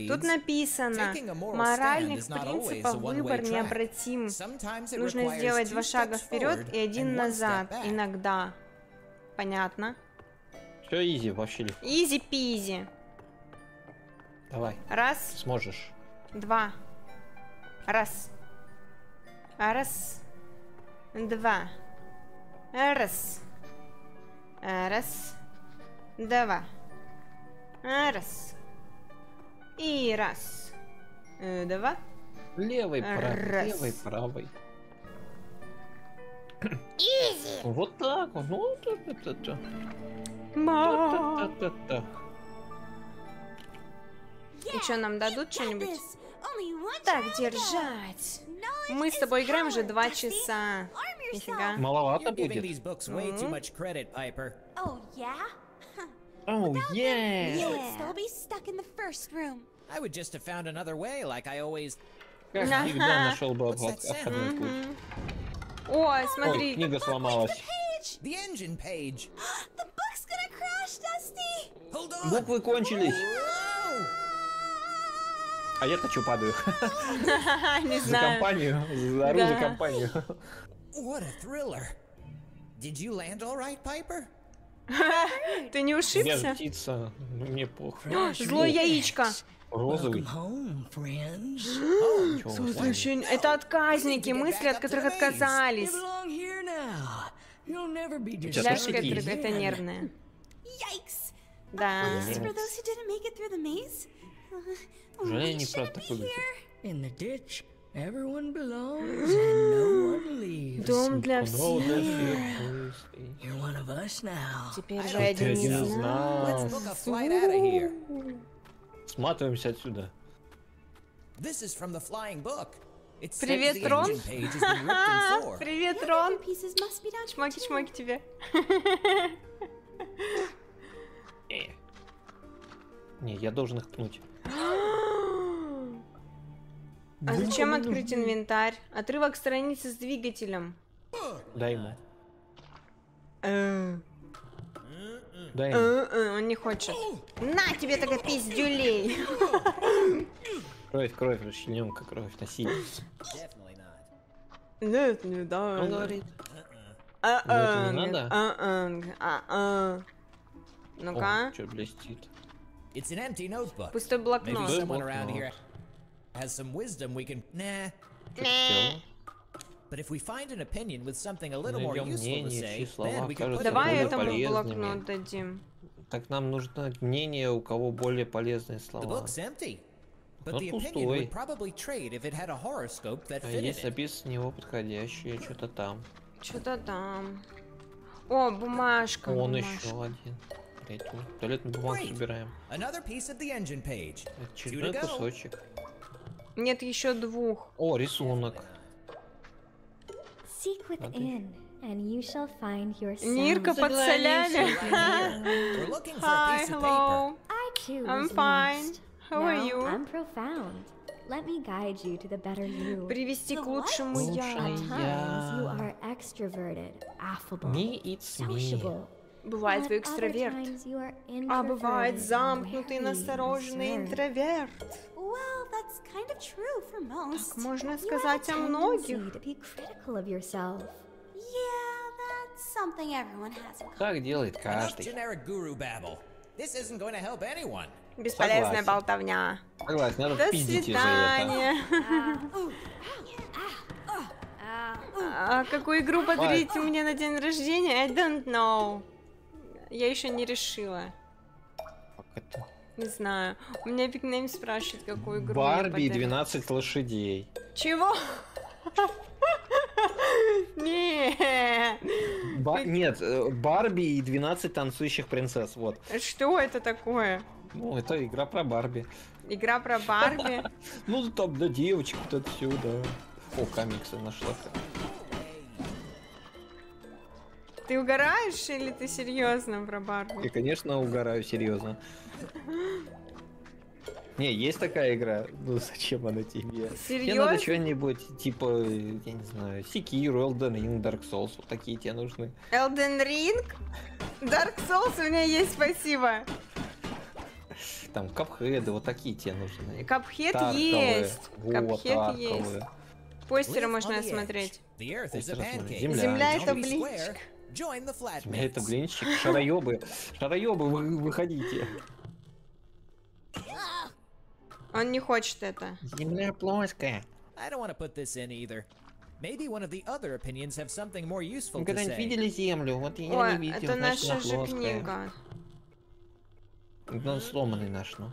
Тут написано, моральных принципов выбор необратим. Нужно сделать два шага вперед и один назад. Иногда. Понятно. Все easy, вообще легко. Easy-peasy. Давай, Раз, сможешь. два. Раз. Раз. Два. Раз. Раз. Два. Раз. И раз. Э, Два. Левой, правой, Раз. левой, правой. Изи. Вот так вот. Ну, та-та-та-та. Ма. Та-та-та-та. И что, нам дадут что-нибудь? Так держать. Мы с тобой играем уже два часа. Нифига. Маловато будет. Oh, yeah? I would just have found another way, like I always. Как Ага. всегда нашел бы обходной путь. Ой, Ой, смотри. книга сломалась. The engine page. The book's gonna crash, Dusty! Hold on. Буквы кончились. Whoa! А я-то что падаю? Не За знаю. компанию. За ору за Да. компанию. What a thriller. Did you land all right, Piper? Ты не Я ушибся? же птица. Ну, Мне похуй. Злое яичко. Розовый. Чё, Слушай, это отказники, мысли, от которых отказались. Спросите, это, нервная. Да. Uh, Жаль, shouldn't правда be выглядит. here. In the ditch, everyone belongs and no one leaves. Дом для Ну, всех. для всех мыслей. You're one of us now. Теперь don't один один из нас. Let's нас. book a flight out of here. Сматываемся отсюда. This is from the flying book. It says Привет, the Рон. Привет, Рон. too. Чмоки-чмоки тебе. Э. Не, я должен их пнуть. А зачем открыть инвентарь? Отрывок страницы с двигателем. Дай ему. Э, Дай э, ему. э, Он не хочет. На тебе такая пиздюлей. Кровь, кровь, расчлененка, кровь, насилие. Definitely not. Нет, не да. Он говорит. А, Ну, а, а, а, а, а. Ну-ка. что блестит. It's an empty notebook. Пустой Maybe блокнот. someone around here has some wisdom we can. Nah. Всё. But if we find an opinion with something a little more useful to say, then we can кажутся put it Давай более in the этому блокнот дадим. Так нам нужно мнение, у кого более полезные The слова. book's empty. But Блокнот the opinion пустой. would probably trade if it had a horoscope that А fitted есть it. написано него подходящее, что-то там. Что-то там. О, бумажка. Он бумажка. еще один. Блять, мы туалетную бумагу собираем. Очередной кусочек. Нет, еще двух. О, рисунок. Seek within, and you shall find your Нирка sound. под солями. We're looking for a Hi, hello. I'm fine. How are you? I'm profound. Let me guide you to the better you. Привести к лучшему я. At times you are extroverted, affable, sociable. Бывает вы экстраверт. А бывает замкнутый, настороженный интроверт. Так можно сказать о многих. Так делает каждый. Бесполезная Согласен. болтовня. Согласен, надо До свидания. А какую игру подарить мне на день рождения? I don't know. Я еще не решила. Как это? Не знаю. У меня Name спрашивает, какую игру Барби и подарить. 12 лошадей. Чего? Ба- Нет, э, Барби и 12 танцующих принцесс, вот. Что это такое? Ну, это игра про Барби. Игра про Барби? Ну, там для девочек вот это все, да. О, комиксы нашла. Ты угораешь или ты серьезно про Барби? Я, конечно, угораю, серьезно. Не, есть такая игра. Ну зачем она тебе? Тебе надо Серьезно? что-нибудь типа, я не знаю, Sekiro, Elden Ring, Dark Souls. Вот такие тебе нужны. Elden Ring? Dark Souls у меня есть, спасибо. Там капхеды, вот такие тебе нужны. Капхед Тарковые. есть. Вот, Капхед тарковые. есть. Постеры можно осмотреть. Земля. Земля это блинчик. Square. Join the flat Меня это блинчик, шароебы. Шароебы, вы, выходите. Он не хочет это. Земля плоская. I don't want to put this in either. Maybe one of the other opinions have something more useful to say. видели Землю? Вот я Ой, не видел, это наша же книга. Ну, сломанный наш, ну.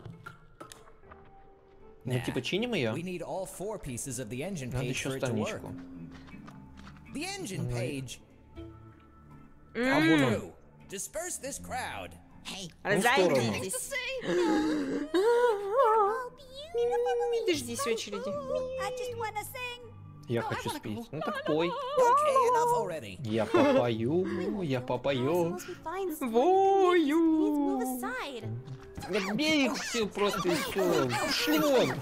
Ну, типа, чиним ее? We need all four pieces of the engine Надо page еще for it to work. страничку. The engine Ну, page. А вон он. Through. Disperse this crowd. Hey, Разойдитесь. Ми-ми-ми-ми, Дождись очереди. I just wanna sing. Я хочу спеть. Ну так пой. Я попою, я попою. Вою. Да бей их все просто и все. Шлен.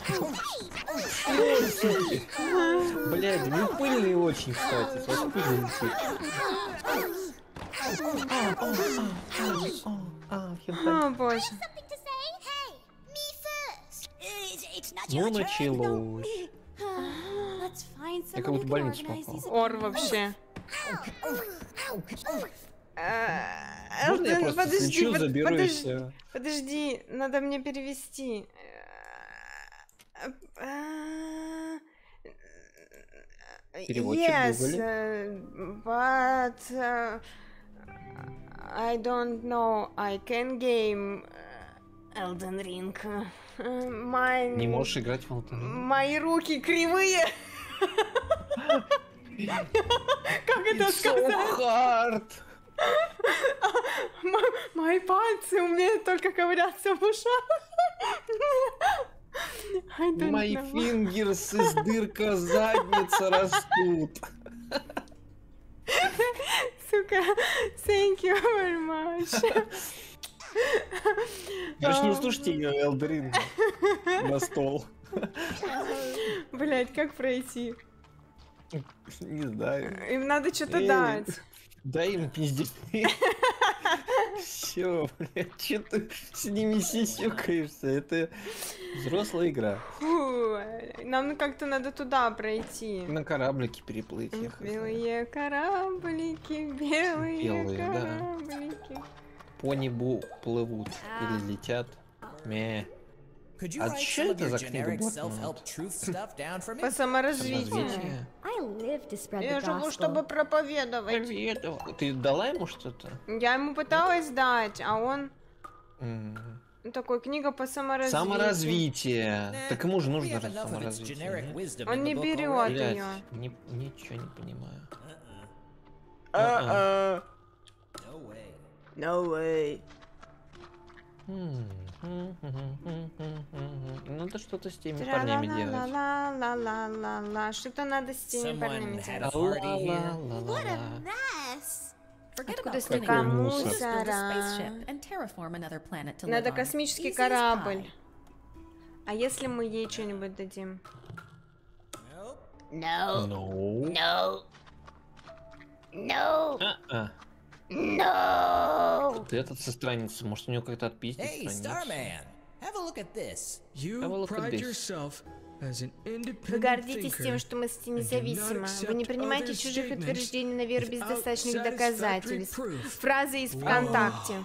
Шлен, суки. Блядь, ну пыльные очень, кстати. Вот пыль летит. Хентай. О, боже. Something to say? Hey, me first. It's, it's not Ну, your turn. началось. Let's find Я как будто больницу попал. Ор вообще. Э, Можно я Элден, просто подожди, под- подожди, подожди, надо мне перевести. Э, Переводчик yes, Google. but uh, I don't know. I can game uh, Elden Ring. My, Не можешь играть в Elden Ring? Мои руки кривые. Как это It's so сказать? hard. Мои пальцы умеют только ковыряться в ушах. Мои фингерс из дырка задница растут. Сука, thank you very much. Даже не Ам. слушайте ее Элдрин на стол. Блять, как пройти? Не знаю. Им надо что-то дать. Дай им пиздец. Все, блядь, что ты с ними сисюкаешься? Это взрослая игра. Фу, нам как-то надо туда пройти. На кораблике переплыть. я. Белые кораблики, белые, Белые, да. кораблики. По небу плывут А. или летят. Ме. Could you А of это за книга? По саморазвитию. Я живу, чтобы проповедовать. Ты дала ему что-то? Я ему пыталась дать, а он такой книга по саморазвитию. Саморазвитие. Так ему же нужно же саморазвитие. Он не берет ее. не- ничего не понимаю. Uh-uh. No way. No way. М. Надо что-то с теми парнями делать. Что-то надо с теми парнями делать. Откуда столько мусора? Надо космический корабль. А если мы ей что-нибудь дадим? No. Ну. No. No. А-а. No. Вот этот со страницы, может у него как-то отпиздить Hey. Starman, have a look at this. You pride yourself as an Вы independent гордитесь thinker тем, что not независимо. Вы не принимаете чужих утверждений на веру без достаточных доказательств. proof. Фраза из ВКонтакте.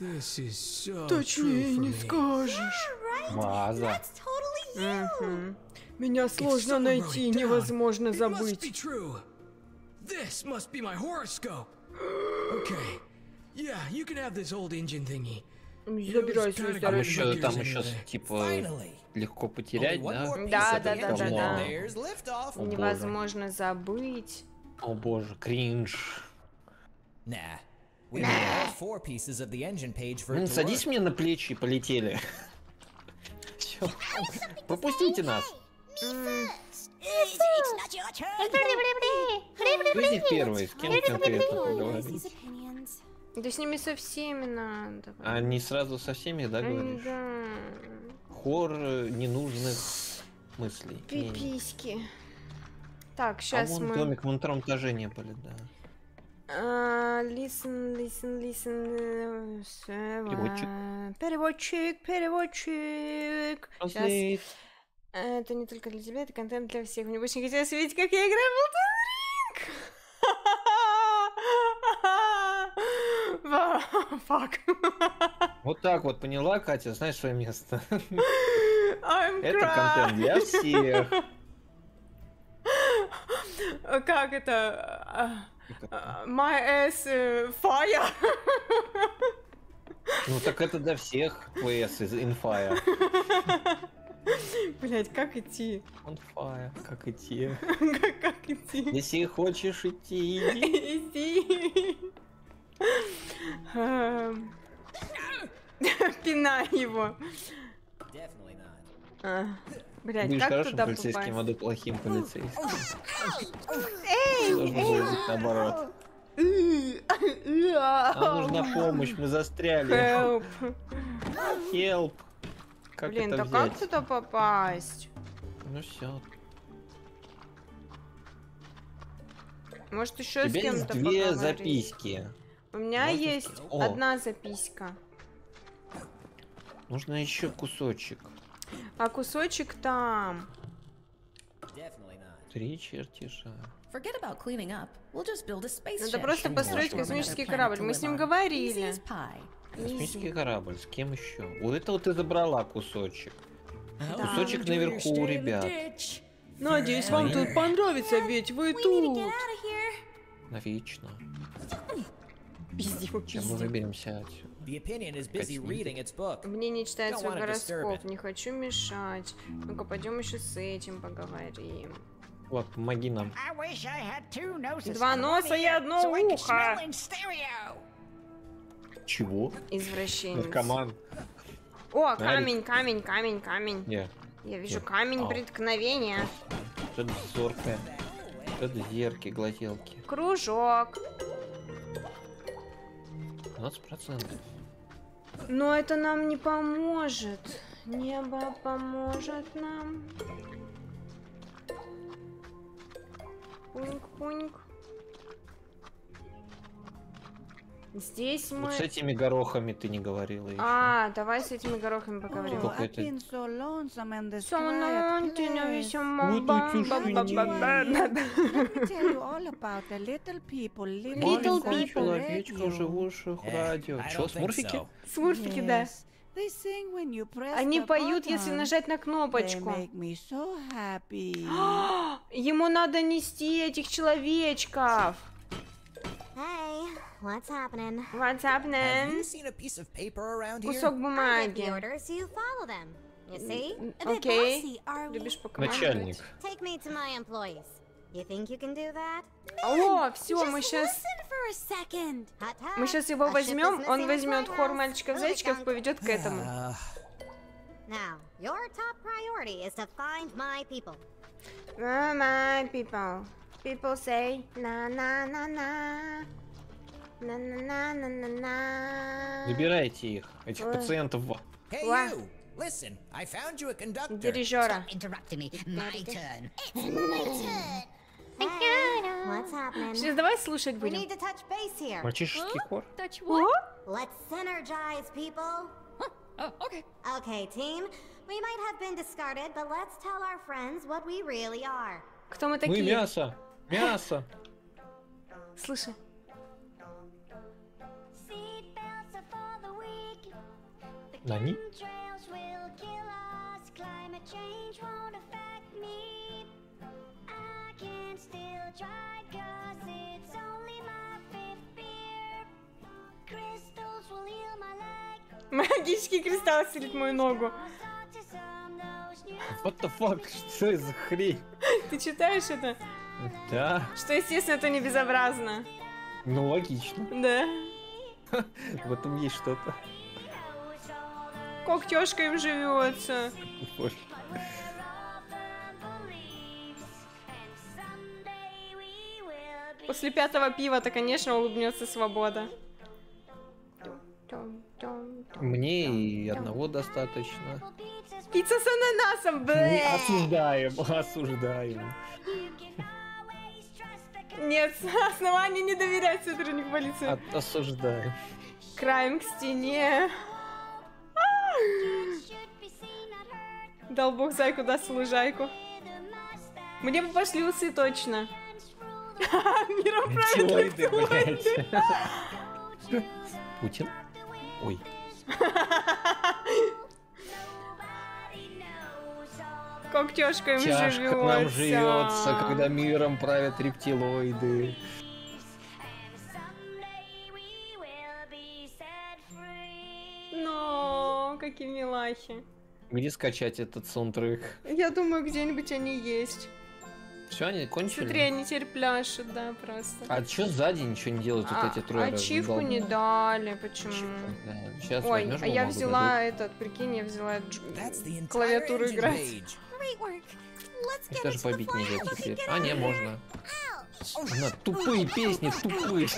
This is so Точнее true for не me. скажешь. База. That's totally you. Мгм. Меня сложно найти, невозможно it must be забыть. true. This must be my horoscope. Забираю свою а Там еще, там еще типа легко потерять, да? Да, да, да, да, да. Невозможно забыть. О боже, кринж. Ну, садись мне на плечи и полетели. Пропустите нас. It's not your turn. Кто из них первый? С кем конкретно. Да с ними со всеми надо. А не сразу со всеми, да, говоришь? Да. Хор э, ненужных мыслей. Пиписьки. Так, А сейчас вон мы... домик на втором этаже не были, да. А, Listen, listen, listen. э, Переводчик. э, Переводчик, переводчик. Сейчас. Translate. Это не только для тебя, это контент для всех. Мне очень хотелось видеть, как я играю в Elden Фак. Вот так вот, поняла, Катя, знаешь свое место. Это контент для всех. Как это? А, а, My ass э, fire. Ну так это для всех PS из Infire. Блять, как идти? On fire, как идти. Как, как идти? Если хочешь идти, иди. Иди. Эм. Пинай его. Definitely not. А, Блять, Будешь как хорошим туда полицейским, а попасть? ты плохим полицейским. Эй! Быть наоборот. Нам нужна помощь, мы застряли. Help. Help. Как Блин, это да как туда попасть? Ну все. Может еще У с кем-то две поговорить? записки. У меня Можно есть? О. одна записка. Нужно еще кусочек. А кусочек там. Три чертежа. Forget about cleaning up. We'll just build a space Надо просто построить космический корабль. Мы с ним говорили. Космический корабль. С кем еще? Вот это вот ты забрала кусочек. Да. Кусочек наверху у ребят. Надеюсь, вам тут понравится, ведь вы тут. Навечно. Чем мы выберемся отсюда? Мне не читает Don't свой wanna disturb гороскоп, it. не хочу мешать. Ну-ка, пойдем еще с этим поговорим. Вот, помоги нам. Два носа и одно ухо. Чего? Извращенец. Наркоман. О, камень, камень, камень, камень. Yeah. Я вижу yeah. камень oh. преткновения. Что-то зоркое. Что-то зерки, глотелки. Кружок. 12%. Но это нам не поможет. Небо поможет нам. Пуньк-пуньк. Здесь мы... Вот с этими горохами ты не говорила еще. А, давай с этими горохами поговорим. Oh, Какой-то... Little people. Маленькая человечка, живущих радио. Че, смурфики? Смурфики, да. Они поют, если нажать на кнопочку. So Ему надо нести этих человечков. Hey, what's happening? What's happening? Кусок бумаги. Окей. Okay. Любишь покомандовать? Начальник. My. You think you can do that? О, все, мы сейчас... Мы сейчас его возьмем, он its возьмет хор мальчиков-зайчиков, поведет к этому. Uh, Now, your top priority is to find my people. Oh, my people. People say на на на на на на на на на на Забирайте их, этих Ой. пациентов. hey you! Listen, I found you a conductor. Дирижера. Interrupting me. My turn. Hey, what's happening? Сейчас давай слушать We будем. need to touch base here. Мальчишеский хор? Touch О, Let's synergize, people. Oh, okay. Okay, team. We might have been discarded, but let's tell our friends what we really are. Кто мы Мы такие? мясо. Мясо. Слушай. Seatbelts are for the weak. Нани? Trails will kill us. Climate change won't affect me. Still try cause it's only my fifth beer. Crystals will heal my leg. Магический кристалл силит мою ногу. What the fuck? Что это за хрень? Ты читаешь это? Да, Что, естественно, это не безобразно. ну логично. Да. В этом есть что-то. Как тёшка им живется. Ой. После пятого пива-то, конечно, улыбнется свобода. Мне и одного достаточно. Пицца с ананасом, Не блэ! осуждаем, осуждаем. Нет, оснований не доверять сотруднику полиции. От- осуждаем. Краем к стене. Дал бог зайку, даст лужайку. Мне бы пошли усы точно. Миром правит Рептилоиды. Путин? Ой. Как тёшка им Тяжко живется. нам живется, когда миром правят рептилоиды. Но, какие милахи. Где скачать этот саундтрек? Я думаю, где-нибудь они есть. Все, они кончили? Смотри, они теперь пляшут, да, просто. А чё сзади ничего не делают вот эти трое? Ачивку не дали, почему? Сейчас Ой, а я взяла этот, прикинь, я взяла клавиатуру играть. дадут. Даже побить нельзя теперь. А, не, можно. На тупые песни, тупые.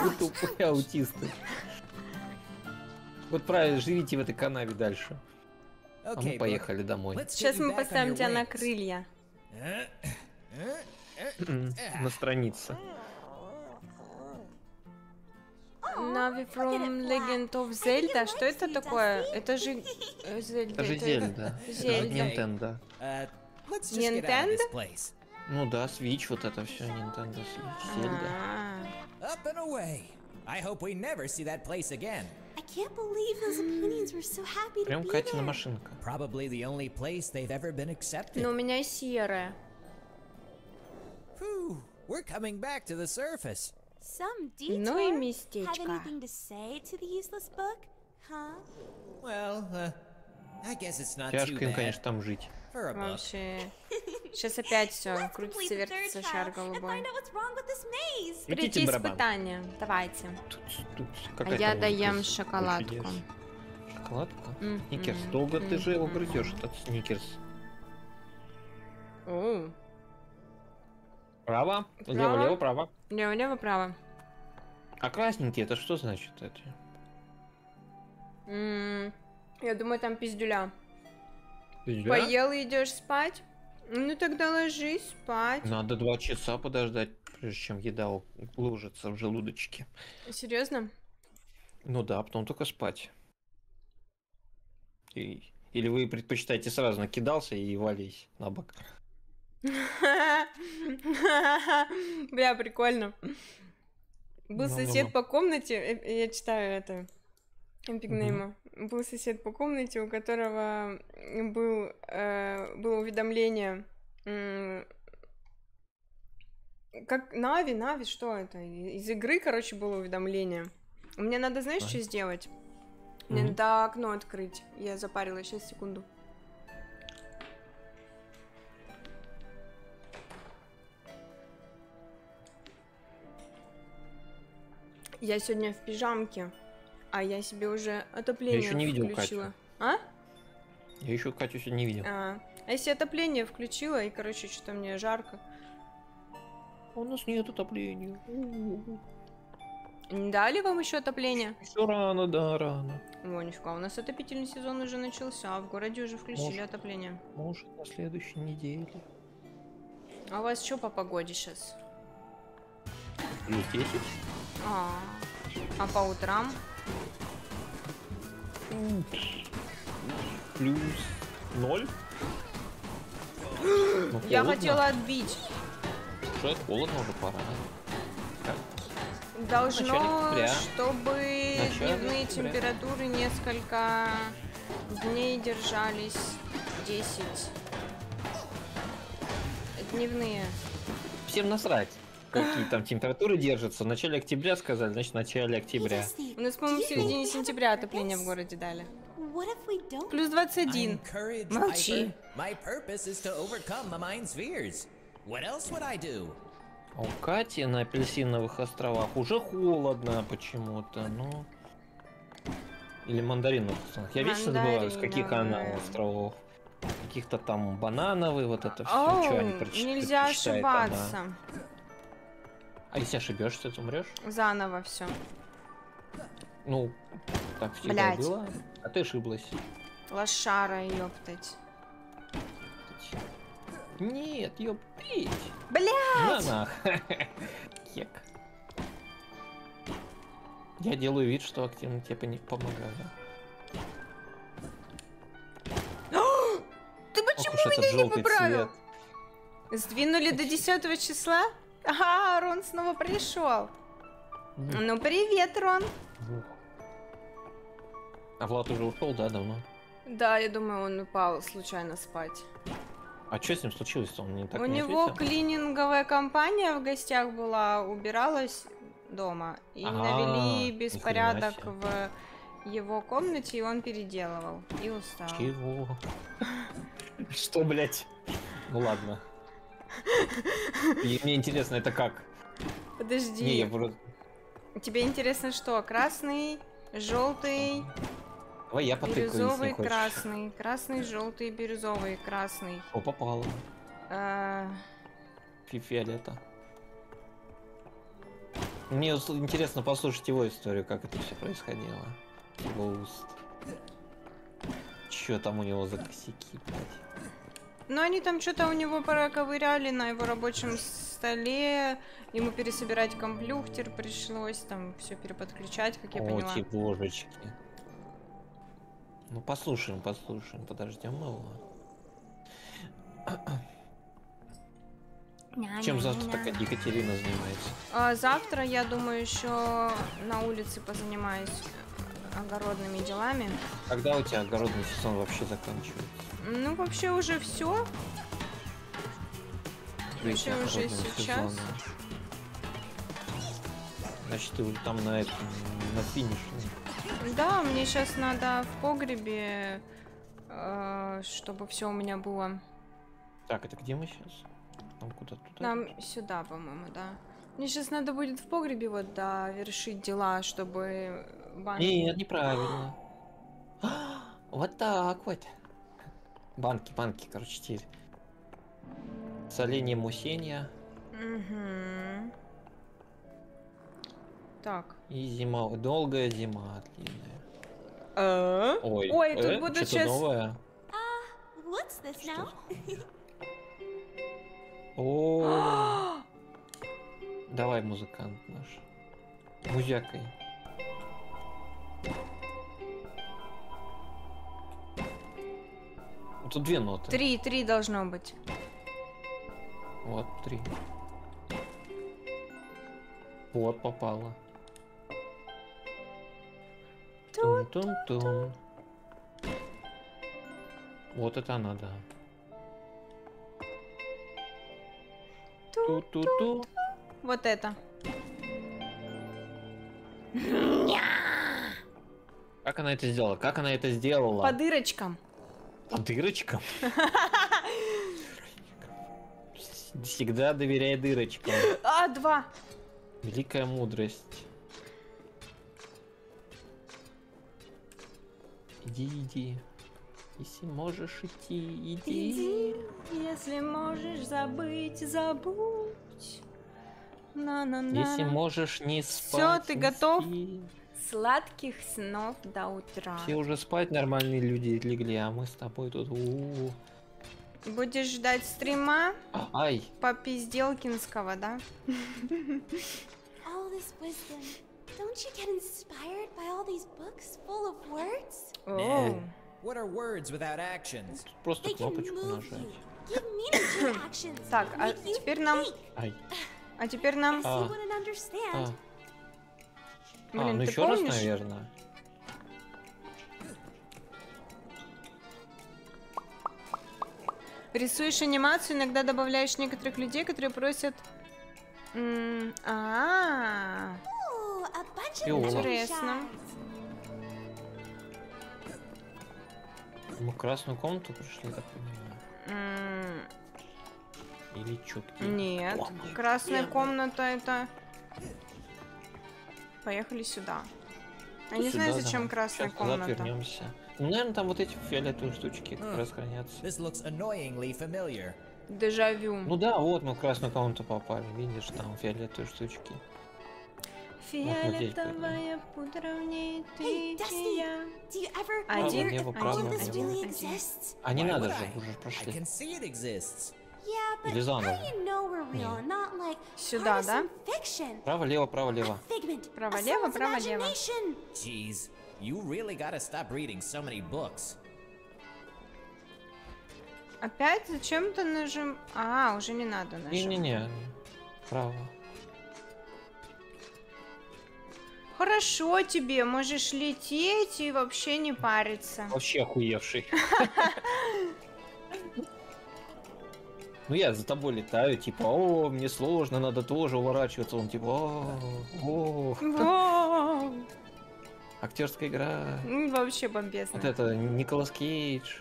Вы тупые аутисты. Вот правильно, живите в этой канаве дальше. А мы поехали домой. Сейчас мы поставим тебя на крылья. На странице. Navi from Legend of Zelda. Что это такое? Это же э, Зельда. Это же Зельда. Зельда. Uh, Nintendo? place. Ну да, Switch, вот это все Nintendo Switch, Зельда. А. Up and away. I hope we never see that place again. I can't believe those opinions were so happy to Прям be Катина there. машинка. Probably the only place they've ever been accepted. Но у меня серая. Whew, we're coming back to the surface. Some Ну и detour. Have местечко. anything to say to the useless book? Huh? Well, uh, I guess it's not too Тяжко им, bad конечно, там жить. for a book. Вообще. Сейчас опять все крутится, вертится шар голубой. барабан. испытание. Давайте. Тут А я музыка шоколадку. чудес. Шоколадку? Сникерс. Долго ты же его грызешь, этот сникерс. О, Право, лево, Право. лево, право. лево, лево, право. А красненький, это что значит? Это? М, Я думаю, там пиздюля. Пиздюля? Поел и идешь спать? Ну тогда ложись спать. Надо два часа подождать, прежде чем еда ложится в желудочке. Серьезно? Ну да, потом только спать. И- Или вы предпочитаете сразу накидался и вались на бок? Бля, прикольно. Был Ну, сосед ну. по комнате, э, я читаю это, Эпикнейма. Был сосед по комнате, у которого был, э, было уведомление, как Нави, Нави, что это? Из игры, короче, было уведомление. Мне надо, знаешь, что сделать? Мне надо окно открыть. Я запарилась, сейчас, секунду. Я сегодня в пижамке, а я себе уже отопление ещё не видел включила. Катю. А? Я еще Катю сегодня не видел. А, а если отопление включила, и, короче, что-то мне жарко. У нас нет отопления. Не дали вам еще отопление? Все рано, да, рано. О, нифига, у нас отопительный сезон уже начался, а в городе уже включили Может. отопление. Может, на следующей неделе. А у вас что по погоде сейчас? Плюс 10. А, а по утрам? Плюс 0. Ну, Я хотела отбить. Уже холодно, уже пора. Должно, чтобы Начале дневные температуры несколько дней держались 10. Дневные. Всем насрать, какие там температуры держатся. В начале октября сказали, значит, в начале октября. У нас, по-моему, в середине сентября отопление в городе дали. Плюс 21. Courage, Молчи. А у Кати на апельсиновых островах уже холодно почему-то, ну. Или мандариновых островах. Я вечно забываю, с каких она островов. Каких-то там банановый, вот это все. Оу, Что они прочит- нельзя предпочитает она? А если ошибешься, ты умрешь? Заново все. Ну, так всегда Блядь. было. А ты ошиблась. Лошара, ёптать. Нет, ёптить. На Блять! нах. Кек. Я делаю вид, что активно тебе пони- помогаю. Ты Ох почему этот меня не поправил? цвет. Сдвинули до 10 числа? Ага, Рон снова пришел. Ну, привет, Рон. А Влад уже ушел, да, давно? Да, я думаю, он упал случайно спать. А что с ним случилось-то? Он не так У не него ответил? клининговая компания в гостях была, убиралась дома. И А, навели ни хрена беспорядок в его комнате, и он переделывал. И устал. Чего? Что, блять? Ну ладно. И мне интересно, это как? Подожди. Не, я просто... Тебе интересно что? Красный, желтый, Давай я потыкаю, если бирюзовый, хочешь. красный, красный, желтый, бирюзовый, красный. О, попало. Фи- Фиолета. Мне интересно послушать его историю, как это все происходило. Его уст. Че там у него за косяки, блядь? Ну, они там что-то у него проковыряли на его рабочем столе. Ему пересобирать компьютер пришлось, там все переподключать, как я О, поняла. те божечки. Ну послушаем, послушаем, подождем его. Чем завтра такая Екатерина занимается? А завтра, я думаю, еще на улице позанимаюсь огородными делами. Когда у тебя огородный сезон вообще заканчивается? Ну, вообще уже все. Вообще уже сейчас. сезона. Значит, ты там на этом, на финише. Да, мне сейчас надо в погребе, э, чтобы все у меня было. Так, это где мы сейчас? Там куда-то туда? Нам сюда, по-моему, да. Мне сейчас надо будет в погребе вот довершить дела, чтобы банки... Нет, неправильно. Вот так вот. Банки, банки, короче, теперь. Соление мусенья Мгм. Так. и зима. Долгая зима, длинная. А? Ой, Ой, тут э, будут что-то сейчас... новое. Now? О, Давай, музыкант наш. Музякой. Тут две ноты. Три, три должно быть. Вот, три. Вот, попало. Тун-тун-тун. Вот это она, да. Ту-ту-ту. Вот это. Как она это сделала? Как она это сделала? По дырочкам. По дырочкам? Всегда доверяй дырочкам. А, два. Великая мудрость. Иди, иди. Если можешь идти, иди. Иди, если можешь забыть, забудь. На-на-на. Если можешь не спать. Все, ты не готов? спи. Сладких снов до утра. Все уже спать нормальные люди легли, а мы с тобой тут. у-у-у. Будешь ждать стрима Ай, по пизделкинского, да? Don't you get inspired by all these books full of words? Nah. What are words without actions? просто кнопочку нажать. Так, а теперь нам... Ай. А теперь нам... А. Блин, а, ну еще раз, помнишь? наверное. Рисуешь анимацию, иногда добавляешь некоторых людей, которые просят... А, интересно. Мы в красную комнату пришли, так понимаю. Или чё, где? Нет, О, нет. красная комната это... Поехали сюда. Я не Сюда, знаю, да. зачем красная Сейчас комната. вернемся. Ну, наверное, там вот эти фиолетовые штучки как раз хранятся. Дежавю. Ну да, вот мы в красную комнату попали. Видишь, там фиолетовые штучки. Фиолетовая пудра в ней Hey, Dusty, третья. do you ever Один, один, один. А не надо же, уже прошли. Или заново. Сюда, да? partisan fiction? Право, лево, право, лево. Figment Право, of лево, someone's право, лево. imagination. Jeez, you really gotta stop reading so many books. Опять зачем ты нажим? А, уже не надо нажимать. Не-не-не. Право. Хорошо тебе, можешь лететь и вообще не париться. Вообще охуевший. Ну я за тобой летаю, типа, о, мне сложно, надо тоже уворачиваться. Он типа, о, о, актерская игра. М, Вообще бомбезно. Вот это Николас Кейдж.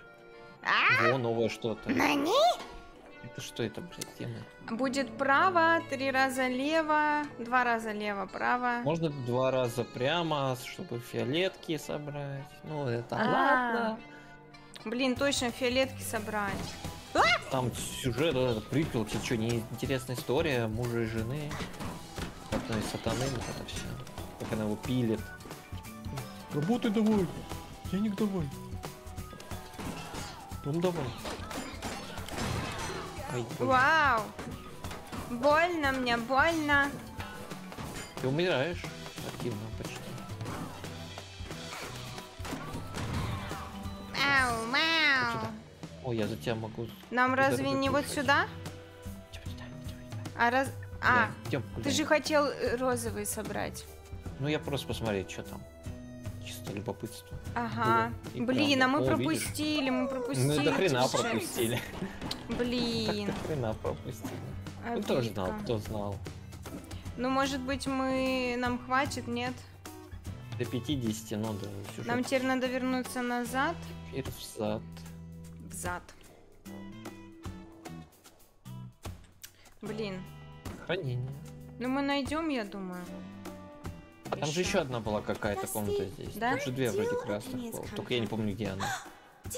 Во, новое что-то. Это что это, блядь, тема? Будет право, три раза лево, два раза лево, право. Можно два раза прямо, чтобы фиолетки собрать. Ну, это А. ладно. Блин, точно, фиолетки собрать. Там сюжет, этот приквел, что, не интересная история мужа и жены? Одной сатаны, вот это все. Как она его пилит. Работай давай. Денег давай. Ну давай. Ай. Вау! Больно мне, больно. Ты умираешь активно почти. Мяу, мяу. О, я за тебя могу. Нам разве не вот сюда? А раз... А, ты же хотел э, розовый собрать. Ну я просто посмотреть, что там. Чисто любопытство. Ага. Было. Блин, а правда. мы О, видишь? пропустили, мы пропустили. Ну до хрена пропустили. Блин. До хрена пропустили. Ну кто знал, Обидка. кто знал. Ну, может быть, мы... Нам хватит, нет? До 50, ну да. Нам теперь надо вернуться назад. Теперь взад. Взад. Блин. Хранение. Ну, мы найдем, я думаю. А там же еще одна была какая-то комната здесь. Да? Тут же две вроде красных было. Только я не помню, где она. А,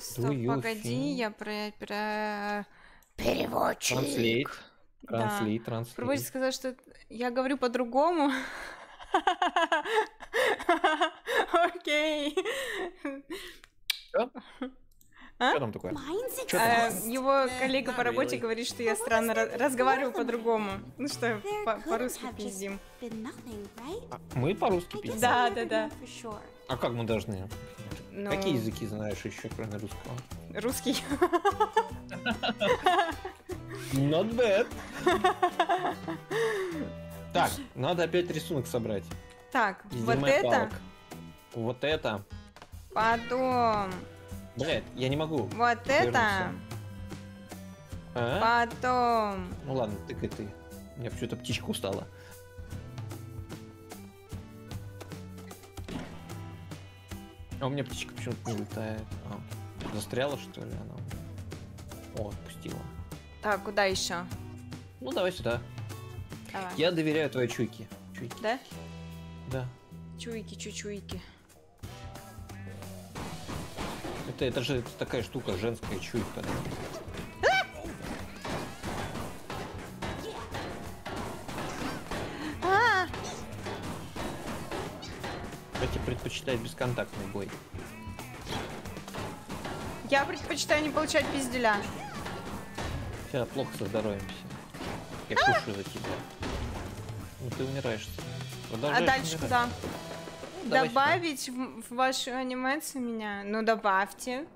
Стоп, погоди, я про... про... Переводчик. Транслейт. Да. Транслейт, транслейт. Пробуйте сказать, что я говорю по-другому. Окей. Что? А? Что там такое? Э, там? Его коллега по работе really. говорит, что я странно ра- разговариваю по-другому. Ну что, по- по-русски пиздим. right? Мы по-русски пишем. Да, да, да. А как мы должны? Ну, Какие языки знаешь еще, кроме русского? Русский. Not bad. Так, надо опять рисунок собрать. Так, вот это, палок. Вот это. Потом, Блять, я не могу. вот это. А? потом, Ну ладно, тыкай ты. У меня почему-то птичка устала. А у меня птичка почему-то не летает. А, застряла, что ли, она? О, отпустила. Так, куда еще? Ну, давай сюда. Давай. Я доверяю твоей чуйке. Чуйке. Да? Да. Чуйки, чучуйки. Это, это же такая штука, женская чуйка. да. А, Кстати, предпочитает бесконтактный бой. я предпочитаю не получать пизделя. Тебя плохо со здоровьем все. Я кушаю за тебя. Ну ты умираешь. А дальше умирать. куда? Давай сюда. Добавить в, в вашу анимацию меня? Ну, добавьте.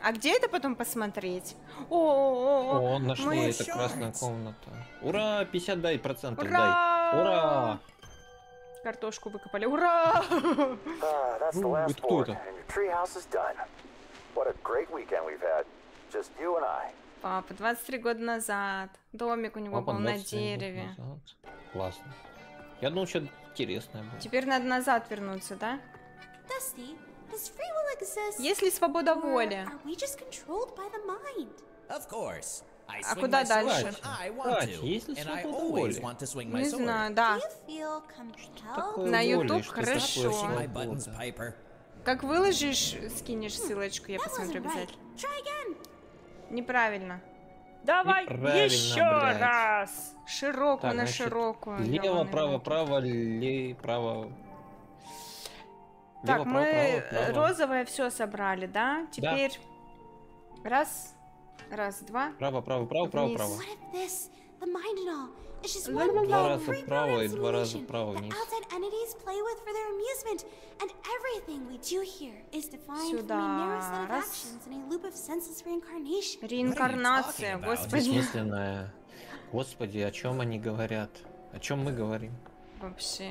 А где это потом посмотреть? О, о, О, нашли, мы- это красная комната. Ура, 50 дай процентов Ура! дай. Ура! Картошку выкопали. Ура! You and I. Папа, 23 года назад. Домик у него Папа был на 27 год дереве. Классно. Я думал, что интересное будет. Теперь надо назад вернуться, да? Dusty, Does free will exist? Есть ли свобода воли? А куда дальше? when I want Кстати, to, есть ли and I свобода воли? Не знаю, да. На YouTube хорошо. Как выложишь, скинешь ссылочку, я посмотрю обязательно. Неправильно. Давай еще блядь. раз. Широкую Так, на значит, широкую. Лево, право, право, ле, право. Так, Лево, мы право, право, право. розовое все собрали, да? Теперь раз, раз, два. Право, право, право, право, Вниз. право. Два Два раза вправо и два раза вправо that вниз. outside entities play with for their amusement, and everything we do here is defined from a narrow set Сюда. of Раз. actions in a loop of senseless reincarnation. Реинкарнация, господи. Бессмысленная. Господи, о чем они говорят? О чем мы говорим? Вообще.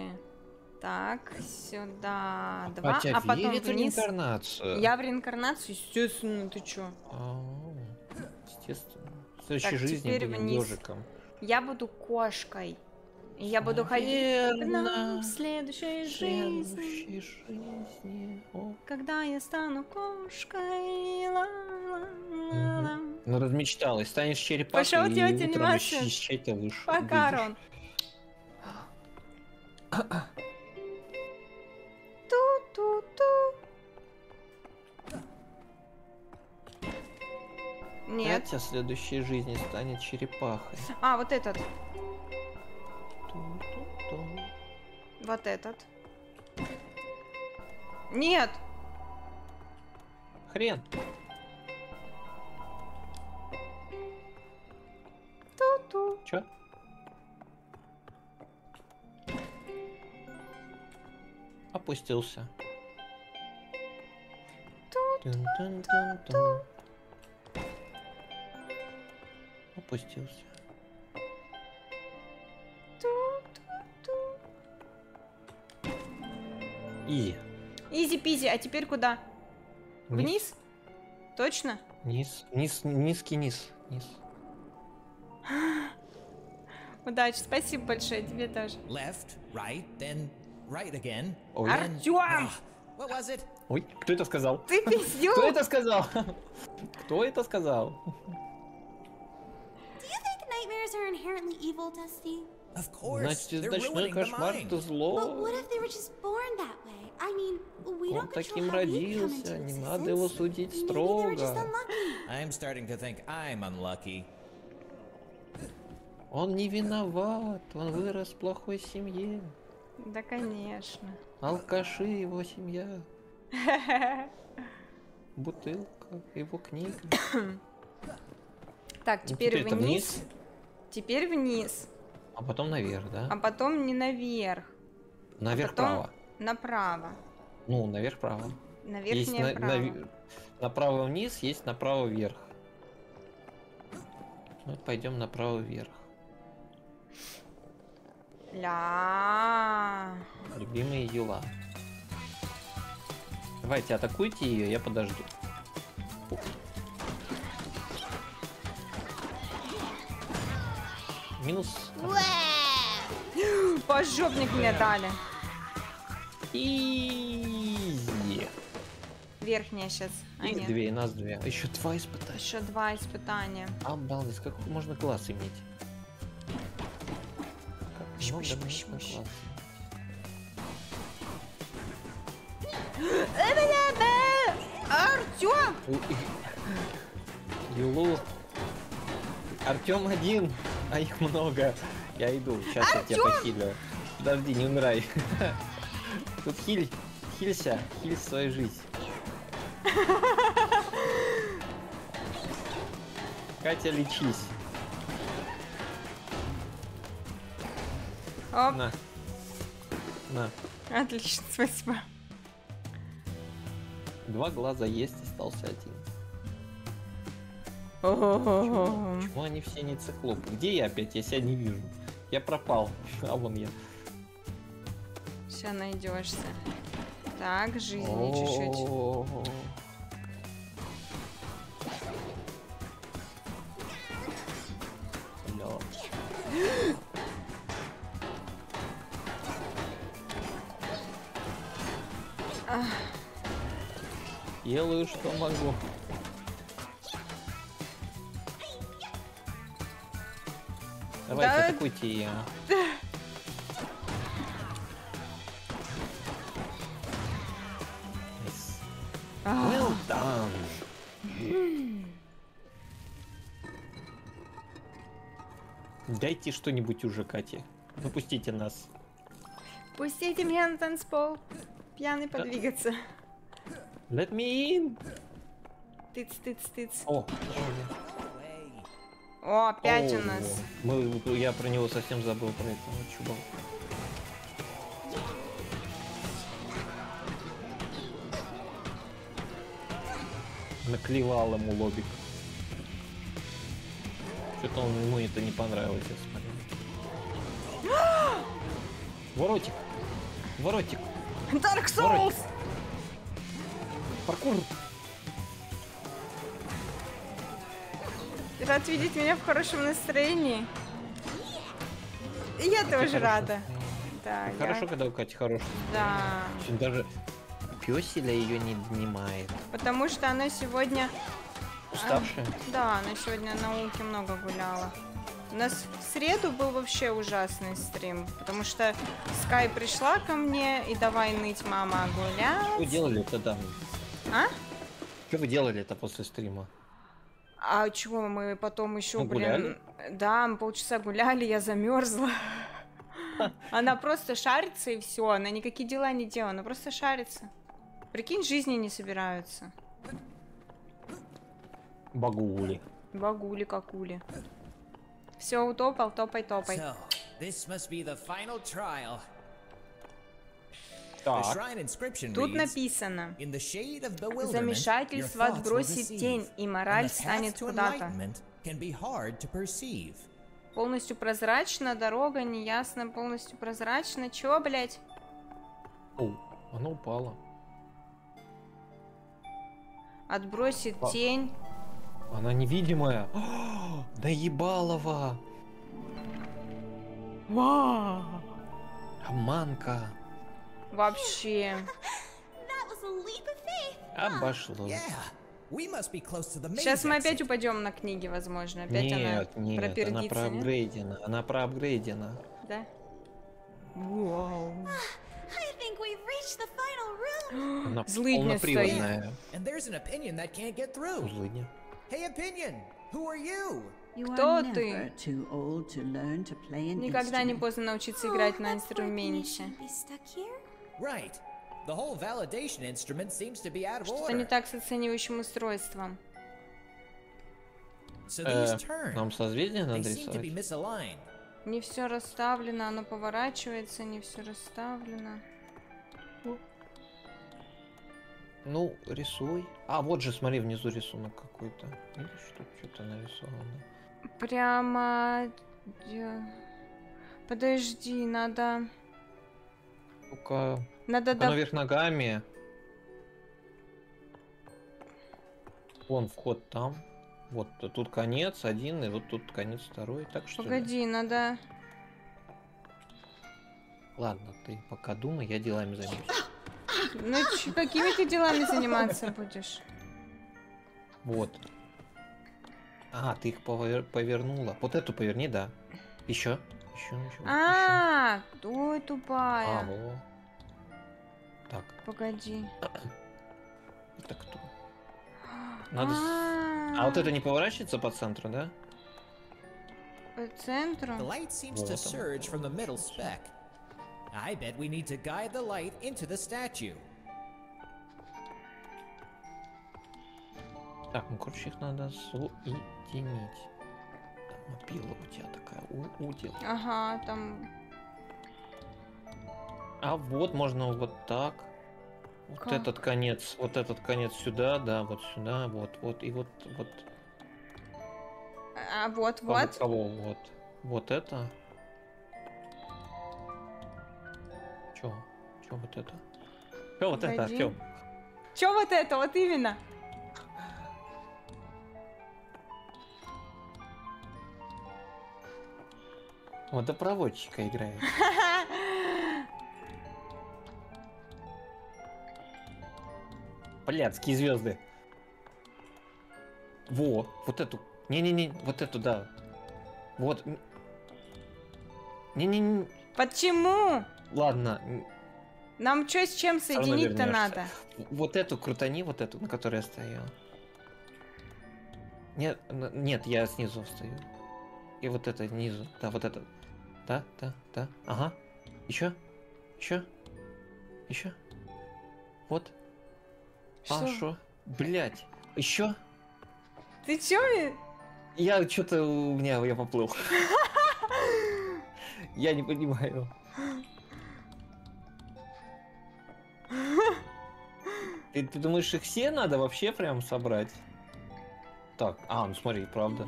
Так, сюда два, Хотя а потом верит в вниз. реинкарнацию. Я в реинкарнацию, естественно, ты чё? А, Естественно. В следующей Так, жизни будем вниз. ежиком. Я буду кошкой. И я буду ходить Наверно, нам в следующей жизни. следующей жизни. О. Когда я стану кошкой. ла-ла-ла-ла. Ну, размечталась. Станешь черепахой Пошёл и делать анимацию. из чей-то выш- Пока. Рон. Ту-ту-ту. Нет. Катя в следующей жизни станет черепахой. А, вот этот. Вот этот. Нет. Хрен. Ту-ту. Чё? Опустился. Тун-тун-тун-тун. Опустился. И Изи-пизи, а теперь куда? Вниз? Точно? Низ, низ, низкий низ, низ. Удачи, спасибо большое, тебе тоже. Left, right, then right again. Ой. then- Артём! What was it? Ой, кто это сказал? Ты пиздюк! Кто это сказал? Кто это сказал? Are inherently evil, Dusty? Of course. Значит, they're ночной ruining the кошмар mind. это But зло. what if they were just born that way? I mean, we Он don't control таким how we come into родился, не надо его existence. судить Maybe they were just строго. unlucky. I'm starting to think I'm unlucky. Он не виноват, он вырос в плохой семье. Да, конечно. Алкаши его семья. Бутылка, его книга. Так, Ну, теперь вниз. вниз. Теперь вниз. А потом наверх, А да? потом не наверх. Наверх потом право. Направо. Ну, наверх право. На Есть на- право. нави- направо вниз, есть направо вверх. Мы пойдем направо вверх. Ля. Любимые юла. Давайте атакуйте ее, я подожду. Минус. Пожопник мне дали. Изи. Верхняя сейчас. А Их нет. две, и нас две. А еще два испытания. Еще два испытания. Обалдеть, как можно глаз иметь? Как много нужно глаз Артем! иметь. Юлу. Артем один, а их много. Я иду, сейчас я тебя Артём! похилю. Подожди, не умирай. Тут хиль, хилься, хиль свою жизнь. Катя, лечись. Оп. На. На. Отлично, спасибо. Два глаза есть, остался один. Почему они все не циклопы? Где я опять? Я себя не вижу. Я пропал. А вон я. Все найдешься. Так, жизни чуть-чуть. Делаю, что могу. Давайте, Да. атакуйте ее. Well done. Дайте что-нибудь уже, Кате. Выпустите нас. Пустите меня на танцпол. Пьяный подвигаться. Let me in. Тыц, тыц, тыц. О, О, опять у О, нас. Мы, я про него совсем забыл про этого чуба. Наклевал ему лобик. Что-то он, ему это не понравилось, я смотрю. Воротик! Воротик! Dark Souls! Паркур! Рад видеть меня в хорошем настроении. И я тоже хорошее рада. Да, я- Хорошо, когда у Кати хороший. Да. Даже песеля ее не днимает. Потому что она сегодня... Уставшая? Да, она сегодня на улке много гуляла. У нас в среду был вообще ужасный стрим, потому что Скай пришла ко мне и давай ныть, мама, Что вы гулять. делали это там? А? Что вы делали это после стрима? А чего мы потом еще, Ну, блин... гуляли? Да, мы полчаса гуляли, я замерзла. Она просто шарится и все, она никакие дела не делала, она просто шарится. Прикинь, жизни не собираются. Багули. Багули, какули. Все, утопал, топай, топай. So, this must be the final trial. Так. Тут написано, замешательство отбросит тень, и мораль станет куда-то. Полностью прозрачно, дорога неясно, полностью прозрачно. Чего, блять? О, она упала. Отбросит А. тень. Она невидимая. Да ебалова. Обманка. Вообще. Обошло. Сейчас мы опять упадем на книги, возможно. Опять Нет, она нет, она пропердится, нет? проапгрейдена. Она проапгрейдена. Да? Вау. Room. Она Злыдня through. Злыдня. Hey, opinion, who are you? You Кто ты? Никогда не поздно научиться играть на инструменте. Right. The whole validation instrument seems to be out of Что не order. так с оценивающим устройством? So these Э, turns, нам созвездие надо they seem to be рисовать. misaligned. Не все расставлено, оно поворачивается, не все расставлено. Ну, рисуй. А, вот же, смотри, внизу рисунок какой-то. Видишь, тут что-то нарисовано. Прямо... где- Подожди, надо... Только... Надо до- наверх ногами. Вон вход там. Вот тут конец один, и вот тут конец второй. Так что ли? Погоди, надо... Ладно, ты пока думай, я делами займусь. Ну, какими ты делами заниматься будешь? Вот. А, ты их повер- повернула. Вот эту поверни, да. Еще. Еще, еще. А, ой, А, тупая. во. Так, Погоди. это кто? Надо... с- А вот это не поворачивается по центру, да? По центру. The light seems to surge from the middle speck. I bet we need to guide the light into the statue. Так, ну короче, их надо соединить. Там опила у тебя такая у- удел. Ага, там... А вот можно вот так. Вот Как? этот конец, вот этот конец сюда, да, вот сюда, вот, вот, и вот, вот. А, вот, кого- вот. Кого, вот. Вот это. Чё? Чё вот это? Чё вот это, Погоди. Артём? Чё вот это, вот именно? Водопроводчика играет. Блядские звезды. Во, вот эту. Не-не-не, вот эту, да. Вот. Не-не-не. Почему? Ладно. Нам что с чем соединить-то надо? Вот эту крутани, вот эту, на которой я стоял. Нет, нет, я снизу стою. И вот это снизу. Да, вот это. Да, да, да. Ага. Еще. Еще. Еще. Вот. А, Что? что? Блять. Еще? Ты чё? мне? Я что-то у меня я поплыл. Я не понимаю. Ты, ты думаешь, их все надо вообще прям собрать? Так, а, ну смотри, правда.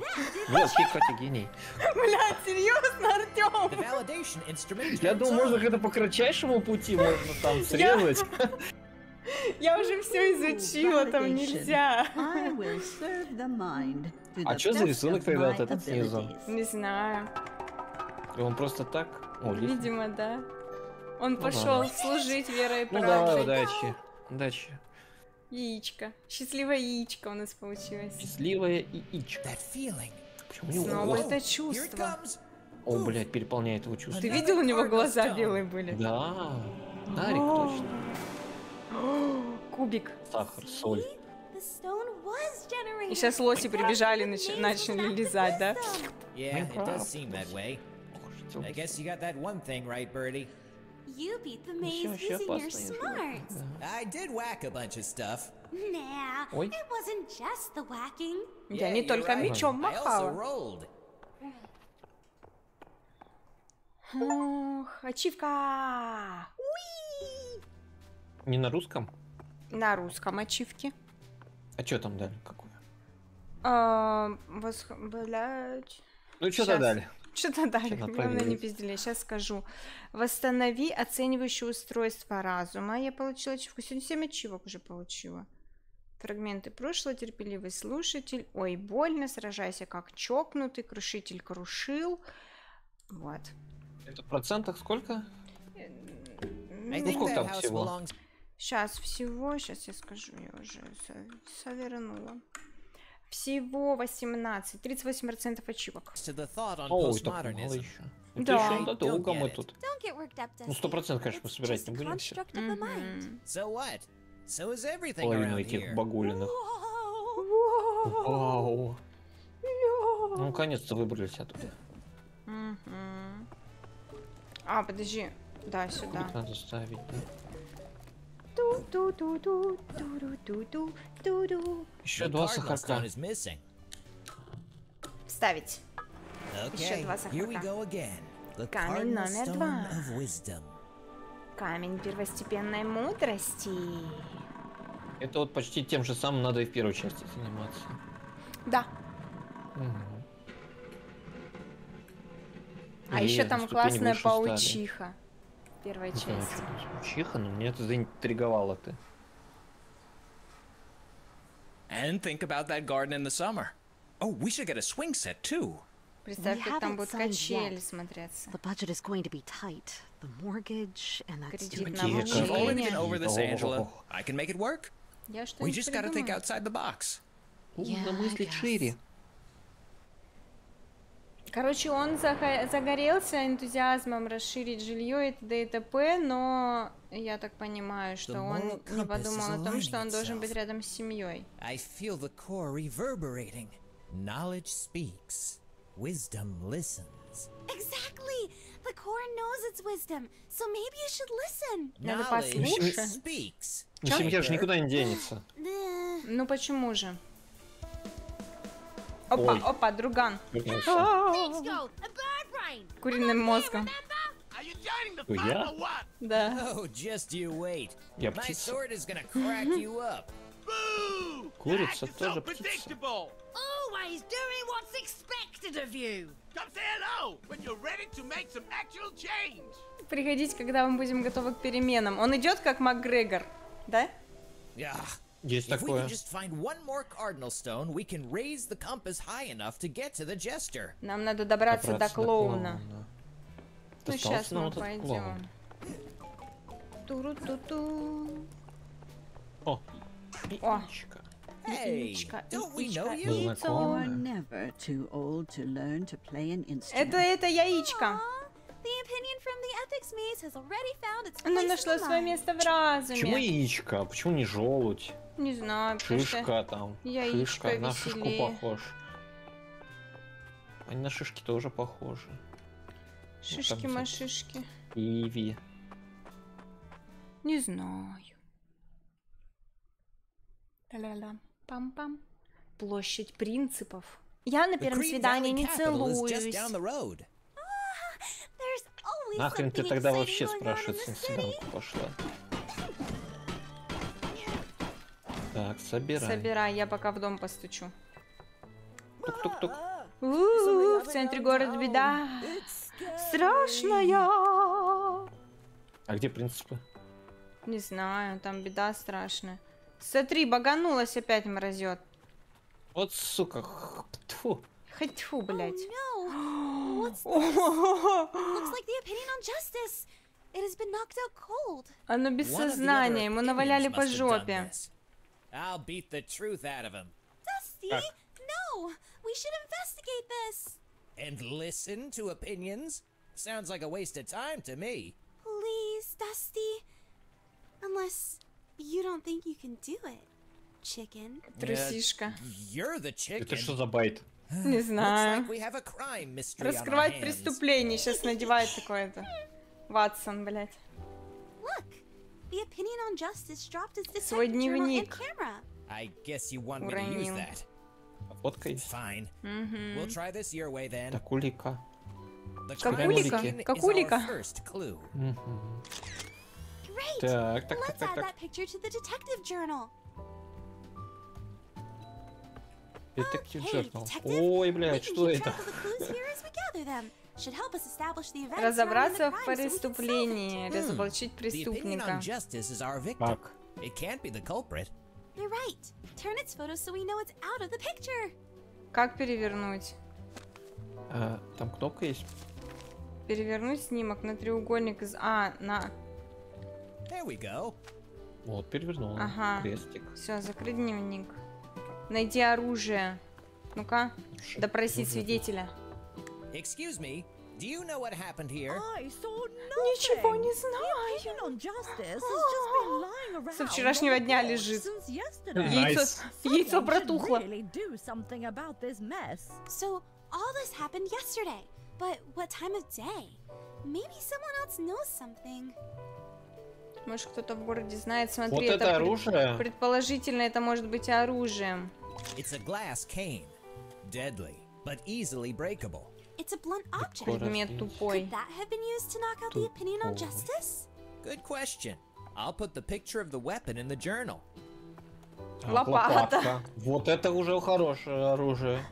Вот, Катя гений. Блядь, серьезно, Артем? Я думал, можно как-то по кратчайшему пути можно там срезать. Я уже все изучила, там нельзя. А чё за рисунок тогда вот этот снизу? Не знаю. И он просто так. О. Видимо, да. Он Ну пошел служить верой и Ну давай, правдой. удачи. Удачи. Яичко. Счастливое яичко у нас получилось. Счастливая яичко. Почему у него Снова это чувство. comes. О, блядь, переполняет его чувство. Ты видел, у него глаза белые были? Да. Нарик, точно. Кубик. Сахар, соль. И сейчас лоси прибежали, нач- начали лизать, да? Yeah, it does seem that way. I guess you got that one thing right, Birdie. You beat the maze using your smarts. I did whack a bunch of stuff. Nah, Ой. it wasn't just the whacking. Я Yeah, не только right. мечом I also махала. rolled. Ох, ачивка! Не на русском? На русском ачивки. А что там дали? Какое? А, восх... Блядь. Ну что-то дали. Что-то Щас надо главное не пиздели. Сейчас скажу. Восстанови оценивающее устройство разума. Я получила ачивку. Сегодня 7 ачивок уже получила. Фрагменты прошлого, терпеливый слушатель. Ой, больно, сражайся как чокнутый, крушитель крушил. Вот. Это в процентах сколько? Ну, сколько там всего? Сейчас всего, сейчас я скажу, я уже со- совернула. Всего 18, 38% ачивок. to the thought on О, это мало еще. Это Да. еще Don't долго get мы тут. Ну, сто процентов, конечно, мы собирать не будем все. the mind. So? So Половину этих багулиных. Вау. Ну, наконец-то выбрались оттуда. Мгм. А, подожди. Да, сюда. Кубик надо ставить. да. Еще два сахарка. Вставить. Еще два сахарка. Камень номер два. Камень первостепенной мудрости. Это вот почти тем же самым надо и в первой части заниматься. Да. Мгм. А И еще там классная выше стали. паучиха. В первой Не знаю, части. что это Чиха, но меня это заинтриговало ты. And think about that garden in the summer. Oh, we should get a swing set too. Представь, We как там haven't будут signed качели yet. смотреться. The budget is going to be tight. The mortgage and that Кредит stupid на Тихо. We've already обучение. been over this, Oh. Angela. I can make it work. Я We что-нибудь just gotta think придумаю. outside the box. Yeah, Нужно I мыслить guess. Короче, он заго- загорелся энтузиазмом расширить жилье и т.д. и т.п., но я так понимаю, что он не подумал о том, что он должен быть рядом с семьей. I feel the core reverberating. Knowledge speaks. Wisdom listens. Exactly. The core knows its wisdom, so maybe you should listen. Надо Knowledge послушать. speaks. Ну, семья же никуда не денется. Ну почему же? Опа, Ой. опа, друган. Куриным мозгом. Я? Да. Oh. Я птица. Курица тоже птица. predictable. Always doing what's expected of you. Come say hello when you're ready to make some actual change. Приходите, когда мы будем готовы к переменам. Он идет как МакГрегор, да? Yeah. Есть If we такое. can just find one more cardinal stone, we can raise the compass high enough to get to the jester. Нам надо добраться до Добраться до клоуна. клоуна. Ну, сейчас мы пойдем. Туру-ту-ту. О, яичко, яичко. Это, это яичко. In the свое место в Почему разуме. яичко? А Почему не желудь? Не знаю, Шишка там. яичко Шишка. На шишку похож. Они на шишки тоже похожи. Шишки-машишки. Иви. Не знаю. Ля-ля-ля. Пам-пам. Площадь принципов. Я на первом свидании не целуюсь. always Нахрен ты тогда вообще спрашивать city. свиданку пошла? Так, собирай. Собирай, я пока в дом постучу. Тук-тук-тук. В центре города беда. Страшная. А где принципы? Не знаю, там беда страшная. Смотри, баганулась опять мразет. Вот сука. Тьфу. Хоть фу, блядь. Oh. Оно без сознания, ему наваляли по жопе. this. I'll beat the truth out of him. Dusty, Так. no! We should investigate this. And listen to opinions? Sounds like a waste of time to me. Please, Dusty. Unless you don't think you can do it, chicken. Трусишка. You're the chicken. Это что за байт? Не Looks знаю. like we have a crime mystery on our Раскрывать hands. преступление. Сейчас надевает такое-то. Ватсон, блядь. Look, the opinion on justice dropped its Свой detective journal and дневник. camera. I guess you want me to use Уронил. that. Фотка есть. Fine. Мгм. We'll try this your way then. Так, улика. The Какулика? crime scene is Какулика? our first clue. Мгм. Great! Так, так, так, Let's так, add так. that picture to the detective journal. Детектив Hey, Джернал. detective, Ой, we блядь, can что keep это? Разобраться в преступлении, Hmm. разоблачить The opinion преступника. on justice is our victim. Как? It can't be the culprit. You're right. Turn its photo so we know it's out of the picture. Как перевернуть? А, там кнопка есть? Перевернуть снимок на треугольник из... А, на... There we go. Вот, перевернула. Ага. Крестик. Все, закрыть дневник. Найди оружие. Ну-ка, допросить свидетеля. Excuse me. Do you know what happened here? I saw Ничего не знаю. on justice has just been lying around Со вчерашнего дня лежит. since yesterday. Яйцо, яйцо протухло. really do something about this mess. So, all this happened yesterday. But what time of day? Maybe someone else knows something. Может, кто-то в городе знает. Смотри, Вот это пред- оружие? Предположительно, это может быть оружием. It's a glass cane. Deadly, but easily breakable. It's a blunt object. Предмет тупой. Could that have been used to knock out the opinion on justice? Good question. I'll put the picture of the weapon in the journal. А, Лопата. Вот это уже хорошее оружие.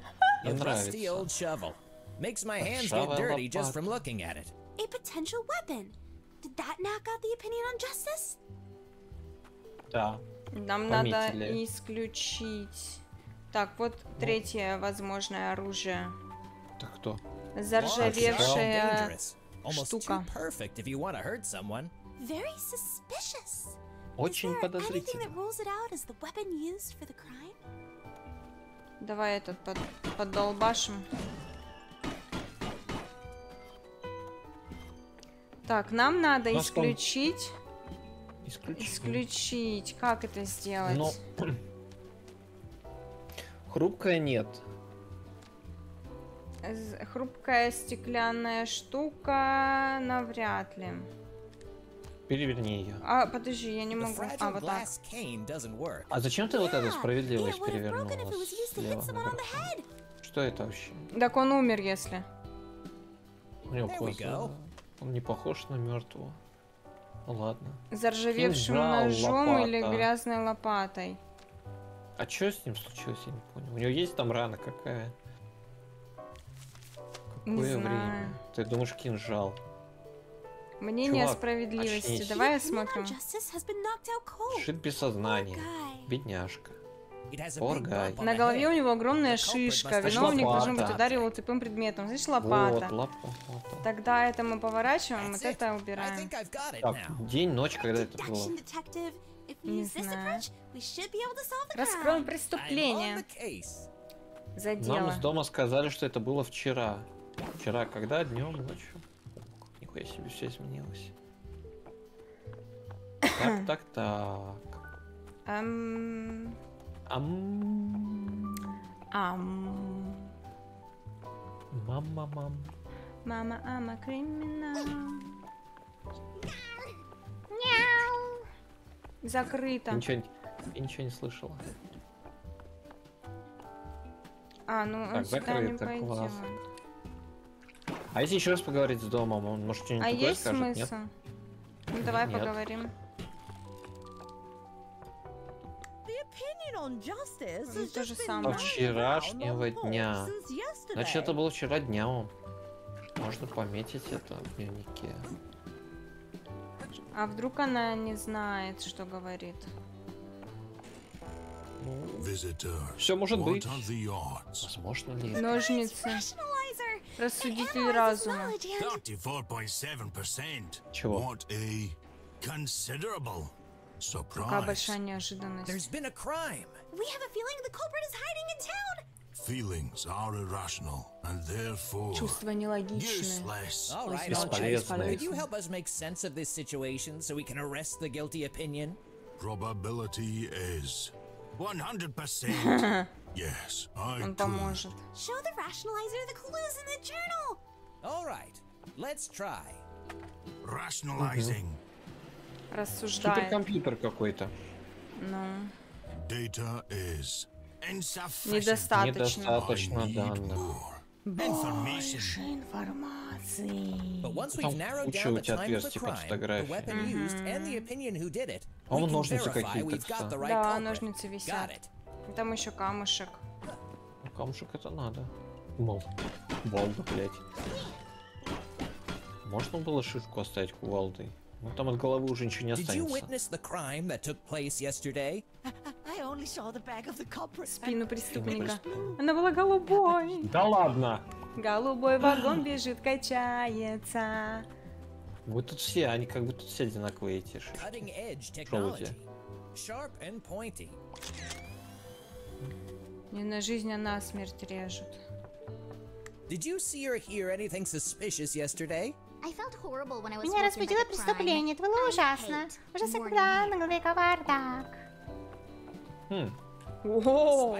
Мне A rusty нравится. old shovel. Makes my hands get dirty just from looking at it. A potential weapon. Did that knock out the opinion on justice? Да. Нам надо Пометили. исключить. Так, вот третье возможное оружие. Это кто? Заржавевшая штука. too perfect if you want to hurt someone. Very suspicious. Очень подозрительно. Давай этот под, поддолбашим. Так, нам надо нас исключить. Исключить. Исключить. Как это сделать? Но... Хрупкая нет. Хрупкая стеклянная штука навряд ли. Переверни ее. А, подожди, я не могу. А, вот так. А зачем ты вот эту справедливость перевернула. Что это вообще? Так он умер, если. У него go. Он не похож на мертвого. Ну ладно. Заржавевшим Кинжал, ножом или лопата. грязной лопатой. А что с ним случилось, я не понял. У него есть там рана какая? Не Какое знаю. время? Ты думаешь, кинжал? Мнение о Чувак, справедливости. очнись. Давай осмотрим. Лежит без сознания. Бедняжка. On На голове у него огромная шишка. Виновник, lopata. должно быть, ударил его тупым предметом. Значит, Вот, лопата. лопата. Тогда это мы поворачиваем, That's вот it. это убираем. Так, день, ночь, когда это было? Не знаю. Раскроем преступление. За Нам дело. из дома сказали, что это было вчера. Вчера когда? Днем, ночью? Нихуя себе все изменилось. Так, так, так. Ам, Ам, ам. мама, мам. Мама, ама, криминал. Закрыто. Ничего, не- я ничего не слышала. А, ну он Так, сюда не закрыто, пойдет. класс. А если еще раз поговорить с домом, он может что-нибудь А другое есть скажет? Нет? смысл? Ну давай Нет. поговорим. Ну, то же самое. Вчерашнего дня. Значит, это было вчера днем. Можно пометить это в дневнике. А вдруг она не знает, что говорит? Все может быть. Возможно ли это? Ножницы. Рассудитель разума. 34.7%. Чего? What a considerable Какая surprise. большая неожиданность. There's been a crime. We have a feeling the culprit is hiding in town. Feelings are irrational and therefore Чувства нелогичные. useless. All right, Бесполезно. Archie. Could you help us make sense of this situation so we can arrest the guilty opinion? Probability is 100%. Yes, I Он поможет. Show the rationalizer the clues in the journal. All right, let's try. Rationalizing. Рассуждает. Суперкомпьютер какой-то. Ну, Data is insufficient. недостаточно. Недостаточно данных. Больше информации. But once Там куча down у the тебя time of the отверстий под crime, the фотографией. weapon used, and the opinion who did it, А we вон can ножницы verify какие-то, we've got the кстати. right Да, culprit. ножницы Got висят. Там еще камушек. Ну, камушек это надо. Мол, кувалда, блядь. Можно было шишку оставить кувалдой? Ну там от головы уже ничего не останется. Спину преступника. Она была голубой. Да ладно! Голубой вагон бежит, качается. Вы тут все, они как бы тут все одинаковые эти шишки. Cutting Не на жизнь, а на смерть режут. Did you see or hear anything suspicious yesterday? Меня разбудило преступление, это было ужасно. morning когда на голове кавардак. Хм. Ну.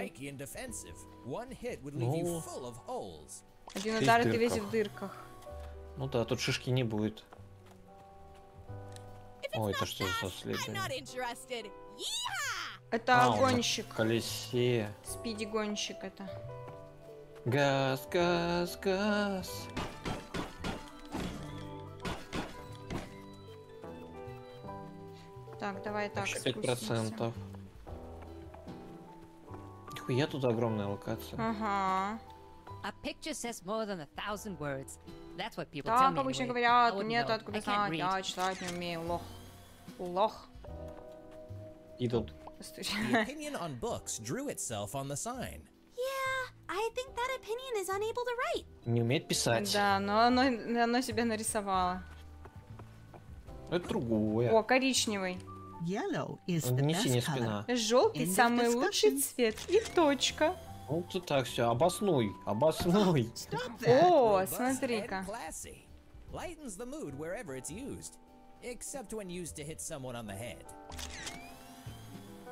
один удар, и ты весь в дырках. Ну да, тут шишки не будет. Ой, это что за следствие? Это А, гонщик. колесе. Спиди гонщик это. Газ, газ, газ. Так, давай так. Вообще 5 спустимся. процентов. Нихуя тут огромная локация. Ага. A picture says more than a thousand words. That's what people tell Так me. обычно говорят, нет, откуда знать, я читать не умею, лох. Лох. Идол. The opinion on books drew itself on the sign. Yeah, I think that opinion is unable to write. Не умеет писать. Да, но оно, оно себя нарисовало. Это другое. О, коричневый. Yellow is the не best спина. Желтый самый лучший цвет. И точка. Ну ты так все, обоснуй, обоснуй. О, смотри-ка. Lightens the mood wherever it's used. Except when used to hit someone on the head.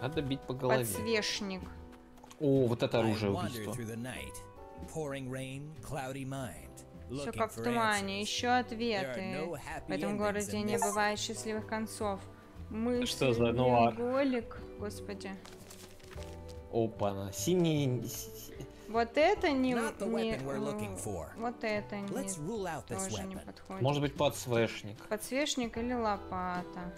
Надо бить по голове. Подсвечник. О, вот это оружие убийства. Все как в тумане. Еще ответы. В этом городе не бывает счастливых концов. Мы Что за нуар? голик, господи. Опа, синий. Вот это не, не for. вот это не тоже не подходит. Может быть подсвечник. Подсвечник или лопата.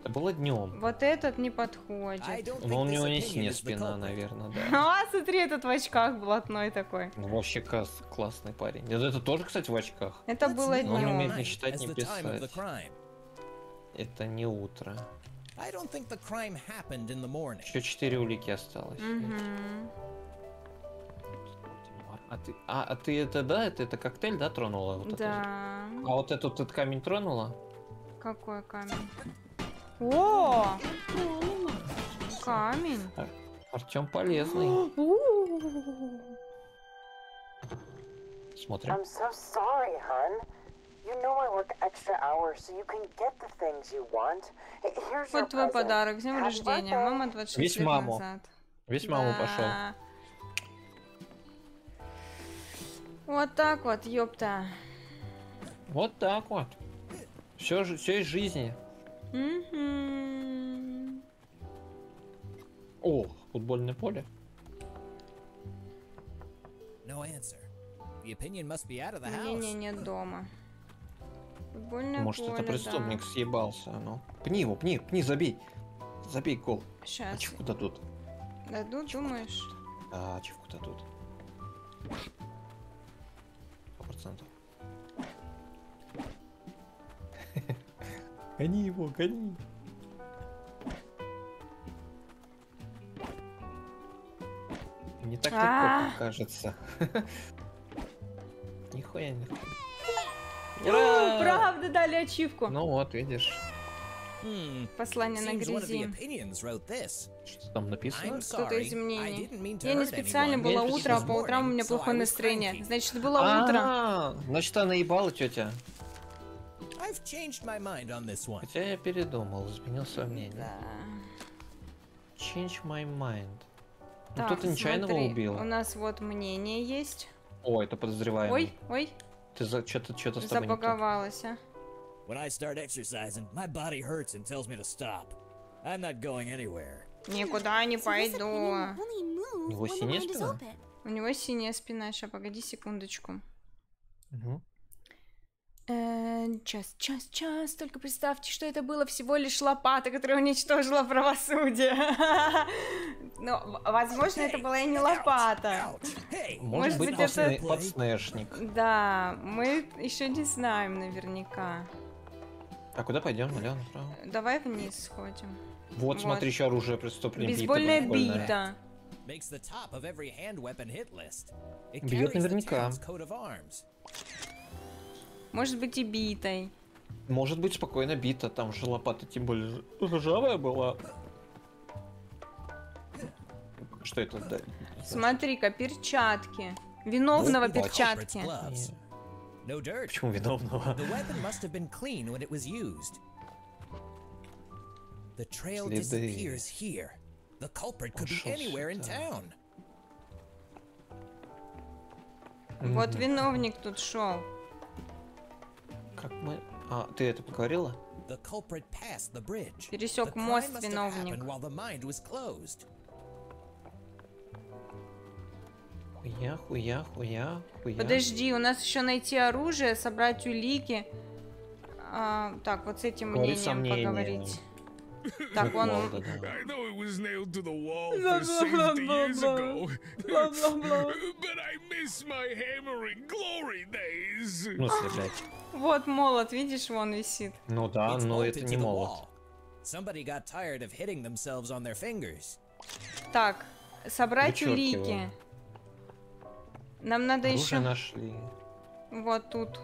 Это было днем. Вот этот не подходит. Но у think него не синяя спина, наверное, да. А, смотри, этот в очках блатной такой. Ну, вообще класс- классный парень. Это, это тоже, кстати, в очках. Это было rule Он не днем. умеет night читать, the писать. Это не утро. Еще четыре улики осталось. А ты, а, а ты это, да, это, это коктейль, да, тронула? Вот это? Да. А вот этот, этот камень тронула? Какой камень? О! Камень. Артем полезный. Смотрим. I'm so sorry, hun. You know I work extra hours so you can get the things you want. H- Here's your Вот твой подарок, с днем рождения. Мама 26 Весь лет маму. назад. Весь маму Да. пошел. Вот так вот, ёпта. Вот так вот. Все, все из жизни. Мгм. О, футбольное поле. No answer. The opinion must be out of the house. Не-не, нет дома. Футбольное Может, поле, это преступник да. съебался. Ну. Пни его, пни, пни, забей. Забей гол. Щас. Ачивку дадут. Дадут, думаешь? Да, ачивку дадут. Сто процентов. Гони его, гони. Не так легко, А. как кажется. Нихуя не. О, правда дали ачивку. Ну вот, видишь, Hmm. Послание на грязи. что там написано. I'm Кто-то sorry. из мнений. I didn't mean to Я не специально было утро, а по утрам у меня плохое настроение. Значит, было утро. А, значит, она ебала тетя. I've changed my mind on this one. Хотя я передумал, изменил свое мнение. Change my mind. Ну, Так, кто-то нечаянно его смотри, убил. У нас вот мнение есть. О, это подозреваемый. Ой, ой, Ты за что-то что-то с тобой забаговалась, а. When I start exercising, my body hurts and tells me to stop. I'm not going anywhere. Никуда не пойду. move него синяя спина? У него синяя спина. Сейчас, погоди секундочку. Мгм. Э, час, час, час. Только представьте, что это было всего лишь лопата, которая уничтожила правосудие. Но, возможно, это была и не лопата. Может, быть, это- подснежник. Да, мы еще не знаем наверняка. А куда пойдем? Направо? Давай вниз сходим. Вот, смотри, еще оружие преступления. Бейсбольная бита. makes the Может быть и битой. Может быть, спокойно бита, там же лопата тем более ржавая была. Что это? Да? Смотри-ка, перчатки. Виновного culprit's перчатки. dirt. Почему виновного? Следы. disappears here. The culprit could be Пошел anywhere in сюда. town. Вот виновник тут шел. Как мы... А, ты это поговорила? Пересек мост виновник. Хуя, хуя, хуя, хуя. Подожди, у нас еще найти оружие, собрать улики. А, так, вот с этим Говорит мнением сомнение. поговорить. Так, он... I know it was nailed to the wall for blah, 60 blah, years ago. but I miss my hammering glory days. Смысле, блядь? Вот молот, видишь, вон висит. Ну да, но это не молот. Somebody got tired of hitting themselves on their fingers. Так, собрать улики. Нам надо Оружие еще... нашли. Вот тут.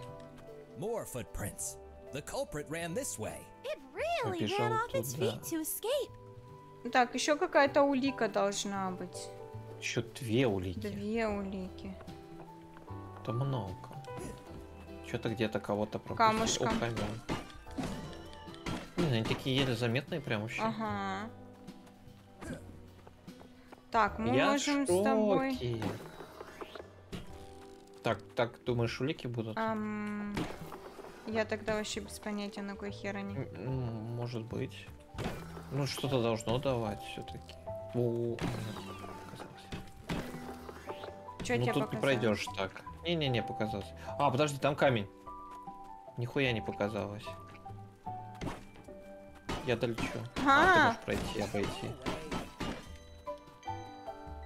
More footprints. The culprit ran this way. It really ran off its feet to escape. Так, еще какая-то улика должна быть. Еще две улики. Две улики. Это много. Что-то где-то кого-то пропустил. Камушка. О, камень. Блин, они такие еле заметные прям вообще. Ага. Так, мы Я можем с тобой... Так, так, думаешь, улики будут? Ам, Я тогда вообще без понятия, на кой хер они. Может быть. Ну, что-то должно давать все-таки. О. Чё ну, тебе тут не показалось? пройдешь так. Не-не-не, показалось. А, подожди, там камень. Нихуя не показалось. Я долечу. А, ты А. можешь пройти, обойти.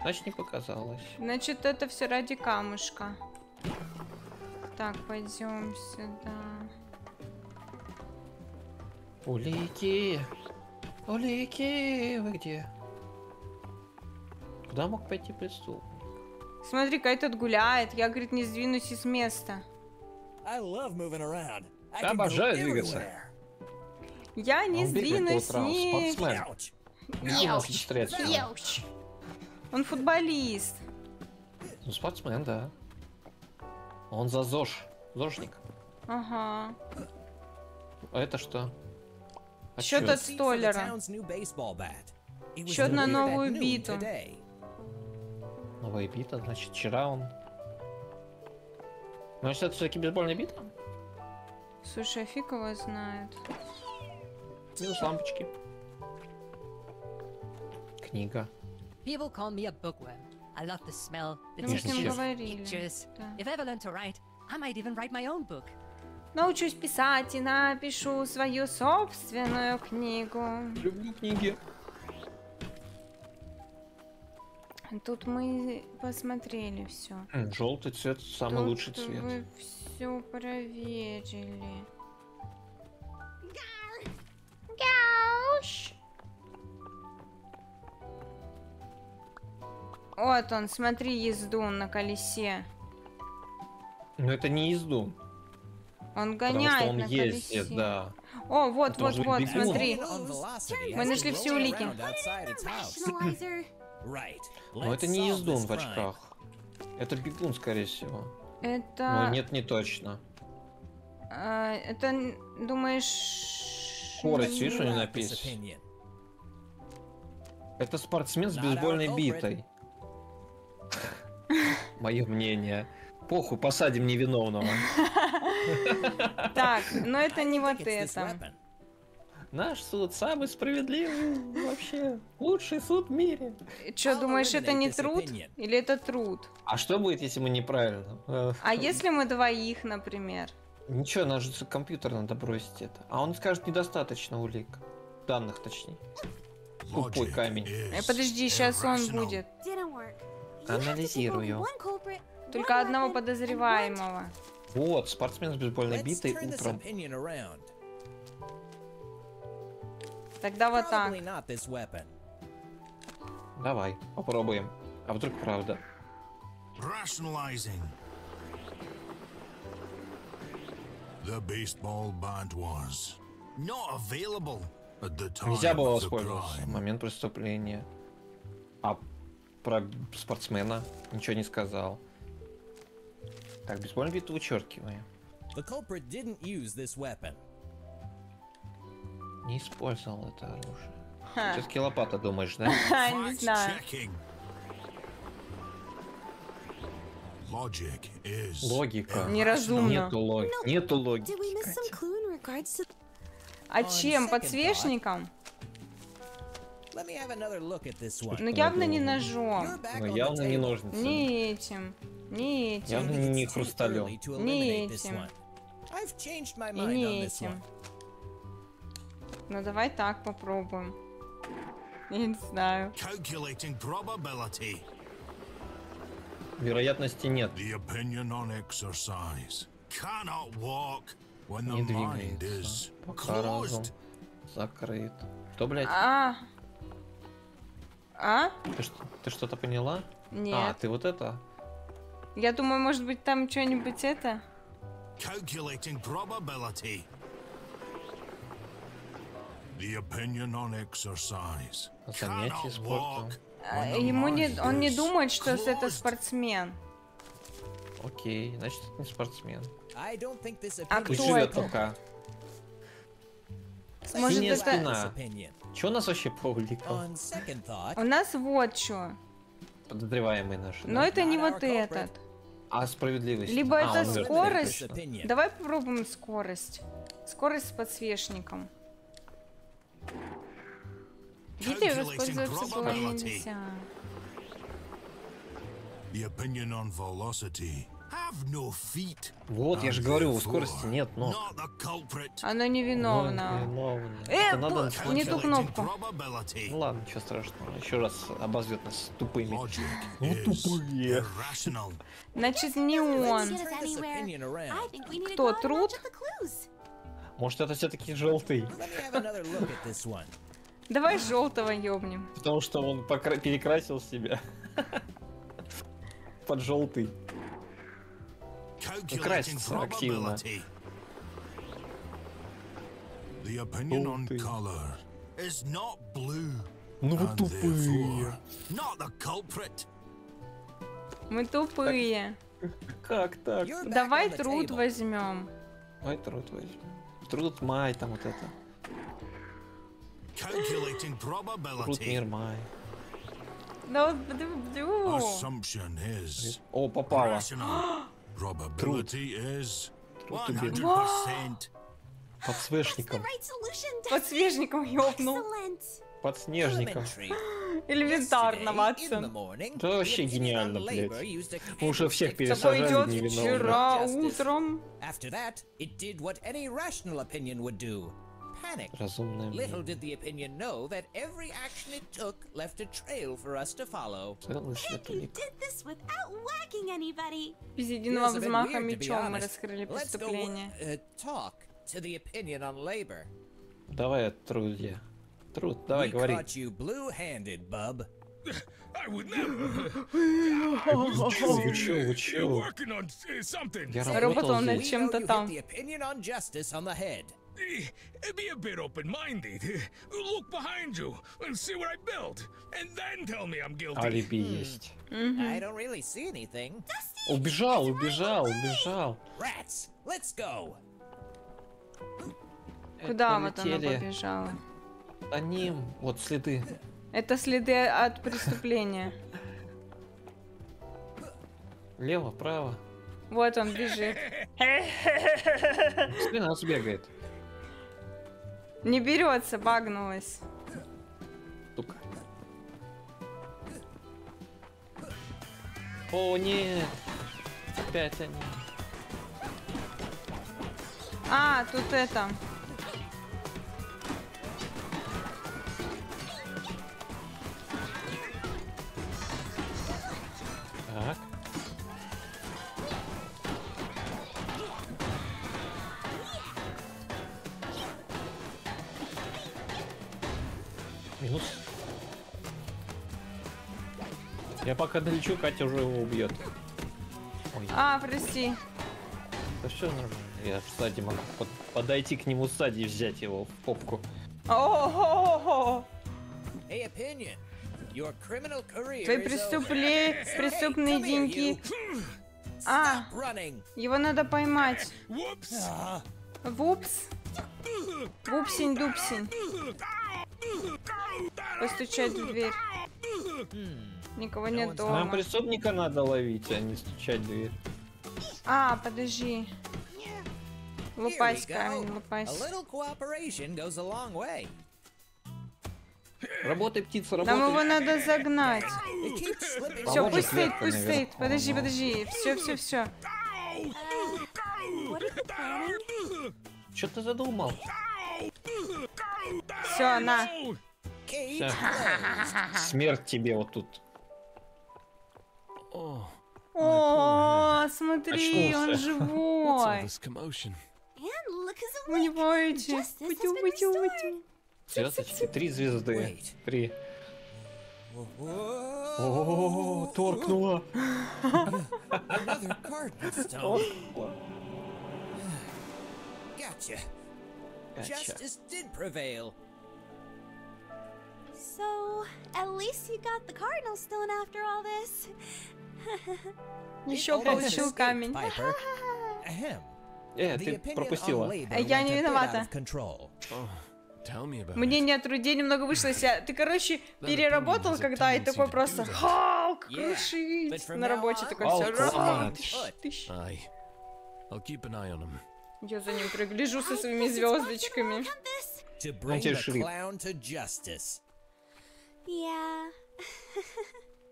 Значит, не показалось. Значит, это все ради камушка. Так, пойдем сюда. Улики! Улики! Вы где? Куда мог пойти преступник? Смотри-ка, этот гуляет. Я, говорит, не сдвинусь из места. Go Обожаю двигаться. Я не сдвинусь с них. спортсмен. Не у нас быстрее всего. Яуч. Он футболист. Ну, спортсмен, да. Он за ЗОЖ. ЗОЖник. Ага. А это что? А Счет от Столлера. Счет на новую биту. Новая бита, значит, вчера он... Значит, это все-таки бейсбольная бита? Слушай, а фиг его знает. Минус лампочки. Книга. People call me a bookworm. I love the smell, the Ну, мы с ним textures, говорили. pictures. Да. If I ever learn to write, I might even write my own book. Научусь писать и напишу свою собственную книгу. Люблю книги. Тут мы посмотрели все. Желтый цвет самый лучший цвет. Вы все проверили. Гауш. Вот он, смотри, ездун на колесе. Но это не езду. Он гоняет что он на ездит, колесе. да. О, вот, Это вот, вот, бегун. смотри. Мы нашли все улики. Но это не ездун в очках. Это бегун, скорее всего. Но Это... нет, не точно. а, это, думаешь... Скорость, видишь, что не написано? Это спортсмен с бейсбольной битой. Мое мнение. Похуй, посадим невиновного. Так, но это не вот это. Наш суд самый справедливый вообще. Лучший суд в мире. Что, думаешь, это не труд? Или это труд? А что будет, если мы неправильно? А если мы двоих, например? Ничего, наш же компьютер надо бросить это. А он скажет, недостаточно улик. Данных, точнее. Тупой камень. Э, подожди, сейчас он будет. Анализирую. Только одного подозреваемого. Вот, спортсмен с бейсбольной битой утром. Тогда вот так. Давай, попробуем. А вдруг правда? Нельзя было воспользоваться в момент преступления. А про спортсмена ничего не сказал. Так, бейсбольную биту вычеркиваем. The culprit didn't use this weapon. Не использовал это оружие. Ха. Все-таки лопата, думаешь, да? Не знаю. Логика. Неразумно. Нету логики. Нету логики. А чем? Подсвечником? Ну явно не ножом. Ну, the явно не ножницами. Не этим. Не этим. Явно не хрусталем. Не этим. И не этим. Ну давай так попробуем. Я не знаю. Вероятности нет. Не двигается. Пока разум закрыт. Что, блядь? А? А? Ты, ты что-то поняла? А, Нет. ты вот это? Я думаю, может быть, там что-нибудь это? Calculating probability. The opinion on exercise Занятие cannot спортом. walk А, Ему не, он не думает, что это спортсмен. Окей, значит, это не спортсмен. А кто живет это? пока. Может, Синяя это- спина. Че у нас вообще по thought, У нас вот что. Подозреваемые наши. Но да? это не вот этот. А справедливость? Либо А, это мертвый, скорость. Opinion. Давай попробуем скорость. Скорость с подсвечником. Видите, воспользоваться было нельзя. The opinion on velocity. Вот, я же говорю, у скорости нет ног. Оно Ну, невиновно. виновны. Э, надо не ту кнопку. Ну ладно, ничего страшного. Еще раз обозвет нас тупыми. Ну тупые. Значит, не он. Кто, труд? Может, это все-таки желтый? Давай желтого ёбнем. Потому что он покра- перекрасил себя под желтый. Not blue. Ну вы тупые. therefore Not the culprit. Мы тупые. Как так? Давай труд возьмем. Ой, труд возьмем. Труд май там вот это. Труд мир май. Is О, попало. is Труд убит. 100%. Под свешником. Right solution, Под свежником ёбнул. Excellent. Под снежником. Элементарно, Ватсон. Это вообще гениально, блядь. Мы уже всех пересажали невиновных. вчера утром. After that, it did what any rational opinion would do. Panic. Разумное Little мнение. did the opinion know that every action it took left a trail for us to follow. Целый след You улик. did this without whacking anybody. Без единого Feels a bit взмаха weird, to be мечом мы honest. раскрыли Let's go, преступление. uh, talk to the opinion on labor. Давай о труде. Труд, давай, we говори. caught you blue-handed, bub. I would never. Вы чё, вы чё, вы You're чё? working on uh, something. Я Работал работал над We здесь. know чем-то you там. hit the opinion on justice on the head. Be a bit open-minded. Look behind you and see what I built, and then tell me I'm guilty. Алиби есть. I don't really see anything. Убежал, убежал, убежал. Rats, let's go. Куда вот она побежала? За ним. Вот следы. Это следы от преступления. Лево, право. Вот он бежит. Смотри, нас бегает. Не берется, багнулась. Сука. О, нет. Опять они. А, тут это. Так. Минус. Я пока долечу, Катя уже его убьет. Ой, А, прости. да все нормально. Я сзади могу под- подойти к нему сзади и взять его в попку. О-хо-хо-хо. Твои преступле... Hey, преступные деньги. А, его надо поймать. Вупс. Вупсень-дупсень. Постучать в дверь. Никого нет Нам дома. преступника надо ловить, а не стучать в дверь. А, подожди. Лупась камень, лупась. Работай, птица, Нам его работай. надо загнать. Все, пусть стоит, пусть стоит. Подожди, подожди. Все, все, все. Что ты задумал? Все, на. Closed. Смерть тебе вот тут. Oh, О, смотри, он живой. this commotion? And look who's Вы не awake. поете. Justice has Путю, путю, путю. Звездочки, три звезды. Три. О, торкнуло. Торкнуло. Gotcha. Justice did prevail. So, at least you got the cardinal stone after all this. Еще получил камень. Э, ты пропустила. А я не виновата. Oh. Мнение о труде немного вышло из себя. Ты, короче, переработал когда и такой просто Халк, крушить. На работе такой все тыщ, тыщ. I'll keep an eye on him. Я за ним пригляжу со своими звездочками.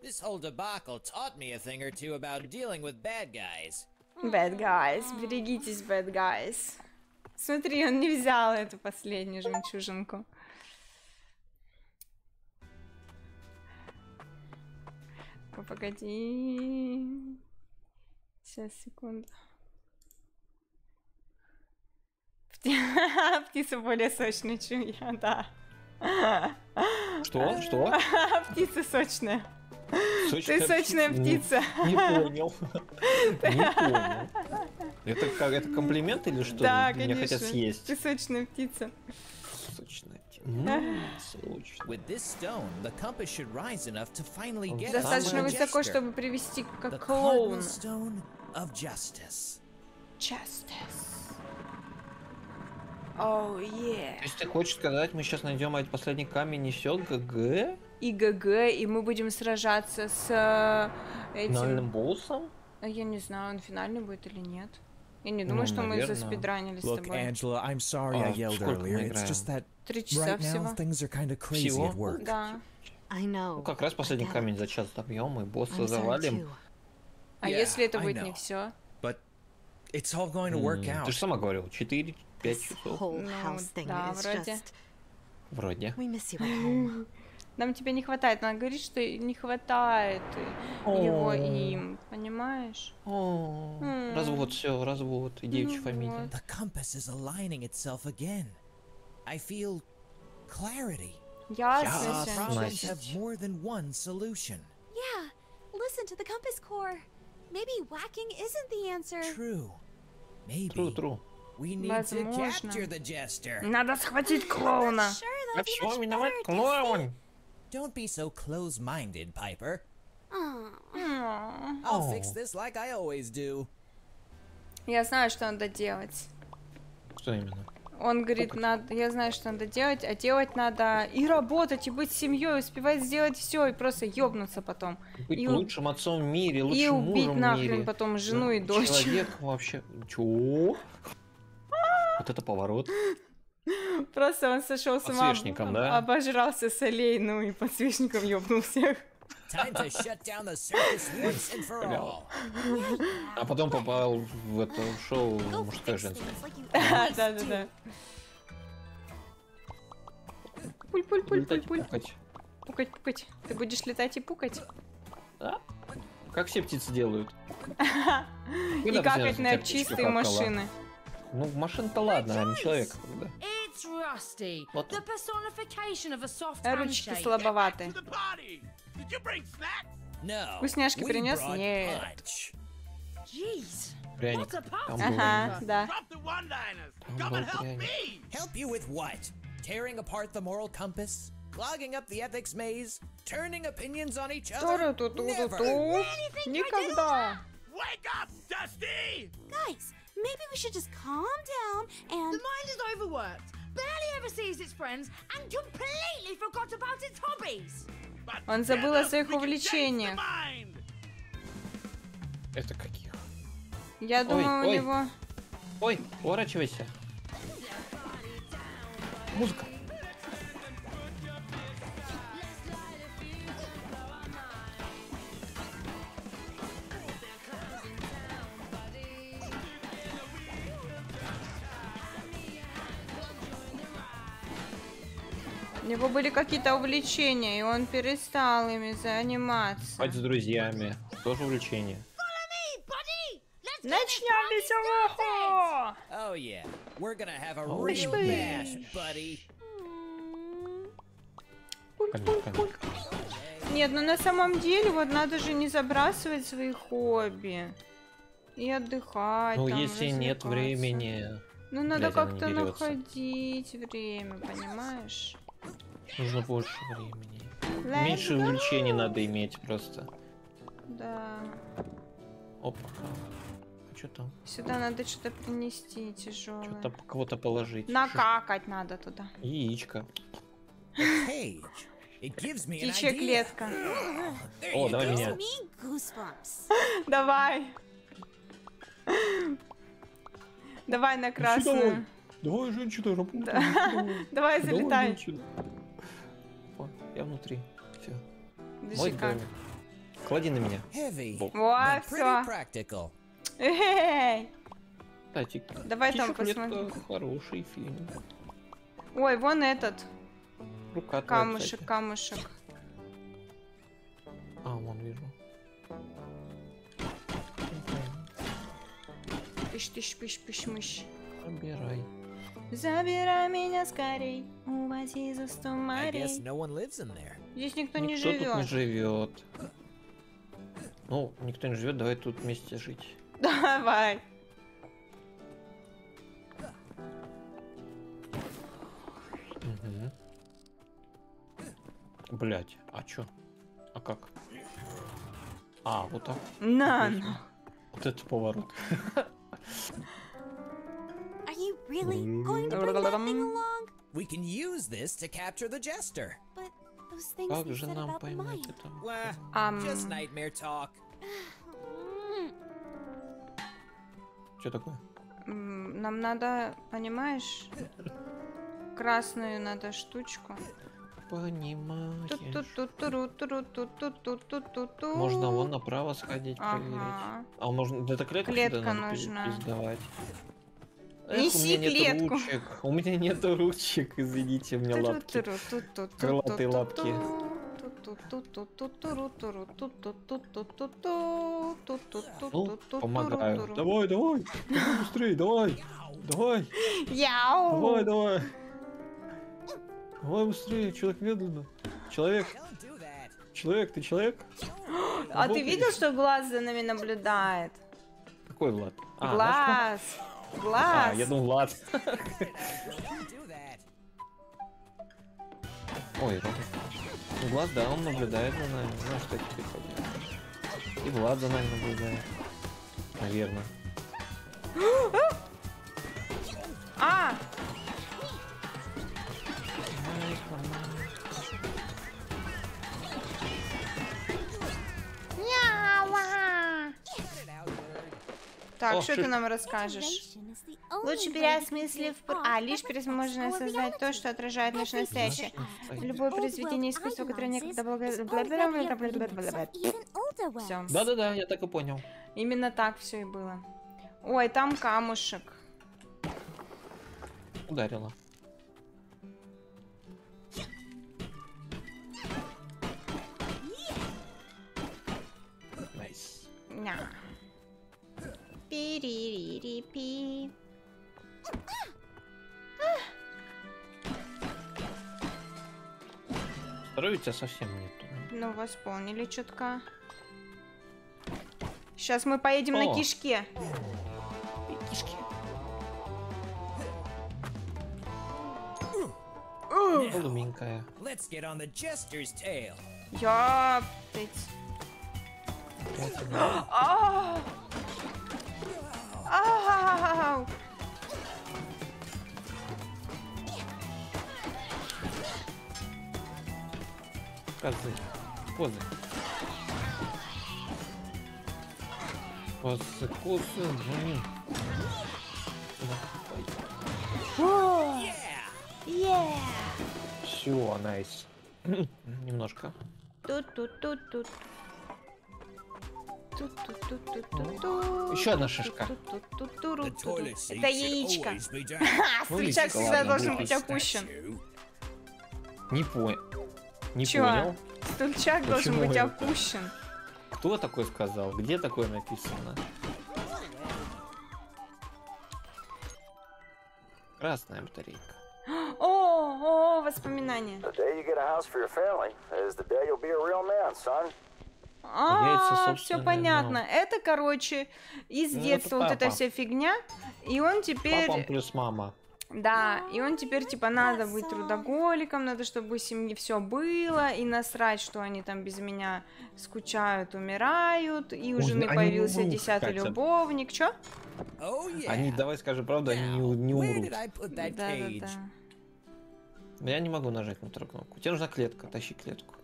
This whole debacle taught me a thing or two about dealing with bad guys. Bad guys, берегитесь, bad guys. Смотри, он не взял эту последнюю жемчужинку. Погоди. Сейчас, секунду. Пти- Птица более сочная, чем я, да. Что? Что? Птица сочная. Сочная Ты сочная птица? Не- птица. Не понял. Не понял. Это как это комплимент или что? Да, Меня хотят конечно. съесть. Ты сочная птица. Сочная птица. Us Достаточно высоко, чтобы привести stone of justice. Oh, yeah. То есть ты хочешь сказать, мы сейчас найдем этот последний камень несет ГГ? И ГГ, и мы будем сражаться с э, этим... Финальным боссом? А я не знаю, он финальный будет или нет. Я не ну, думаю, ну, что наверное. мы заспидранили с тобой. Angela, I'm sorry а, I yelled earlier. It's just that Три часа right now, всего. Things are kind of crazy всего? At work. Да. I know. Ну, как раз последний камень за час добьем, и босса завалим. А yeah, если это будет не все? But it's all going to work out. Ты же сама говорил, 4 5 часов. Ну, да, вроде. Вроде. Нам тебе не хватает. Она говорит, что не хватает его им. Понимаешь? Развод, все, развод. Девичья фамилия. The compass is aligning itself again. I feel clarity. Ясность. Problems have more than one solution. Yeah, listen to the compass core. Maybe whacking isn't the answer. True. Maybe. True, true we need to Возможно. capture the jester. Надо схватить клоуна. А much виноват клоун. Don't be so close-minded, Piper. I'll fix this like I always do. Я знаю, что надо делать. Что именно? Он говорит, надо, я знаю, что надо делать, а делать надо и работать, и быть семьей, успевать сделать все, и просто ёбнуться потом. Быть И у- лучшим отцом в мире, лучшим И убить мужем нахрен мире. потом жену Ну, и дочь. Человек вообще... Чё? Вот это поворот. Просто он сошел с ума, Подсвечником, да? обожрался солей, ну и подсвечником ёбнул всех. А потом попал в это шоу мужское женское. Да, да, да. Пуль, пуль, пуль, пуль, пуль. пукать. Пукать, пукать. Ты будешь летать и пукать. Да? Как все птицы делают. И какать на чистые машины. Ну, машина-то ладно, а не человек. Да. Soft Ручки слабоваты. Вкусняшки принес? Нет. Пряник. Там party! был Ага, да. Там был пряник. me! Help you with what? Tearing apart the moral compass? Clogging up the ethics maze? Turning opinions on each other? Never. Никогда. Wake up, Dusty! Guys, maybe we should just calm down and. The mind is overworked, barely ever sees its friends, and completely forgot about its hobbies. Он забыл о своих увлечениях. Это каких? Я думаю, у ой. него... Ой, поворачивайся. Музыка. У него были какие-то увлечения, и он перестал ими заниматься. Спать с друзьями. Тоже увлечение. Начнем веселуху! Oh yeah, we're gonna have a real yeah. bash, buddy. Конек, конек. Нет, ну на самом деле, вот надо же не забрасывать свои хобби. И отдыхать. Ну, там, если нет времени, Ну, надо как-то находить время, понимаешь? Нужно больше времени. Let's Меньше go. увлечений надо иметь просто. Да. Опа. А что там? Сюда надо что-то принести тяжелое. Что-то кого-то положить. Накакать надо туда. Яичко. Птичья клетка. О, давай меня. Давай. Давай на красную. Давай, женщина, работай. Да. Давай, залетай. Я внутри. Все. Мой как. домик. Клади на меня. Во. Эй! Кстати, Давай там посмотрим. Хороший фильм. Ой, вон этот. Рука твоя, Камушек, кстати. камушек. А, вон вижу. Пищ, тыщ, пищ, пищ, мыщ. Забирай. Забирай меня скорей, увози за сто морей. Здесь никто, не живет. Тут не живет. Ну, никто не живет, давай тут вместе жить. Давай. Угу. Блять, а чё? А как? А, вот так. На, на. Вот этот поворот. You really going to bring that thing along? We can use this to capture the jester. But those things Как же said нам about the поймать mine. это? Ам. just nightmare talk. Что такое? Нам надо, понимаешь, красную надо штучку. Понимаешь. Можно вон направо сходить, проверить. Ага. А можно это Клетка надо нужна. пиздовать. Эх, Неси у меня нет клетку. ручек. У меня нет ручек, извините, у меня лапки. Крылатые лапки. Ну, помогаю. Давай, давай. Давай быстрее, давай. Давай. Яу. Давай, давай. Давай быстрее, человек медленно. Человек. Человек, ты человек? А ты видел, что глаз за нами наблюдает? Какой Влад? А, наш Глаз. Влад? Глаз. А, я думал Влад. Ой, робот. Ну, Глаз, да, он наблюдает за нами. Ну, что теперь? И Влад за нами наблюдает. Наверное. А! Так, О, что ты нам расскажешь? Лучше переосмыслив... А, лишь можно создать то, что отражает наше настоящее. Любое произведение искусства, которое некогда было... Все. Да-да-да, я так и понял. Именно так все и было. Ой, там камушек. Ударила. Nice. Ня. Пи-ри-ри-ри-пи. Здоровья у тебя совсем нету. Ну, восполнили чутка. Сейчас мы поедем на О. кишке. Голубенькая. Let's Ау! Козы. Козы. Козы, козы. м. О! Yeah. Все, найс. Немножко. Тут-тут-тут-тут. Еще одна шишка. Это яичко. яичко, всегда должен быть опущен. Не понял. Не понял. Стульчак должен быть опущен. Кто такой сказал? Где такое написано? Красная батарейка. О, о, воспоминания. The day you get a house for your family is the day you'll be a real man, son. А, все понятно. Это, короче, из Ну, это детства вот эта вся фигня. И он теперь... Папа плюс мама. Да, и он теперь, типа, надо быть трудоголиком, надо, чтобы у семьи все было, и насрать, что они там без меня скучают, умирают, и у жены они не появился умрут, десятый Катя. любовник, чё? Oh yeah. Они, давай скажи правду, они не, не умрут. that cage? Да-да-да. Я не могу нажать на вторую кнопку. Тебе нужна клетка, тащи клетку.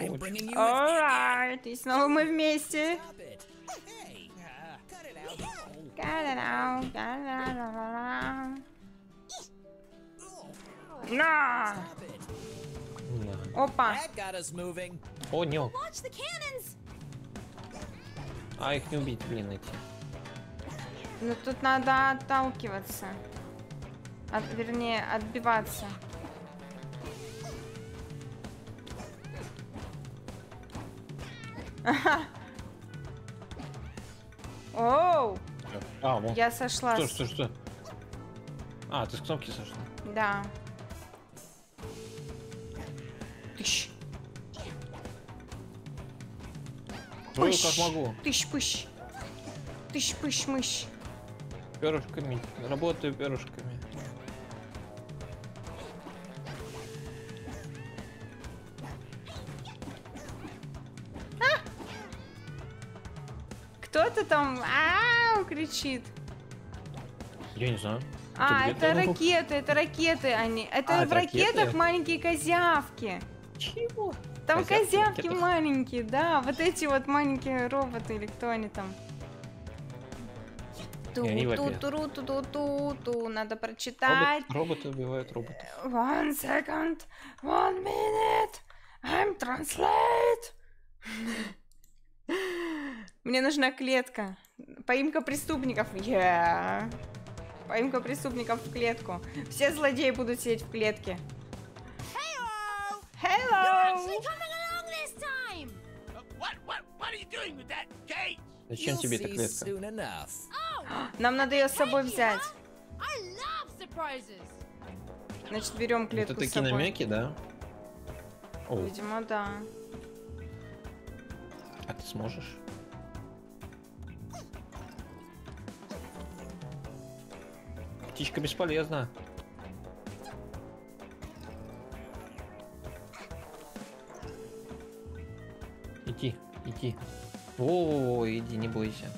You with me. Alright, и снова мы вместе. Uh, га-да-да-да-да. На! Опа! The cannons! А их не убить, блин, эти. Ну тут надо отталкиваться. От, вернее, отбиваться. Оу! А, вон. Я сошла. Что, что, что? А, ты с кнопки сошла. Да. Тыщ. Пыщ. как могу. Тыщ, пыщ. Тыщ, пыщ, мыщ. Перышками. Работаю перышками. Кто-то там ау кричит. Я не знаю. А, это ракеты, это ракеты они. Это А, в это ракетах ракеты? маленькие козявки. Чего? Там Козявки маленькие, да. Вот эти вот маленькие роботы или кто они там. Ту ту ту ту ту ту ту надо прочитать. Робот- роботы убивают роботов. One second, one minute, I'm translate. Мне нужна клетка. Поимка преступников. Yeah. Поимка преступников в клетку. Все злодеи будут сидеть в клетке. Hello. Зачем тебе эта клетка? Enough. Нам надо ее с собой взять. Значит, берем клетку Это с такие собой. намеки, да? Видимо, да. А ты сможешь? Птичка бесполезна. Иди, иди. Во-во-во, иди, не бойся.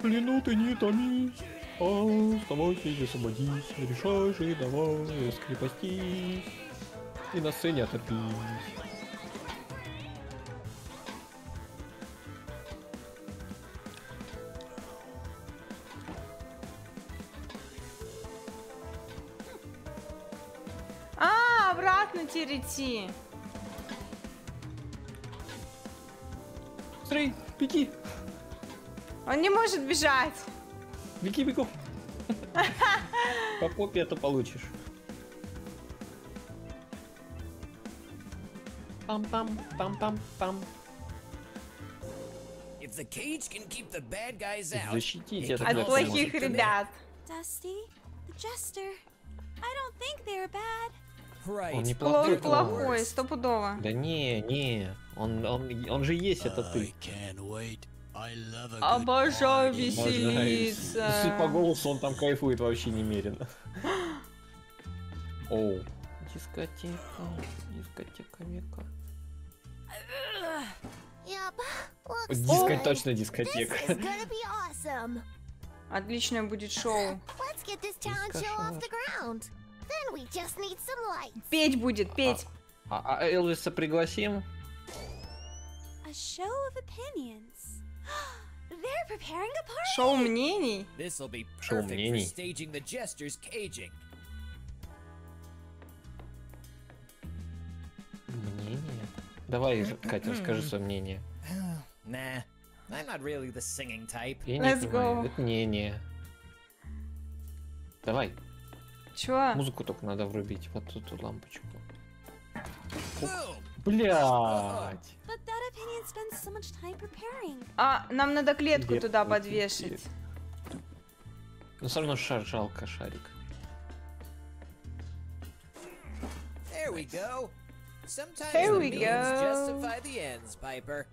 Плену ты не томись, а оставайся и освободись, решай же давай скрепостись, и на сцене отопись. А, обратно идти. Смотри, беги, Он не может бежать. беги, бегом. По попе это получишь. Jester. I don't think they're bad. Right. Он не плохой, плохой, стопудово. Да не, не, он, он, он же есть, это ты. Обожаю веселиться. Судя по голосу, он там кайфует вообще немерено. Оу. Дискотека, дискотека века. Yup. Looks Диско, good. точно дискотека. awesome. Отличное будет шоу. Петь будет, петь. А, а Элвиса пригласим? Шоу мнений. Шоу for мнений. Давай, Катя, расскажи свое мнение. Nah, I'm not really the singing type. Я Let's не понимаю, go. это мнение. Давай, Чё? музыку только надо врубить, вот эту лампочку. Блять! Preparing. А, нам надо клетку Где туда эти? Но все равно шар, жалко шарик. There we go. Sometimes There the we go. justify the ends, Piper.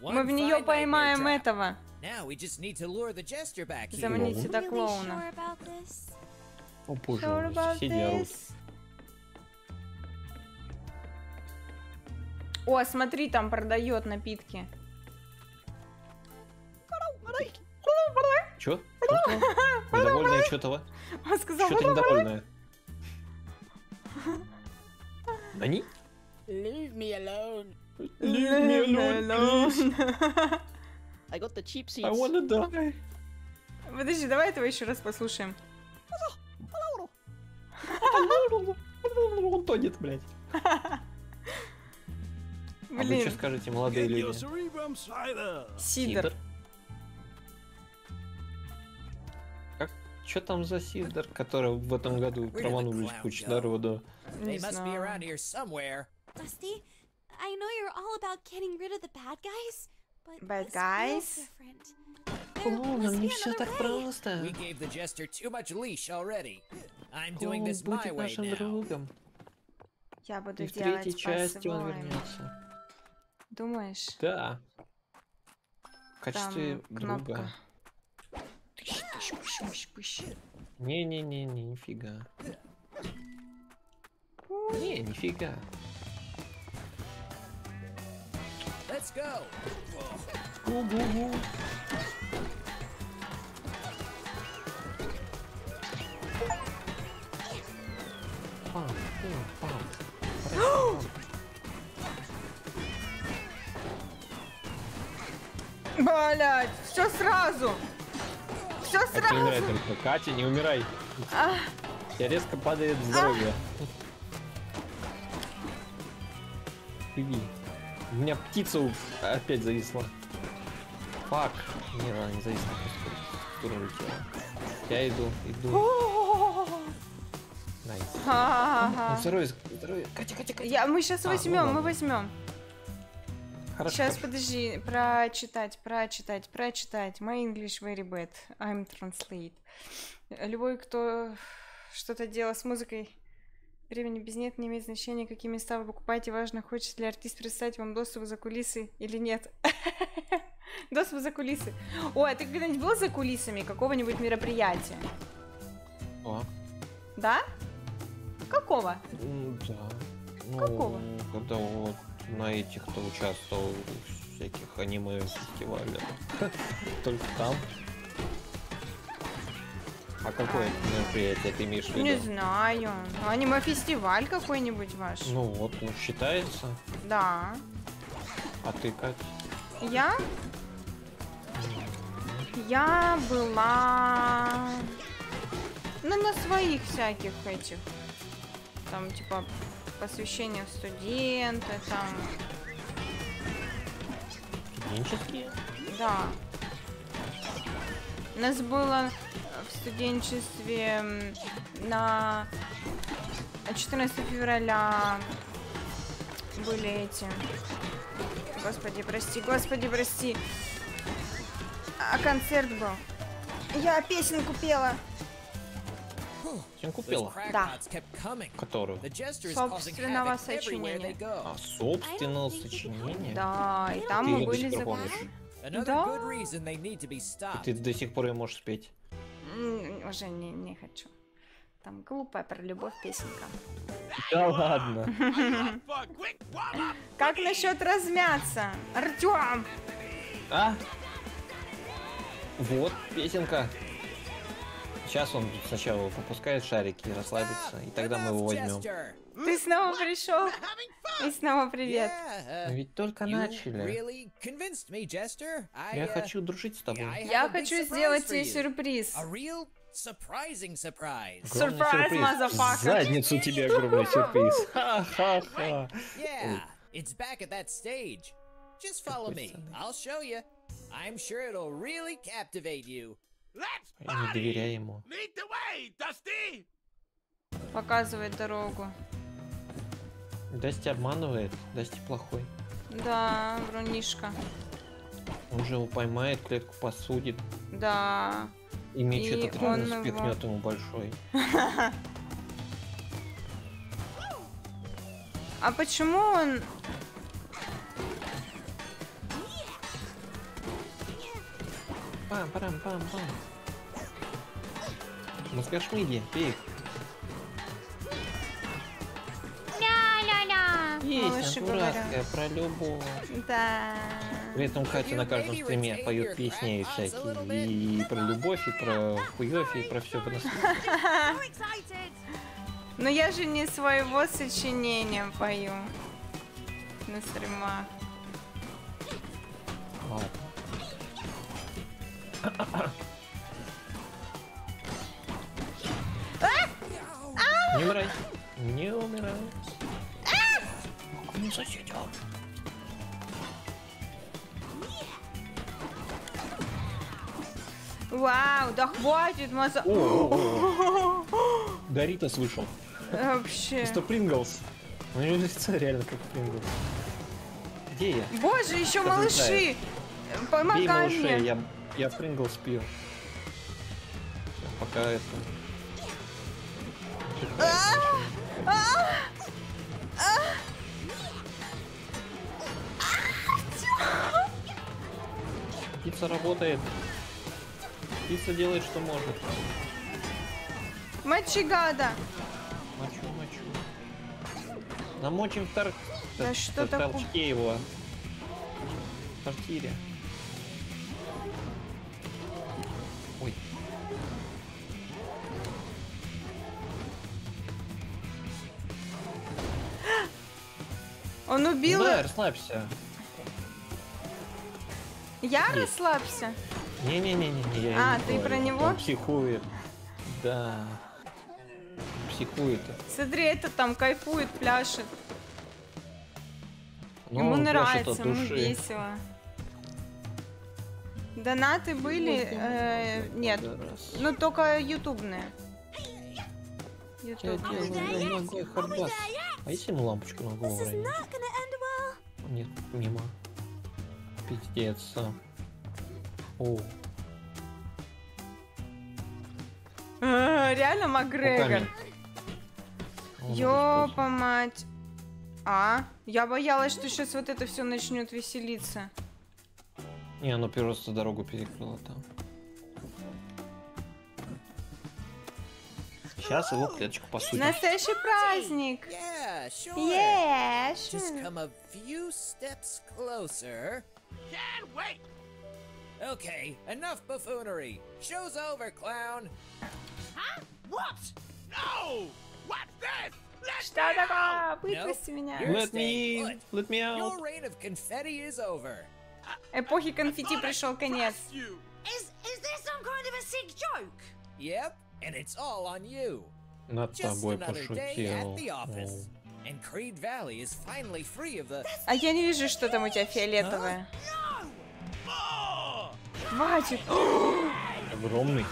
One Мы в нее поймаем этого. Now we just need to lure the jester back here. Заманить Клоун. сюда Really клоуна. sure about this? О, боже, Sure соседи орут. this? О, смотри, там продает напитки. Чё? Недовольная что-то? Он сказал, Что-то недовольная. Они? Leave me alone. Leave me alone, please. I got the cheap seats. I wanna die. Подожди, давай этого еще раз послушаем. Он тонет, блядь. А вы что Блин, скажете, молодые люди? Сидор. Как? Что там за сидор, который в этом году траванулись go? народу? Не знаю. Dusty, I know you're all about getting rid of the bad guys, but Bad this guys? must не все так просто. We gave the jester too much leash already. I'm doing this my way now. Я буду И в делать третьей части он по-своему. вернется. Думаешь? Да. качестве Там друга. Не-не-не-не, нифига. Не, нифига. Гу-гу-гу. Пам, пам, пам. Блять, все сразу. Все Катя, не умирай сразу. только. Катя, не умирай. А, тебя резко падает здоровье. Иди. У меня птица опять зависла. Fuck. Не, она не зависла. улетела. Я иду, иду. Nice. Ну, Здоровье, здоровье. Катя, Катя, Катя. Я, мы сейчас А, ну возьмем, мы возьмем. Хорошо. Сейчас, подожди, прочитать, прочитать, прочитать. My English very bad. I'm translate. Любой, кто что-то делал с музыкой, времени без нет, не имеет значения, какие места вы покупаете. Важно, хочет ли артист представить вам доступ за кулисы или нет. Доступ за кулисы. Ой, а ты когда-нибудь был за кулисами какого-нибудь мероприятия? О, Да? Какого? да. Ну, Какого? Когда вот на этих, кто участвовал всяких аниме-фестивалях. Только там. А какое мероприятие ты имеешь в виду? Не знаю. Аниме-фестиваль какой-нибудь ваш? Ну вот, ну, считается. Да. А ты, Кать? Я? Я была... Ну, на своих всяких этих. Там, типа, посвящение в студенты, там... Студенческие? Да. У нас было в студенчестве на 14 февраля были эти... Господи, прости, господи, прости. А концерт был. Я песенку пела. Песенку пела? Да. Которую? Собственного сочинения. А, собственного сочинения? Да, и там Ты мы были сих за... пор помнишь? Another Да. И ты до сих пор ее можешь спеть. Уже не, не хочу. Там глупая про любовь песенка. Да ладно. Как насчет размяться? Артем! А? Вот, песенка. Сейчас он сначала попускает шарики расслабится, и тогда мы его возьмем. Ты снова пришел? И снова привет. Uh, Мы ведь только начали. Я uh, хочу дружить с тобой. Я хочу сделать тебе сюрприз. Surprising surprise. Surprise. В задницу тебе огромный сюрприз. Ха-ха-ха. Yeah, it's back at that stage. Just follow me. I'll show you. I'm sure it'll really captivate you. Я не доверяю ему. Lead the way, Dusty! Показывает дорогу. Дасти обманывает, Дасти плохой. Да, врунишка. Он же его поймает, клетку посудит, Да. и меч И этот он его- спихнет ему большой. А почему он... Пам, парам, пам, пам. Мозгошмыги, пей. их. Песня дурацкая про любовь. Да. При этом Катя на каждом стриме поет песни всякие и про любовь, и про хуёвь, и про все Но я же не своего сочинения пою на стримах. Ладно. Не умирай. Не умирай. Не соседи. Вау, да хватит, маза... О, Доритас вышел. Вообще. Мистер Принглс. У него лицо реально как Принглс. Где я? Боже, еще Кто малыши! Бей Помогай малышей, мне! я, я Принглс пью. Пока это... А! А! А! Птица работает. Пицца делает, что может. Мочи гада! Мочу, мочу. Намочим в тор... Да т- что т- такое? торчке его. В тортире. Ой. Он убил... Да, расслабься. Я Есть. расслабься? Не-не-не-не, я А, не ты говорю. про него? Он психует. Да. Психует. Смотри, это там кайфует, пляшет. Ну, ему нравится, ему весело. Донаты были? э, нет. Ну, только ютубные. Хардбас. А если ему лампочку на голову? Нет, мимо. Пиздец. О, А, Реально Макгрегор. Ёпа мать. А, я боялась, что сейчас вот это все начнет веселиться. Не, оно просто дорогу перекрыло там. Сейчас его клеточку посудим. Настоящий праздник. Yeah, sure. Yeah, Just sure. come a few steps closer. Can't wait! Okay, enough buffoonery. Show's over, clown. Huh? What? No! What's this? Let Что me такое? out! Выпусти меня. You're Let staying me, put. let me out. Your reign of confetti is over. Эпохи конфетти пришел конец. Is is this some kind of a sick joke? Yep, and it's all on you. Над Just тобой another day at the пошутил. office. And Creed Valley is finally free of the. А я не вижу, что там у тебя фиолетовое. Хватит. Огромный.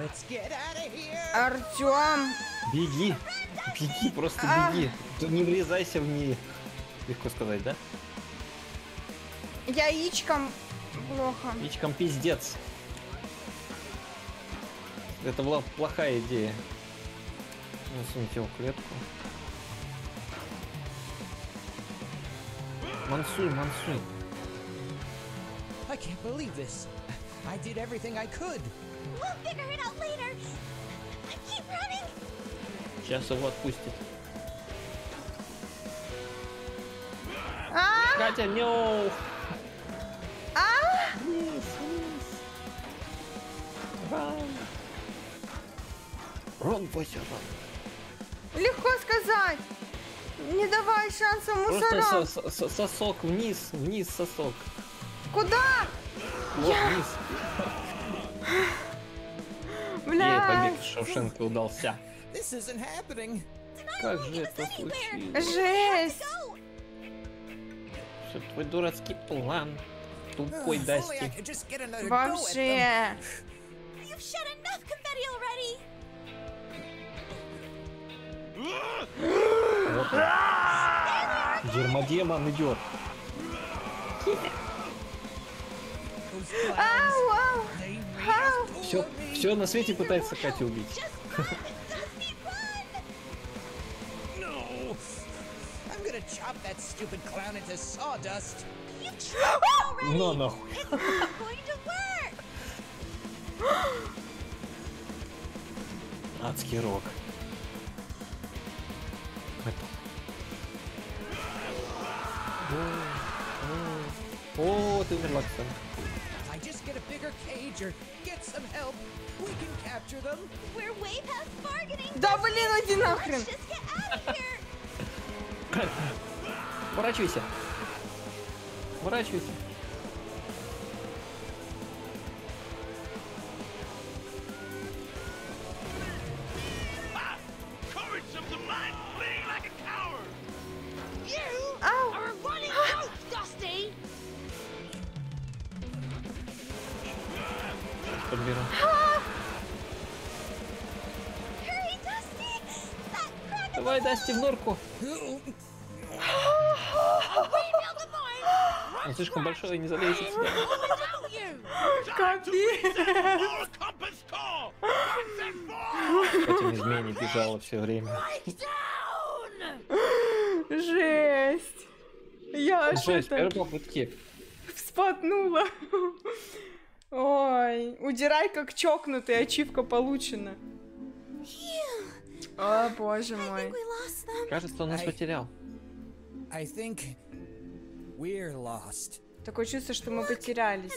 Let's get out of here. Артем. Беги. Беги, просто А. беги. Ты не врезайся в нее. Легко сказать, да? Яичком плохо. Яичком пиздец. Это была плохая идея. Насунуть его в клетку. Мансуй, мансуй. I can't believe this. I did everything I could. We'll figure it out later. Keep running. Сейчас его отпустит. А, Катя, no! а, Рон! Рон, бойся, Рон. легко сказать. Не давай шанса Просто мусорам. со- со- сосок вниз, вниз сосок. Куда? Вот Я- вниз. Ей Бля. побег в Шоушенке удался. Как же это случилось? Жесть. Что твой дурацкий план? Тупой Дасти. Вообще. Вот он. Дермодемон идет. Все, все на свете пытается Катю убить. No. I'm gonna chop О, о, о, ты умерла, кстати. If I just get a bigger cage or get some help, we can capture them. We're way past bargaining. Да блин, иди нахрен. Let's just get out of here. Ворачивайся. Ворачивайся. Crack Давай, Дасти, в норку. Он слишком большой и не залезет сюда. Капец. More compass core! Once and for Катя на змеи не бежала все время. Жесть. Я аж Жесть, это... попытки. Спотнула. Ой, удирай как чокнутый, ачивка получена. О, боже мой. Кажется, он нас I- потерял. I think we're lost. Такое чувство, что мы потерялись.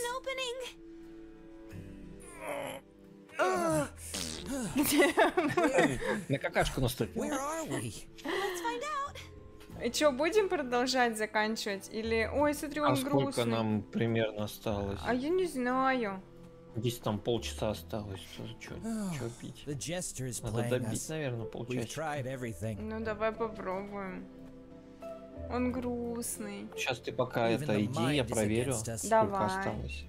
На какашку наступил. И что, будем продолжать заканчивать? Или... Ой, смотри, он А сколько грустный. нам примерно осталось? А я не знаю. Здесь там полчаса осталось. Что пить? Jester is Надо добить, us. наверное, everything. Ну, давай попробуем. Он грустный. Сейчас ты пока Even это иди, я проверю, us. сколько Давай. осталось.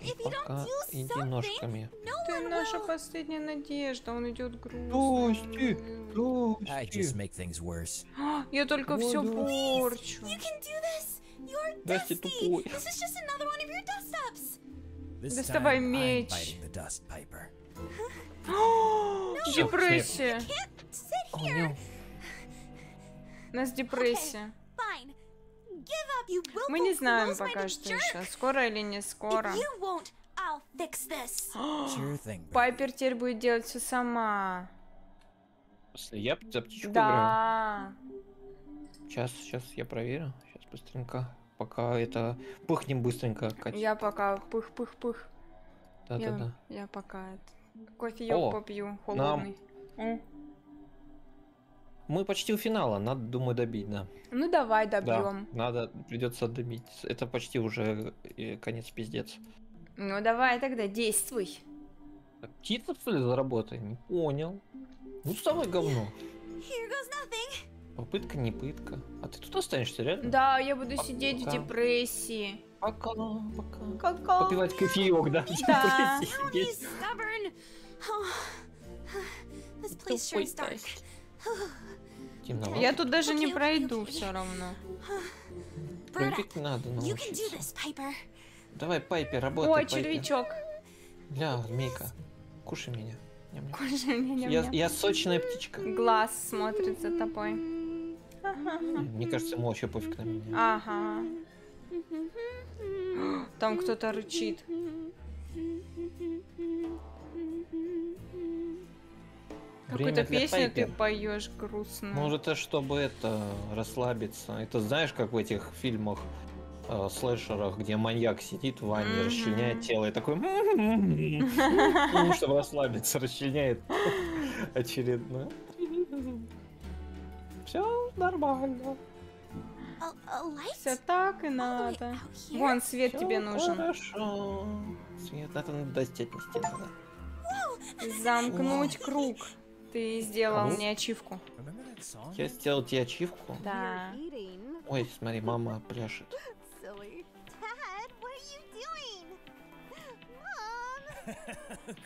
Don't Пока иди ножками. Ты наша последняя надежда, он идет make things worse. Я только все порчу. Дасти тупой. Доставай меч. Депрессия. У нас депрессия. Мы не знаем пока что jerk. еще, скоро или не скоро. If you won't, I'll fix this. Sure thing. Пайпер теперь будет делать все сама. Я за птичку играю. Да. Сейчас, сейчас я проверю. Сейчас быстренько. Пока это пыхнем быстренько, Катя. Я пока пых-пых-пых. Да-да-да. Я, я пока это, кофеек О, попью, холодный. М. Мы почти у финала, надо, думаю, добить, да. Ну давай Да, добьем. надо, придется добить. Это почти уже э, конец пиздец. Ну давай тогда действуй. Птица, что ли, заработай? Не понял. Ну, самое говно. Попытка, не пытка. А ты тут останешься, реально? Да, я буду сидеть в Пока. депрессии. Пока, пока. Кака. Попивать кофеек, да? Да. This place sure is dark. Темновато. Я тут даже не пройду все равно. Проявить надо научиться. Давай, Пайпер, работай, Ой, червячок. Ля, змейка, кушай меня. Ням-ням. Кушай меня. Я, я сочная птичка. Глаз смотрит за тобой. Мне кажется, ему вообще пофиг на меня. Ага. Там кто-то рычит. Какую-то песню ты поешь грустную. Может, это чтобы это расслабиться. Это знаешь, как в этих фильмах э, слэшерах, где маньяк сидит в ванне, Мгм. расчленяет тело и такой, ну, чтобы расслабиться, расчленяет очередно. Все нормально. Все так и надо. Вон, свет тебе нужен. Хорошо. Свет, это надо достать нести надо. Замкнуть круг. Ты сделал Круг? мне ачивку. Я сделал тебе ачивку. Да. Ой, смотри, мама пляшет.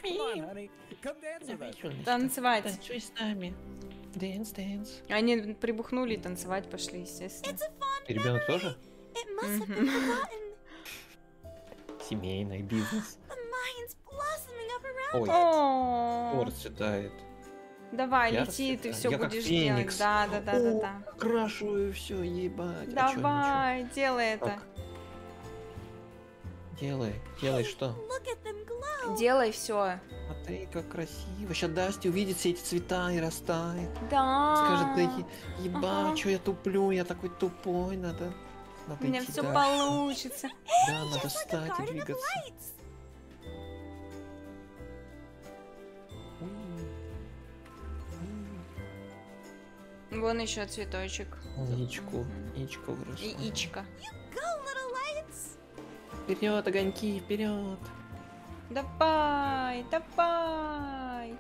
Dance. Танцевать. Танцуй с нами. Dance, dance. Они прибухнули и танцевать пошли, естественно. Fun Ребенок тоже? Семейный бизнес. Ой, торт цветает. Давай, Я лети, ты все Я как будешь феникс. делать. Да, да, да, да, да. Крашиваю все, ебать. А чё, Давай, делай это. Так. ничего? Делай, делай что? Делай все. Смотри, как красиво. Сейчас Дасти увидит все эти цвета и растает. Да. Скажет, да е- ебать, Ага. что я туплю, я такой тупой, надо... Надо У меня все дальше. получится. Да, надо встать и двигаться. Вон еще цветочек. Яичку, яичко выросло. Яичко. Вперед, огоньки, вперед. Давай, давай.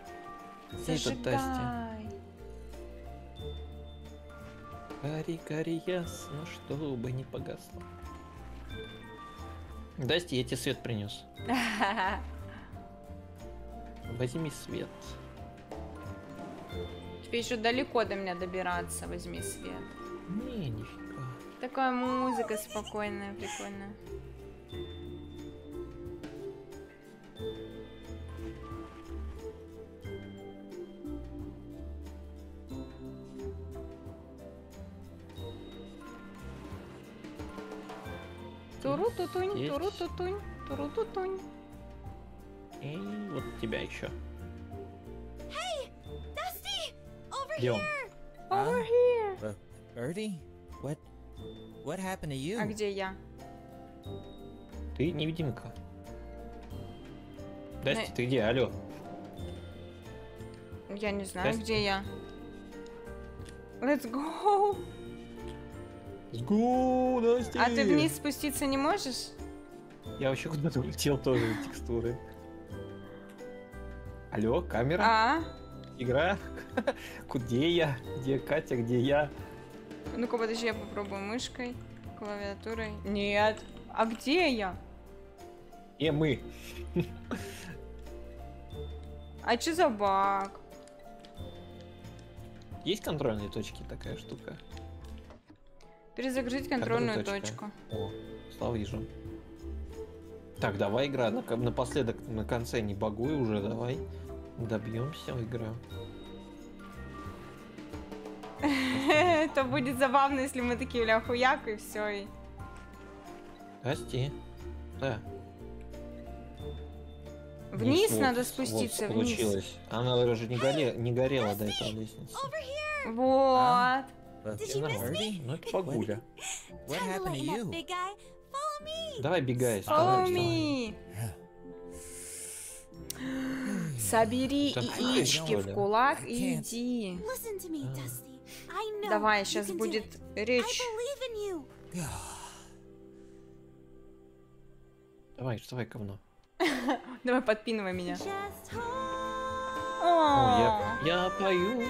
Зажигай. Гори, гори ясно, чтобы не погасло. Дасти, я тебе свет принес. Возьми свет. Тебе еще далеко до меня добираться, возьми свет. Не, нифига. Такая музыка спокойная, прикольная. Туру-тутунь, туру-тутунь, туру-тутунь. И вот тебя еще. Где он? here. Over here. Birdie? What what happened to you? А где я? Ты невидимка. Дасти, На- ты где? Алло. Я не знаю, Здрасте. где я. Let's go. Let's go, Настя! А ты вниз спуститься не можешь? Я вообще куда-то улетел тоже текстуры. Алло, камера? А? Игра? Где я? Где Катя? Где я? Ну-ка, подожди, я попробую мышкой, клавиатурой. Нет. А где я? И мы. А что за баг? Есть контрольные точки такая штука? Перезагрузить контрольную точку. О, стал вижу. Так, давай игра. На- Напоследок, на конце не багуй уже, давай. Добьемся игра. Это будет забавно, если мы такие ля хуяк и все. И... Расти. Да. Вниз Вот, надо вот спуститься, вниз. получилось. Она даже не, горе- не горела до этого лестницы. Вот. Ну это погуля. Давай бегай. Follow me. Собери яички в кулак и иди. Давай, сейчас будет речь. Давай, давай, говно. Давай подпинывай меня. О, я, я пою.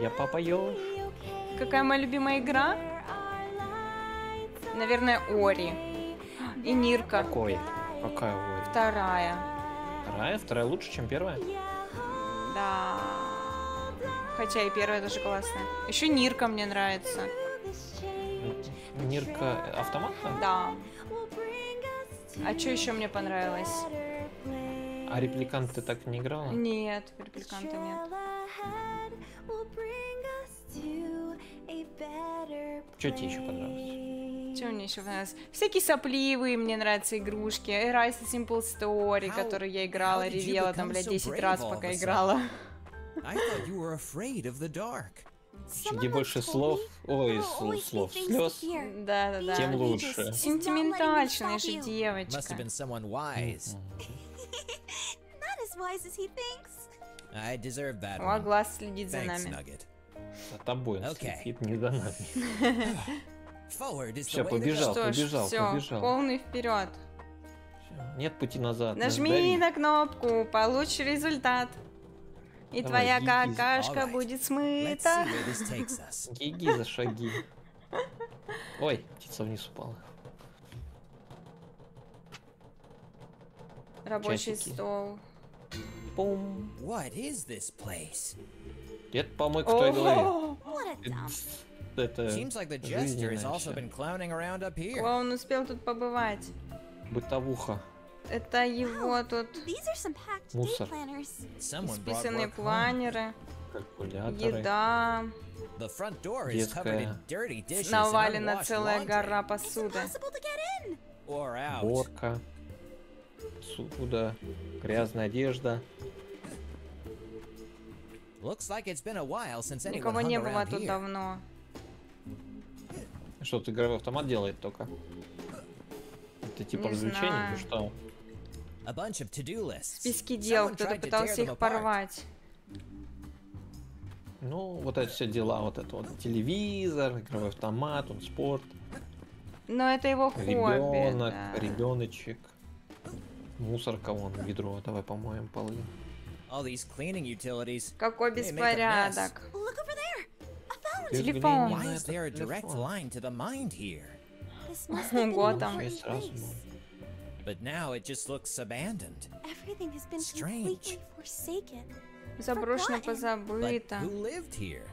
Я попою. Какая моя любимая игра? Наверное, Ори. И Нирка. Какой? Какая ой? Вторая. Вторая? Вторая лучше, чем первая? Да. Хотя и первая тоже классная. Еще Нирка мне нравится. Нирка автоматная? Да. А что еще мне понравилось? А репликант ты так не играла? Нет, репликанта нет. Что тебе еще понравилось? Что мне еще понравилось? Всякие сопливые мне нравятся игрушки. Rise of Simple Story, которую я играла, how ревела там, блядь, so 10 brave раз, пока играла. Где больше слов, ой, слов, слов, слез, Да, да, да. тем лучше. Сентиментальная же девочка. Not as wise as he thinks. I deserve that О, one. глаз следит за Thanks, нами. Nugget. За тобой Окей. следит, не за нами. Все, побежал, Что побежал, все, побежал. полный вперед. Нет пути назад. Нажми на кнопку, получишь результат. И Давай, твоя гиги. какашка Alright. будет смыта. Гиги за шаги. Ой, птица вниз упала. Рабочий Часики. стол. Пум. What is this place? Это помойка в твоей голове. Это Seems like the jester has also been clowning around up here. Он успел тут побывать. Бытовуха. Это его тут These are some packed day Мусор. planners. Someone brought списанные планеры, еда, The front door is covered in Детская. dirty dishes and навалена целая гора посуды. Impossible to get in. Or out. Борка. Суда. Грязная одежда. Никого не было тут давно. Что, ты игровой автомат делает только? Это типа Не развлечение знаю. или что? A bunch of to-do lists. Списки дел, кто-то пытался их порвать. Ну, вот это все дела, вот это вот телевизор, игровой автомат, он спорт, Но это его хобби. ребенок, да. ребеночек, мусорка, вон, ведро, давай помоем полы. Какой беспорядок. Телефон. Ого, там. But now it just looks abandoned. Everything has been completely forsaken. Заброшено, Forgotten. But позабыто. who lived here?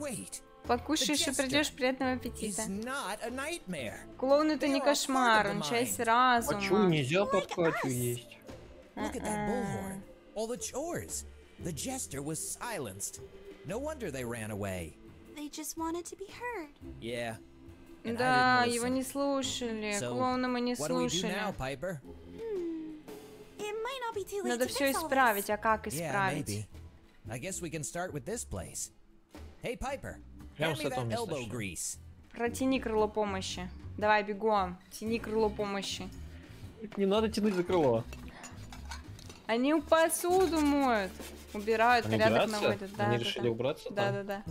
Wait, Покушаешь и придешь приятного аппетита. Клоун это не кошмар, он часть mind. А чё разума. нельзя под Катю us. есть? Look at that bullhorn. All the chores. The jester was silenced. No wonder they ran away. They just wanted to be heard. Yeah, Да, его не слушали. Клоуна мы не слушали. Надо все исправить, а как Yeah, исправить? maybe. I guess we can start with this place. Hey, Piper, Начнем. grease. Протяни крыло помощи. Давай, бегом. Тяни крыло помощи. Не надо тянуть за крыло. Они посуду моют. Убирают, Они порядок убираться? наводят. Да, Они да, решили да. убраться Да, там? да, да.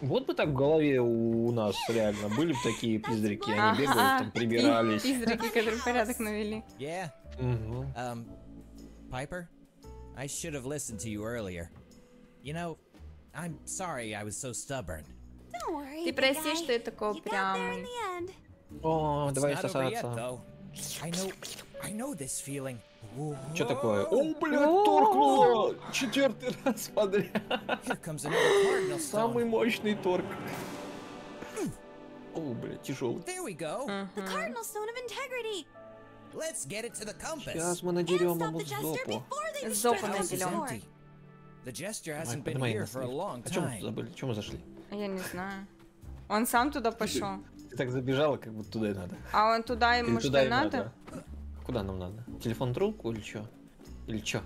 Вот бы так в голове у нас реально были бы такие призраки, они бегают, там прибирались. пи- Призраки, которые порядок навели. Yeah. Мгм. Um, Piper, I should have listened to you earlier. You know, I'm sorry I was so stubborn. Don't worry, Ты прости, guy. что я такой You got there in упрямый. the end. О, давай сосаться. I know, I know this feeling. Что такое? О, блядь, торкнуло! Четвертый раз подряд. Here comes another cardinal Самый мощный торг. О, блядь, тяжелый. There we go. The Cardinal Stone of Integrity. Let's get it to the compass. Сейчас мы надерем Stop ему the jester зопу. before they Зопу destroy the house is наделем. The Давай, hasn't been here for a long О чем мы time. забыли? Чем мы зашли? Я не знаю. Он сам туда пошел. Ты так забежала, как будто туда и надо. А он туда ему что туда и надо? Куда нам надо? Телефон трубку или что? Или что?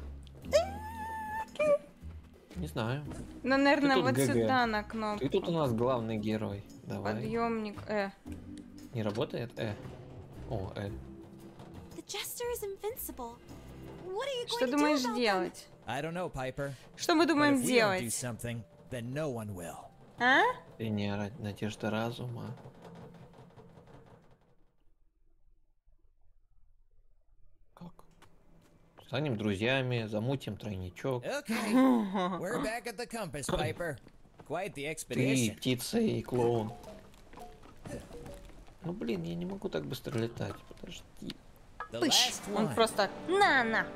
Не знаю. Ну, наверное, вот ГГ. сюда на кнопку. Ты тут у нас главный герой. Давай. Подъемник. Э. Не работает? Э. О, Э. The jester is invincible. What are you Что going to do думаешь делать? I don't know, Piper. Что мы думаем if we don't do делать? something, then no one will. А? Ты не надежда разума. Как? Станем друзьями, замутим тройничок. Okay, we're back at the compass, Piper. Quite the Ты, expedition. птица и клоун. Ну блин, я не могу так быстро летать. Подожди. Пыщ. Он просто на-на.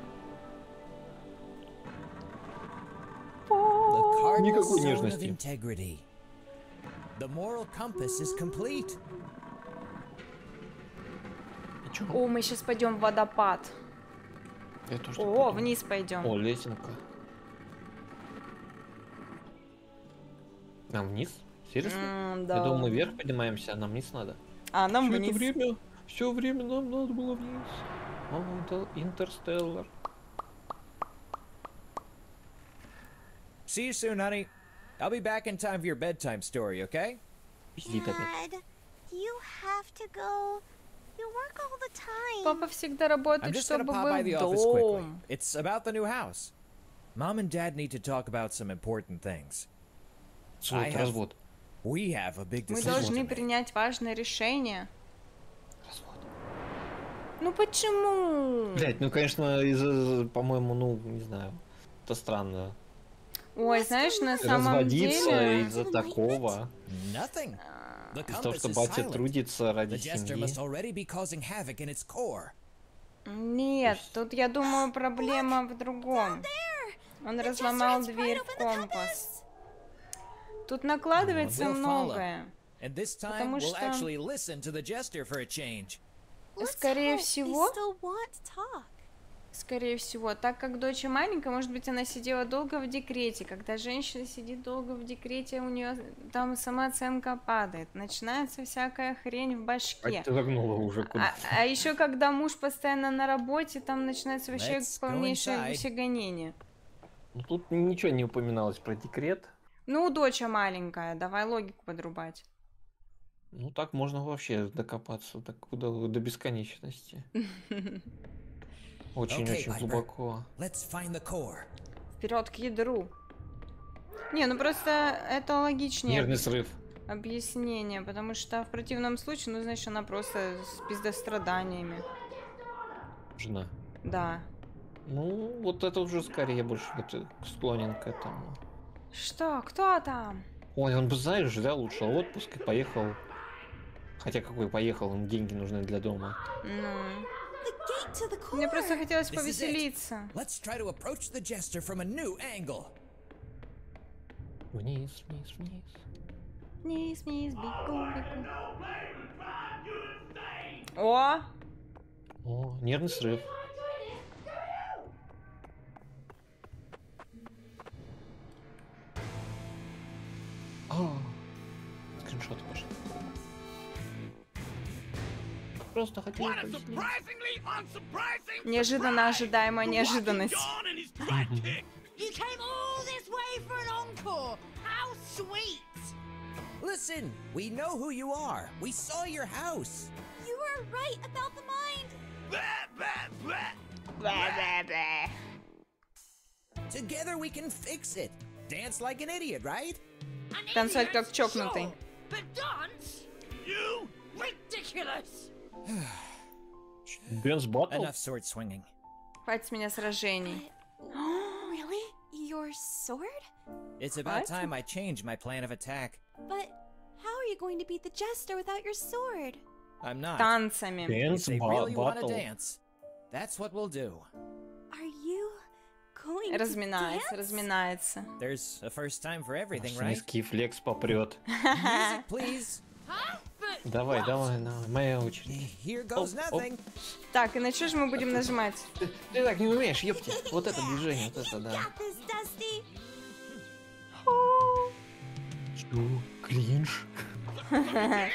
И чё? О, мы сейчас пойдем в водопад. Я тоже О, подумал. вниз пойдем. О, лесенка. Нам вниз? Серьезно? Я да. думал, мы вверх поднимаемся, а нам вниз надо. А нам Всё вниз. это время, все время нам надо было вниз. О, это Интерстеллар. See you soon, honey. I'll be back in time for your bedtime story, okay? Dad, you have to go. You work all the time. Папа всегда I'm работает, just gonna чтобы pop by the был office quickly. дом. It's about the new house. Mom and Dad need to talk about some important things. Have- развод. We have a big Мы decision должны to make. принять важное решение. Развод. Ну почему? Блять, ну конечно, по-моему, ну, не знаю. Это странно. Ой, знаешь, на самом Разводиться деле... из-за такого. The Из-за того, что батя трудится ради семьи. Нет, тут, я думаю, проблема в другом. Он разломал дверь в компас. Тут накладывается многое. Потому что- Скорее всего- Скорее всего, так как дочь маленькая, может быть, она сидела долго в декрете. Когда женщина сидит долго в декрете, у нее там самооценка падает, начинается всякая хрень в башке. Загнула уже куда. А, еще когда муж постоянно на работе, там начинается вообще полнейшее inside. усегонение. Ну, тут ничего не упоминалось про декрет. Ну, доча маленькая, давай логику подрубать. Ну, так можно вообще докопаться до, куда, до бесконечности. Очень-очень Piper. глубоко. Let's find the core. Вперед к ядру. Не, ну просто это логичнее Нервный срыв. объяснение, потому что в противном случае, ну, значит, она просто с пиздостраданиями. Жена. Да. Ну, вот это уже скорее больше вот склонен к этому. Что? Кто там? Ой, он бы, знаешь, взял лучше отпуск и поехал. Хотя какой поехал, им деньги нужны для дома. Ну, The gate to the core. мне просто хотелось This is it. повеселиться. Let's try to approach the jester from a new angle. Вниз, вниз, вниз. Вниз, вниз, бегу, бегу. О! О, нервный срыв. А, Хорошо ты for an encore. How sweet! Listen, we know who you are. We saw your house. You were right about the mind. Together we can fix it. Dance like an idiot, right? Танцевать как чокнутый. But dance? You ridiculous! Дэнс батл? Enough sword swinging. Хватит с меня сражений. really? Your sword? It's about What? time I changed my plan of attack. But how are you going to beat the jester without your sword? I'm not. Танцами. If Dance they ba- really want to battle. dance, that's what we'll do. Are you going Разминается, to dance? разминается. There's a first time for everything, Аж right? Низкий флекс попрет. Music, please. Давай, давай, давай, моя очередь. Оп, оп. Так, и на что же мы будем нажимать? Ты, ты так не умеешь, ёпти. Вот это движение, вот это, да. Чё? Кринж?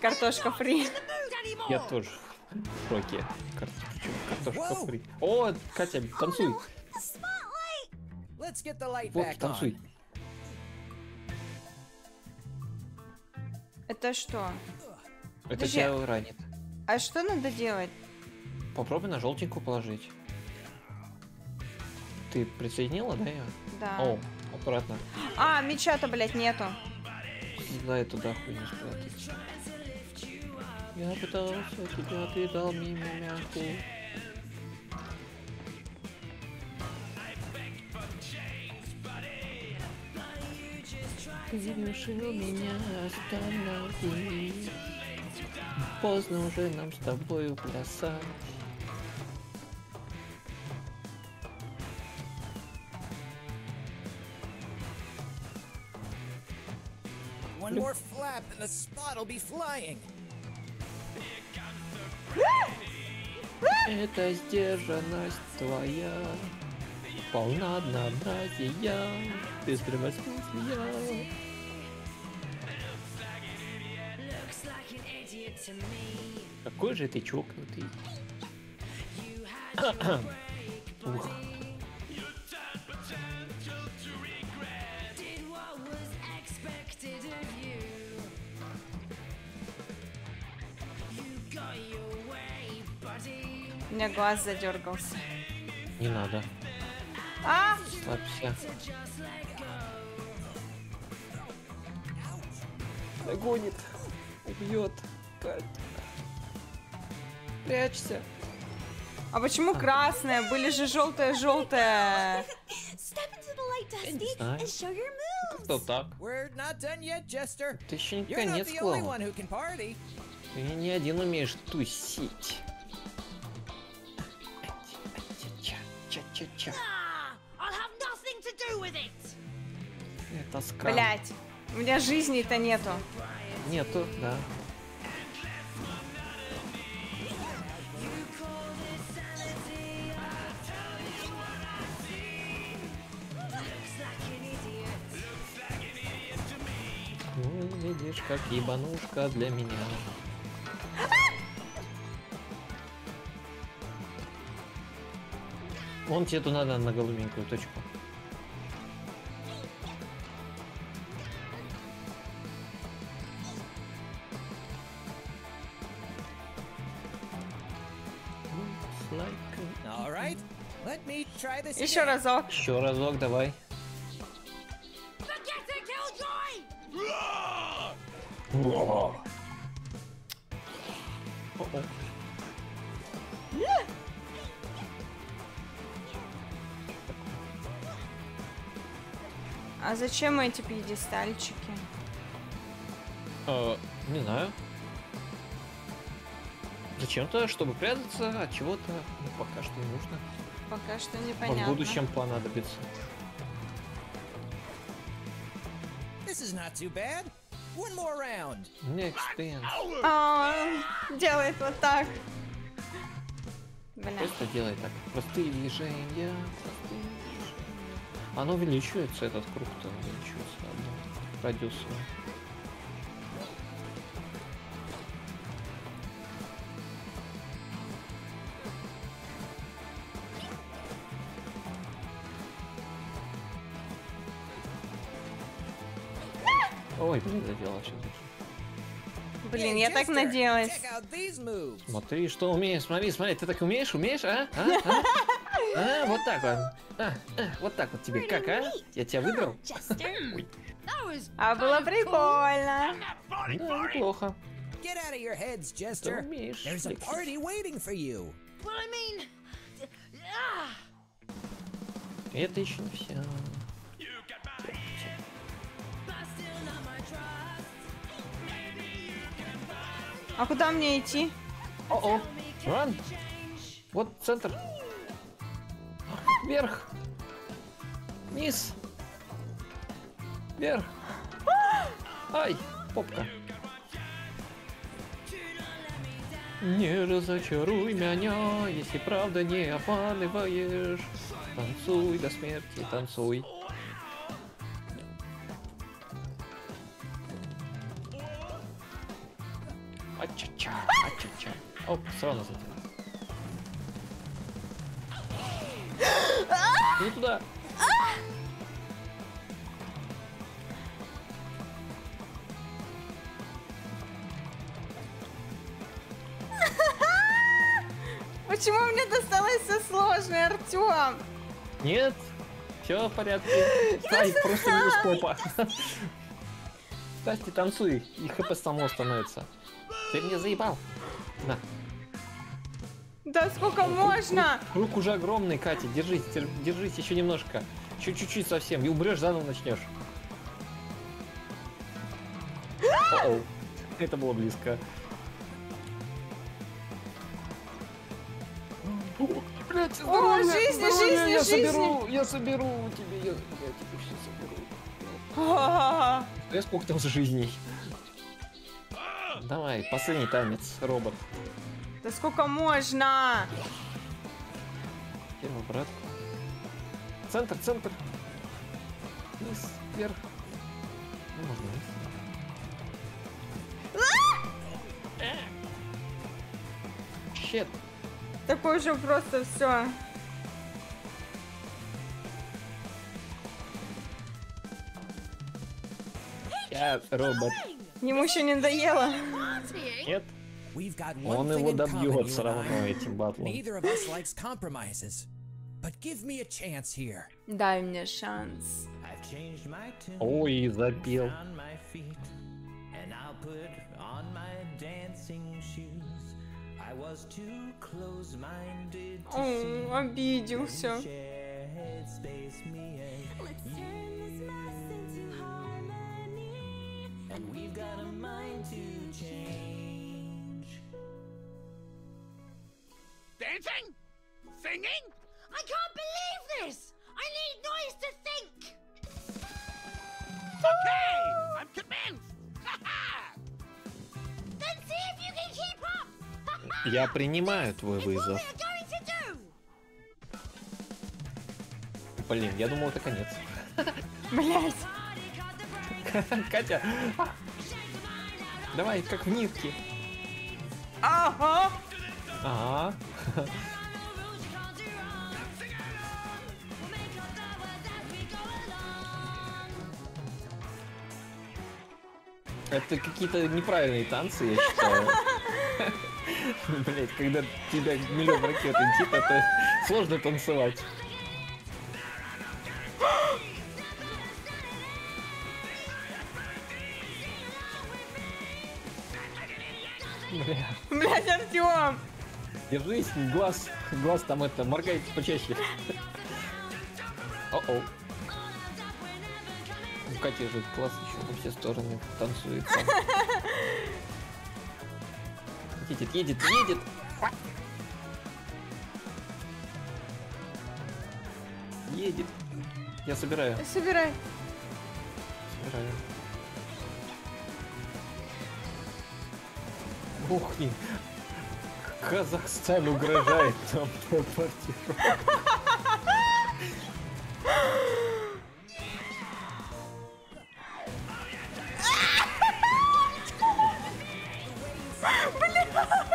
Картошка фри. Я тоже в шоке. Картошка Воу. фри. О, Катя, танцуй. Вот, танцуй. Это что? Это Подожди. тебя ранит. А что надо делать? Попробуй на желтенькую положить. Ты присоединила, да, ее? Да. О, аккуратно. А, меча-то, блядь, нету. Дай туда хуйню спрятать. Я пытался тебя, ты дал мне мягку. Ты решил меня остановить. Поздно уже нам с тобою плясать. One more flap and the spot'll be flying. Это сдержанность твоя, полна однообразия, без превосходствия. Какой же ты чокнутый. Ух. У меня глаз задергался. Не надо. А! Слабься. Догонит. Убьет. Прячься. А почему красная? Были же желтая-желтая. Step into the light, Dusty, знаю. and show your moves. Кто так? Ты еще не конец party. Ты не один умеешь тусить. Ча-ча-ча. Это скрам. Блять, у меня жизни-то нету. Нету, да. Ну, видишь, как ебанушка для меня. Вон тебе туда надо на голубенькую точку. Еще разок. Еще разок, давай. А зачем эти пьедестальчики? Э, не знаю. Зачем-то, чтобы прятаться от чего-то, ну, пока что не нужно. Пока что непонятно. в будущем понадобится. This is not too bad. One more round. Next dance. А, делает вот так. Бля. Просто делай так. Простые движения. Простые движения. Оно увеличивается, этот круг-то увеличивается. Радиус. Ой, блин, задела сейчас. Блин, я так надеялась. Смотри, что умеешь, смотри, смотри, ты так умеешь, умеешь, а? А, а? А, вот так вот. А, а, вот так вот тебе, как, а? Я тебя выдрал? Ой, А было прикольно. да, неплохо. Get out of your heads, Jester. умеешь There's a флексить. party waiting for you. Well, I mean, Это еще не все. А куда мне идти? О-о, ран. Вот центр. Вверх. Вниз. Вверх. Ай, попка. Не разочаруй меня, если правда не обманываешь. Танцуй до смерти, танцуй. А-ча-ча, а-ча-ча. Оп, сразу задел. Не туда. Почему мне досталось все сложное, Артем? Нет, все в порядке. Ай, просто минус попа. Кстати, танцуй, и хп само становится. Ты меня заебал. На. Да сколько можно? Круг уже огромный, Катя, держись, держись еще немножко. Чуть-чуть совсем, и умрешь, заново начнешь. Это было близко. Блять, О, жизнь, жизнь, я жизнь. соберу, я соберу тебе, я, я тебе все соберу. Я сколько там за жизней? Давай, последний танец, робот. Да сколько можно? Первый брат. Центр, центр. Вниз, вверх. Ну, можно вниз. Щет. Такой же просто все. Я робот. Ему еще не надоело. Нет. Он его добьет все равно этим батлом. Neither of us likes compromises. But give And we've got a mind to change. dancing, singing. I can't believe this. I need noise to think. Okay, I'm convinced. Then see if you can keep up. Я принимаю твой вызов. Блин, я думал, это конец. Блять. Катя, давай, как в нитке. Ага. Ага. Это какие-то неправильные танцы, я считаю. Блять, когда тебя миллион ракет летит, это сложно танцевать. Блять, Артем. Держись, глаз, глаз там это, моргает почаще. О-о. У Кати же класс еще во все стороны танцует. Едет, едет, едет. Едет. Я собираю, Собирай. собираю. кухни. Казахстан угрожает нам бомбардировкой.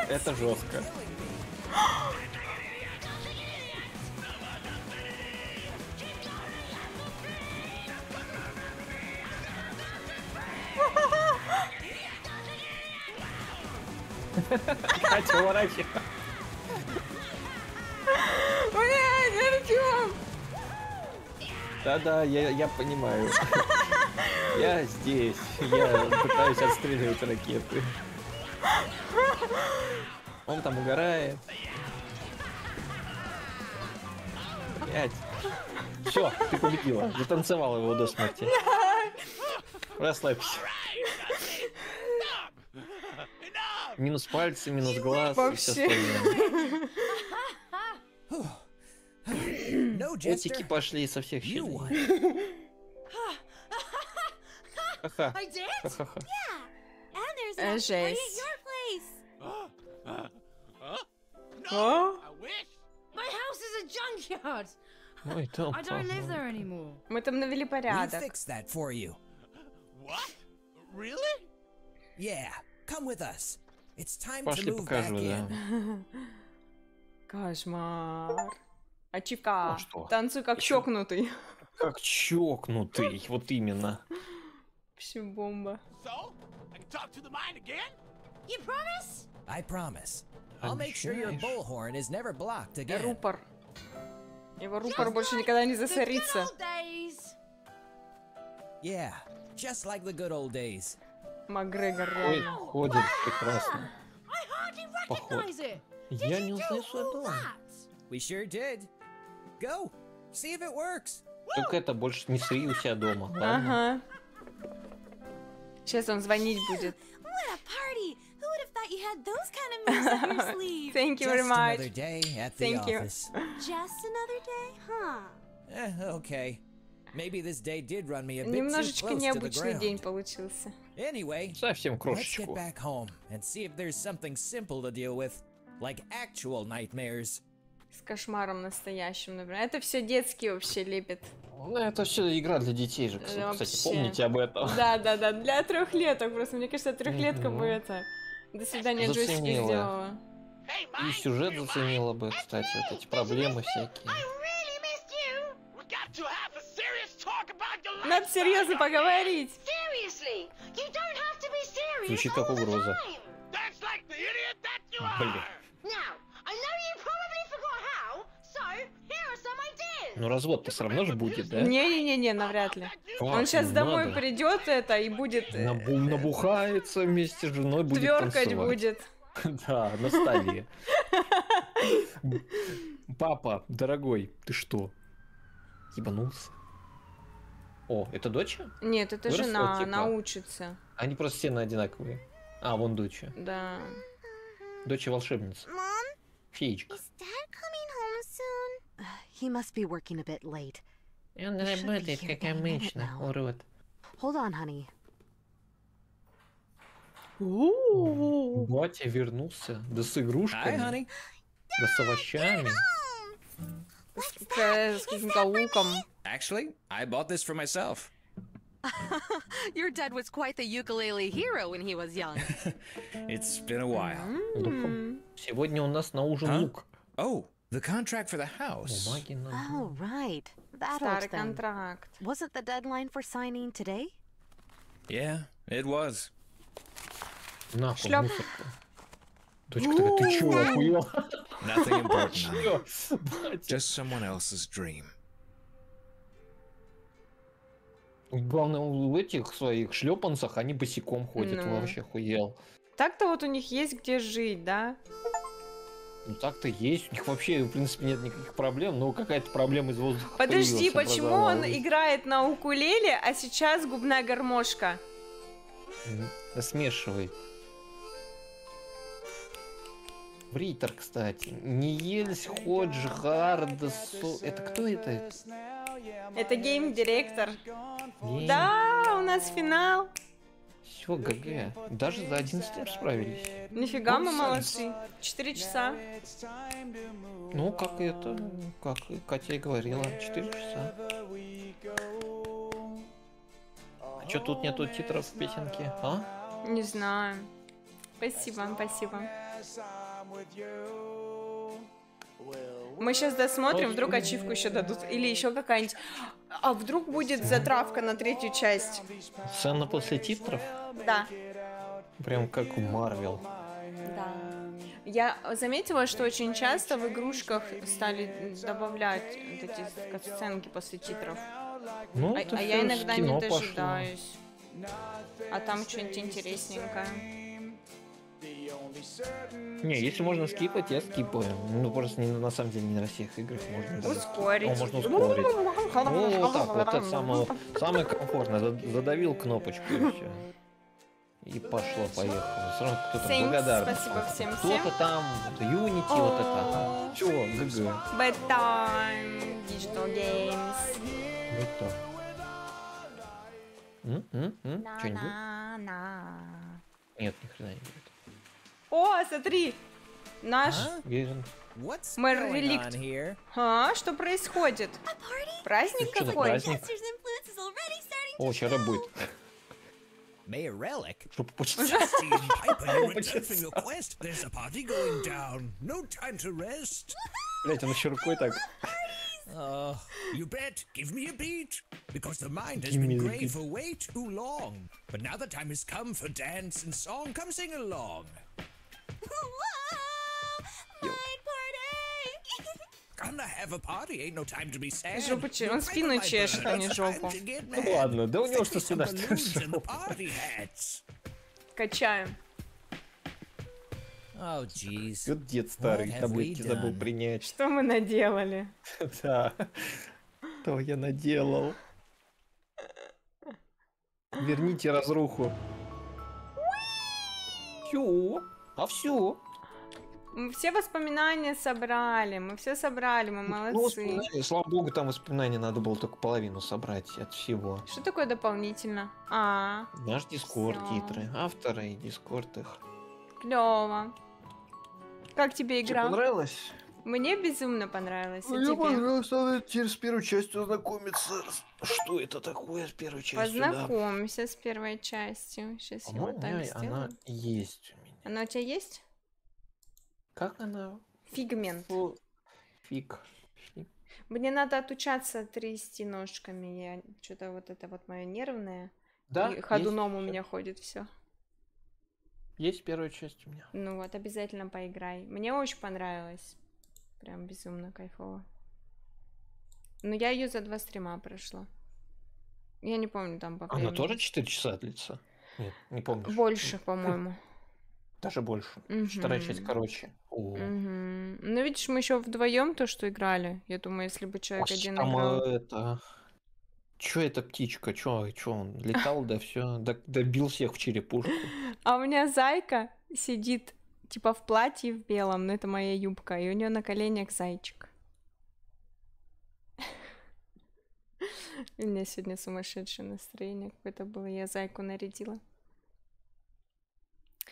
Это жестко. Катя, уворачивай. Блядь, Артем! Да-да, я, я понимаю. Я здесь. Я пытаюсь отстреливать ракеты. Он там угорает. Пять. Все, ты победила. Затанцевала его до смерти. Расслабься. Минус пальцы, минус глаз и все остальное. No, Котики пошли со всех щелей. Ха-ха. Ха-ха-ха. Э, жесть. О, My house is a junkyard. Ой, там I don't live пахнет. there anymore. мы там навели порядок. fixed that for you. What? Really? Yeah, come with us. It's time Пошли to move back покажу, да. in. Кошмар. Ачивка. Ну? Танцуй как чокнутый. Как чокнутый, вот именно. Вообще бомба. So? I can talk to the mine again? You promise? I promise. I'll make sure your Обещаешь? bullhorn is never blocked again. Рупор. Его рупор больше никогда не засорится. Yeah, just like the good old days. Макгрегор Ой, реально. ходит прекрасно. Поход. Я не узнаю свой дом. We sure did. Go, see if it works. Только это больше не сри у себя дома. Ладно? Ага. Сейчас он звонить будет. You? Thank you very Just much. another day at the Thank you. office. Just another day, huh? Eh, okay. Maybe this day did run me a bit too Немножечко close to the необычный день ground. получился. Anyway, Совсем let's крошечку. get back home and see if there's something simple to deal with, like actual nightmares. С кошмаром настоящим, например. Это все детские вообще лепят. Ну, это все игра для детей же, кстати. Вообще. Помните об этом? Да, да, да. Для трехлеток просто. Мне кажется, трехлетка Мгм. бы это. До свидания, Заценила. сделала. И сюжет заценила бы, кстати, вот эти проблемы всякие. Надо серьезно поговорить. Звучит как угроза. Блин. Ну развод-то все равно же будет, да? Не-не-не, навряд ли. Как Он сейчас домой надо? придет это и будет э, Набу- набухается вместе с женой, будет тверкать танцевать. будет. Да, на столе. Папа, дорогой, ты что? Ебанулся? О, это доча? Нет, это Выросла, жена, типа? она учится. Они просто все на одинаковые. А, вон доча. Да. Доча волшебница. Mom, Феечка. is Dad coming home soon? He must be working a bit late. Он работает, как обычно, урод. Hold on, honey. Батя вернулся. Да с игрушками. Hi, honey. Да с овощами. С, с каким-то луком. Actually, I bought this for myself. Your dad was quite the ukulele hero when he was young. It's been a while. Луком. Сегодня у нас на ужин Huh? лук. Oh, the contract for the house. Бумаги на Oh, right. That Старый old thing. контракт. Wasn't the deadline for signing today? Yeah, it was. Нахуй, Шлеп. мусорку. Дочка такая, ты чё, охуел? Nothing important, honey. Чё? Батя. Just someone else's dream. Главное, в этих своих шлепанцах они босиком ходят. Ну. Вообще охуел. Так-то вот у них есть где жить, да? Ну так-то есть. У них вообще, в принципе, нет никаких проблем, но какая-то проблема из воздуха Подожди, почему он играет на укулеле, а сейчас губная гармошка? М, Бритер, кстати. Ниельс Ходж Хардесо. Это кто это? Это game director. Game. Да, у нас финал. Все, GG. Даже за один стрим справились. Нифига мы молодцы. Четыре часа. Ну, как это, как Катя и говорила, 4 часа. А что тут нету титров в песенке, а? Не знаю. Спасибо, спасибо. Мы сейчас досмотрим, вдруг ачивку еще дадут. Или еще какая-нибудь... А вдруг будет затравка на третью часть? Сцена после титров? Да. Прям как в Марвел. Да. Я заметила, что очень часто в игрушках стали добавлять вот эти сценки после титров. Ну, а, это а я иногда не кино пошло. дожидаюсь. А там что-нибудь интересненькое. Не, если можно скипать, я скипаю. Ну, просто не, на самом деле не на всех играх можно. даже- Ускорить. О, можно ускорить. Ну, вот так, вот это самое, самое комфортное. Зад- Задавил кнопочку и все. И пошло, поехало. Все равно кто-то благодарен. спасибо всем Кто-то там, Unity, вот это. Все, ГГ. Bedtime, digital games. М? Что-нибудь? Нет, ни хрена не будет. О, смотри! Наш Уверен. What's мэр going реликт. on here? А, что происходит? Праздник Что за какой? праздник? О, вчера будет. Mayor Relic? Чтоб Justin Piper, you Почесать. returned from your quest. There's a party going down. No time to rest. Блять, он еще рукой так. Oh, you bet. Give me a beat. Because the mind has Give me been the grey beat. for way too long. But now the time has come for dance and song. Come sing along. Жопу че- No он time, спину my чешет, а не жопу. Ну ладно, да у него что сюда, что жопу. party. Качаем. Oh. Вот дед старый, What have таблетки we забыл принять. Что мы наделали? Да. Что я наделал? Верните разруху. Все. А все. Мы все воспоминания собрали, мы все собрали, мы Ну, молодцы. воспоминания, слава богу, там воспоминаний надо было только половину собрать от всего. Что такое дополнительно? А, Наш дискорд, Всё. титры, авторы и дискорд их. клево. Как тебе Тебе игра? понравилось? Мне безумно понравилось. а Мне тебе? понравилось, надо теперь с первой частью ознакомиться. Что это такое с первой частью? да. Познакомься с первой частью. Сейчас я вот так она сделаю. есть у меня. Она у тебя есть? Как она? Фигмент. Фиг. Фиг. Мне надо отучаться трясти ножками. Я что-то вот это вот мое нервное. Да, И ходуном есть. у меня ходит все. Есть первая часть у меня. Ну вот, обязательно поиграй. Мне очень понравилось. Прям безумно кайфово. Но я ее за два стрима прошла. Я не помню там по Она времени. тоже 4 часа длится? Нет, не помню. Больше, по-моему. Даже больше. Вторая часть короче. О. Мгм. Ну, видишь, мы еще вдвоем то, что играли. Я думаю, если бы человек Ось один там играл. это... Чё эта птичка? Чё, чё он летал, да все, добил всех в черепушку. А у меня зайка сидит типа в платье в белом, но это моя юбка, и у нее на коленях зайчик. У меня сегодня сумасшедшее настроение какое-то было, я зайку нарядила.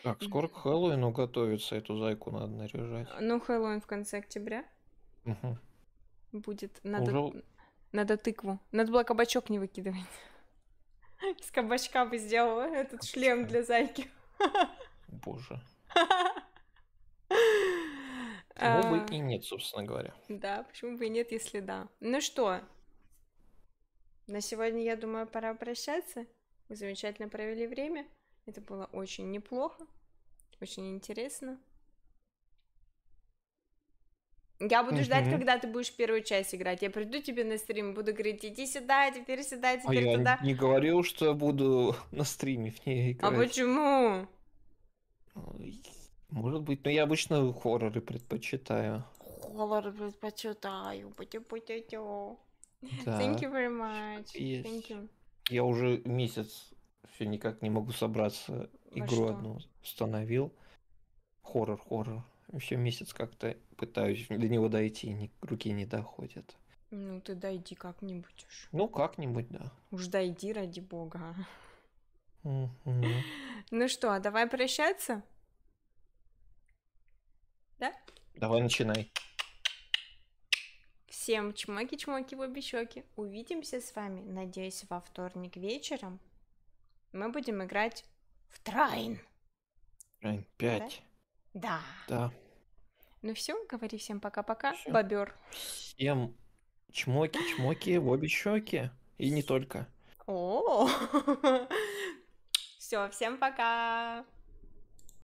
Так, скоро к Хэллоуину готовится, эту зайку надо наряжать. Ну, Хэллоуин в конце октября Мгм. будет. Надо, Уже- надо тыкву. Надо было кабачок не выкидывать. Из кабачка бы сделала этот шлем для зайки. Боже. А, Почему бы и нет, собственно говоря. Да, почему бы и нет, если да. Ну что, на сегодня, я думаю, пора прощаться. Мы замечательно провели время. Это было очень неплохо, очень интересно. Я буду ждать, Мгм. когда ты будешь первую часть играть. Я приду тебе на стрим, буду говорить, иди сюда, теперь сюда, А теперь я туда. не говорил, что я буду на стриме в ней А играть. почему? Может быть, но я обычно хорроры предпочитаю. Хоррор предпочитаю. Thank you very much. Есть. Thank you. Я уже месяц все никак не могу собраться. Игру что? одну установил. Хоррор, хоррор. Еще месяц как-то пытаюсь до него дойти, руки не доходят. Ну ты дойди как-нибудь уж. Ну, как-нибудь, да. Уж дойди ради бога. Ну что, давай прощаться? Да? Давай начинай. Всем чмоки-чмоки в обе щеки. Увидимся с вами, надеюсь, во вторник вечером. Мы будем играть в Трайн. Ань, Пять. Да. Да. Ну все, говори всем пока-пока, бобер. Всем чмоки-чмоки в обе щеки. И не только. О, все, всем пока.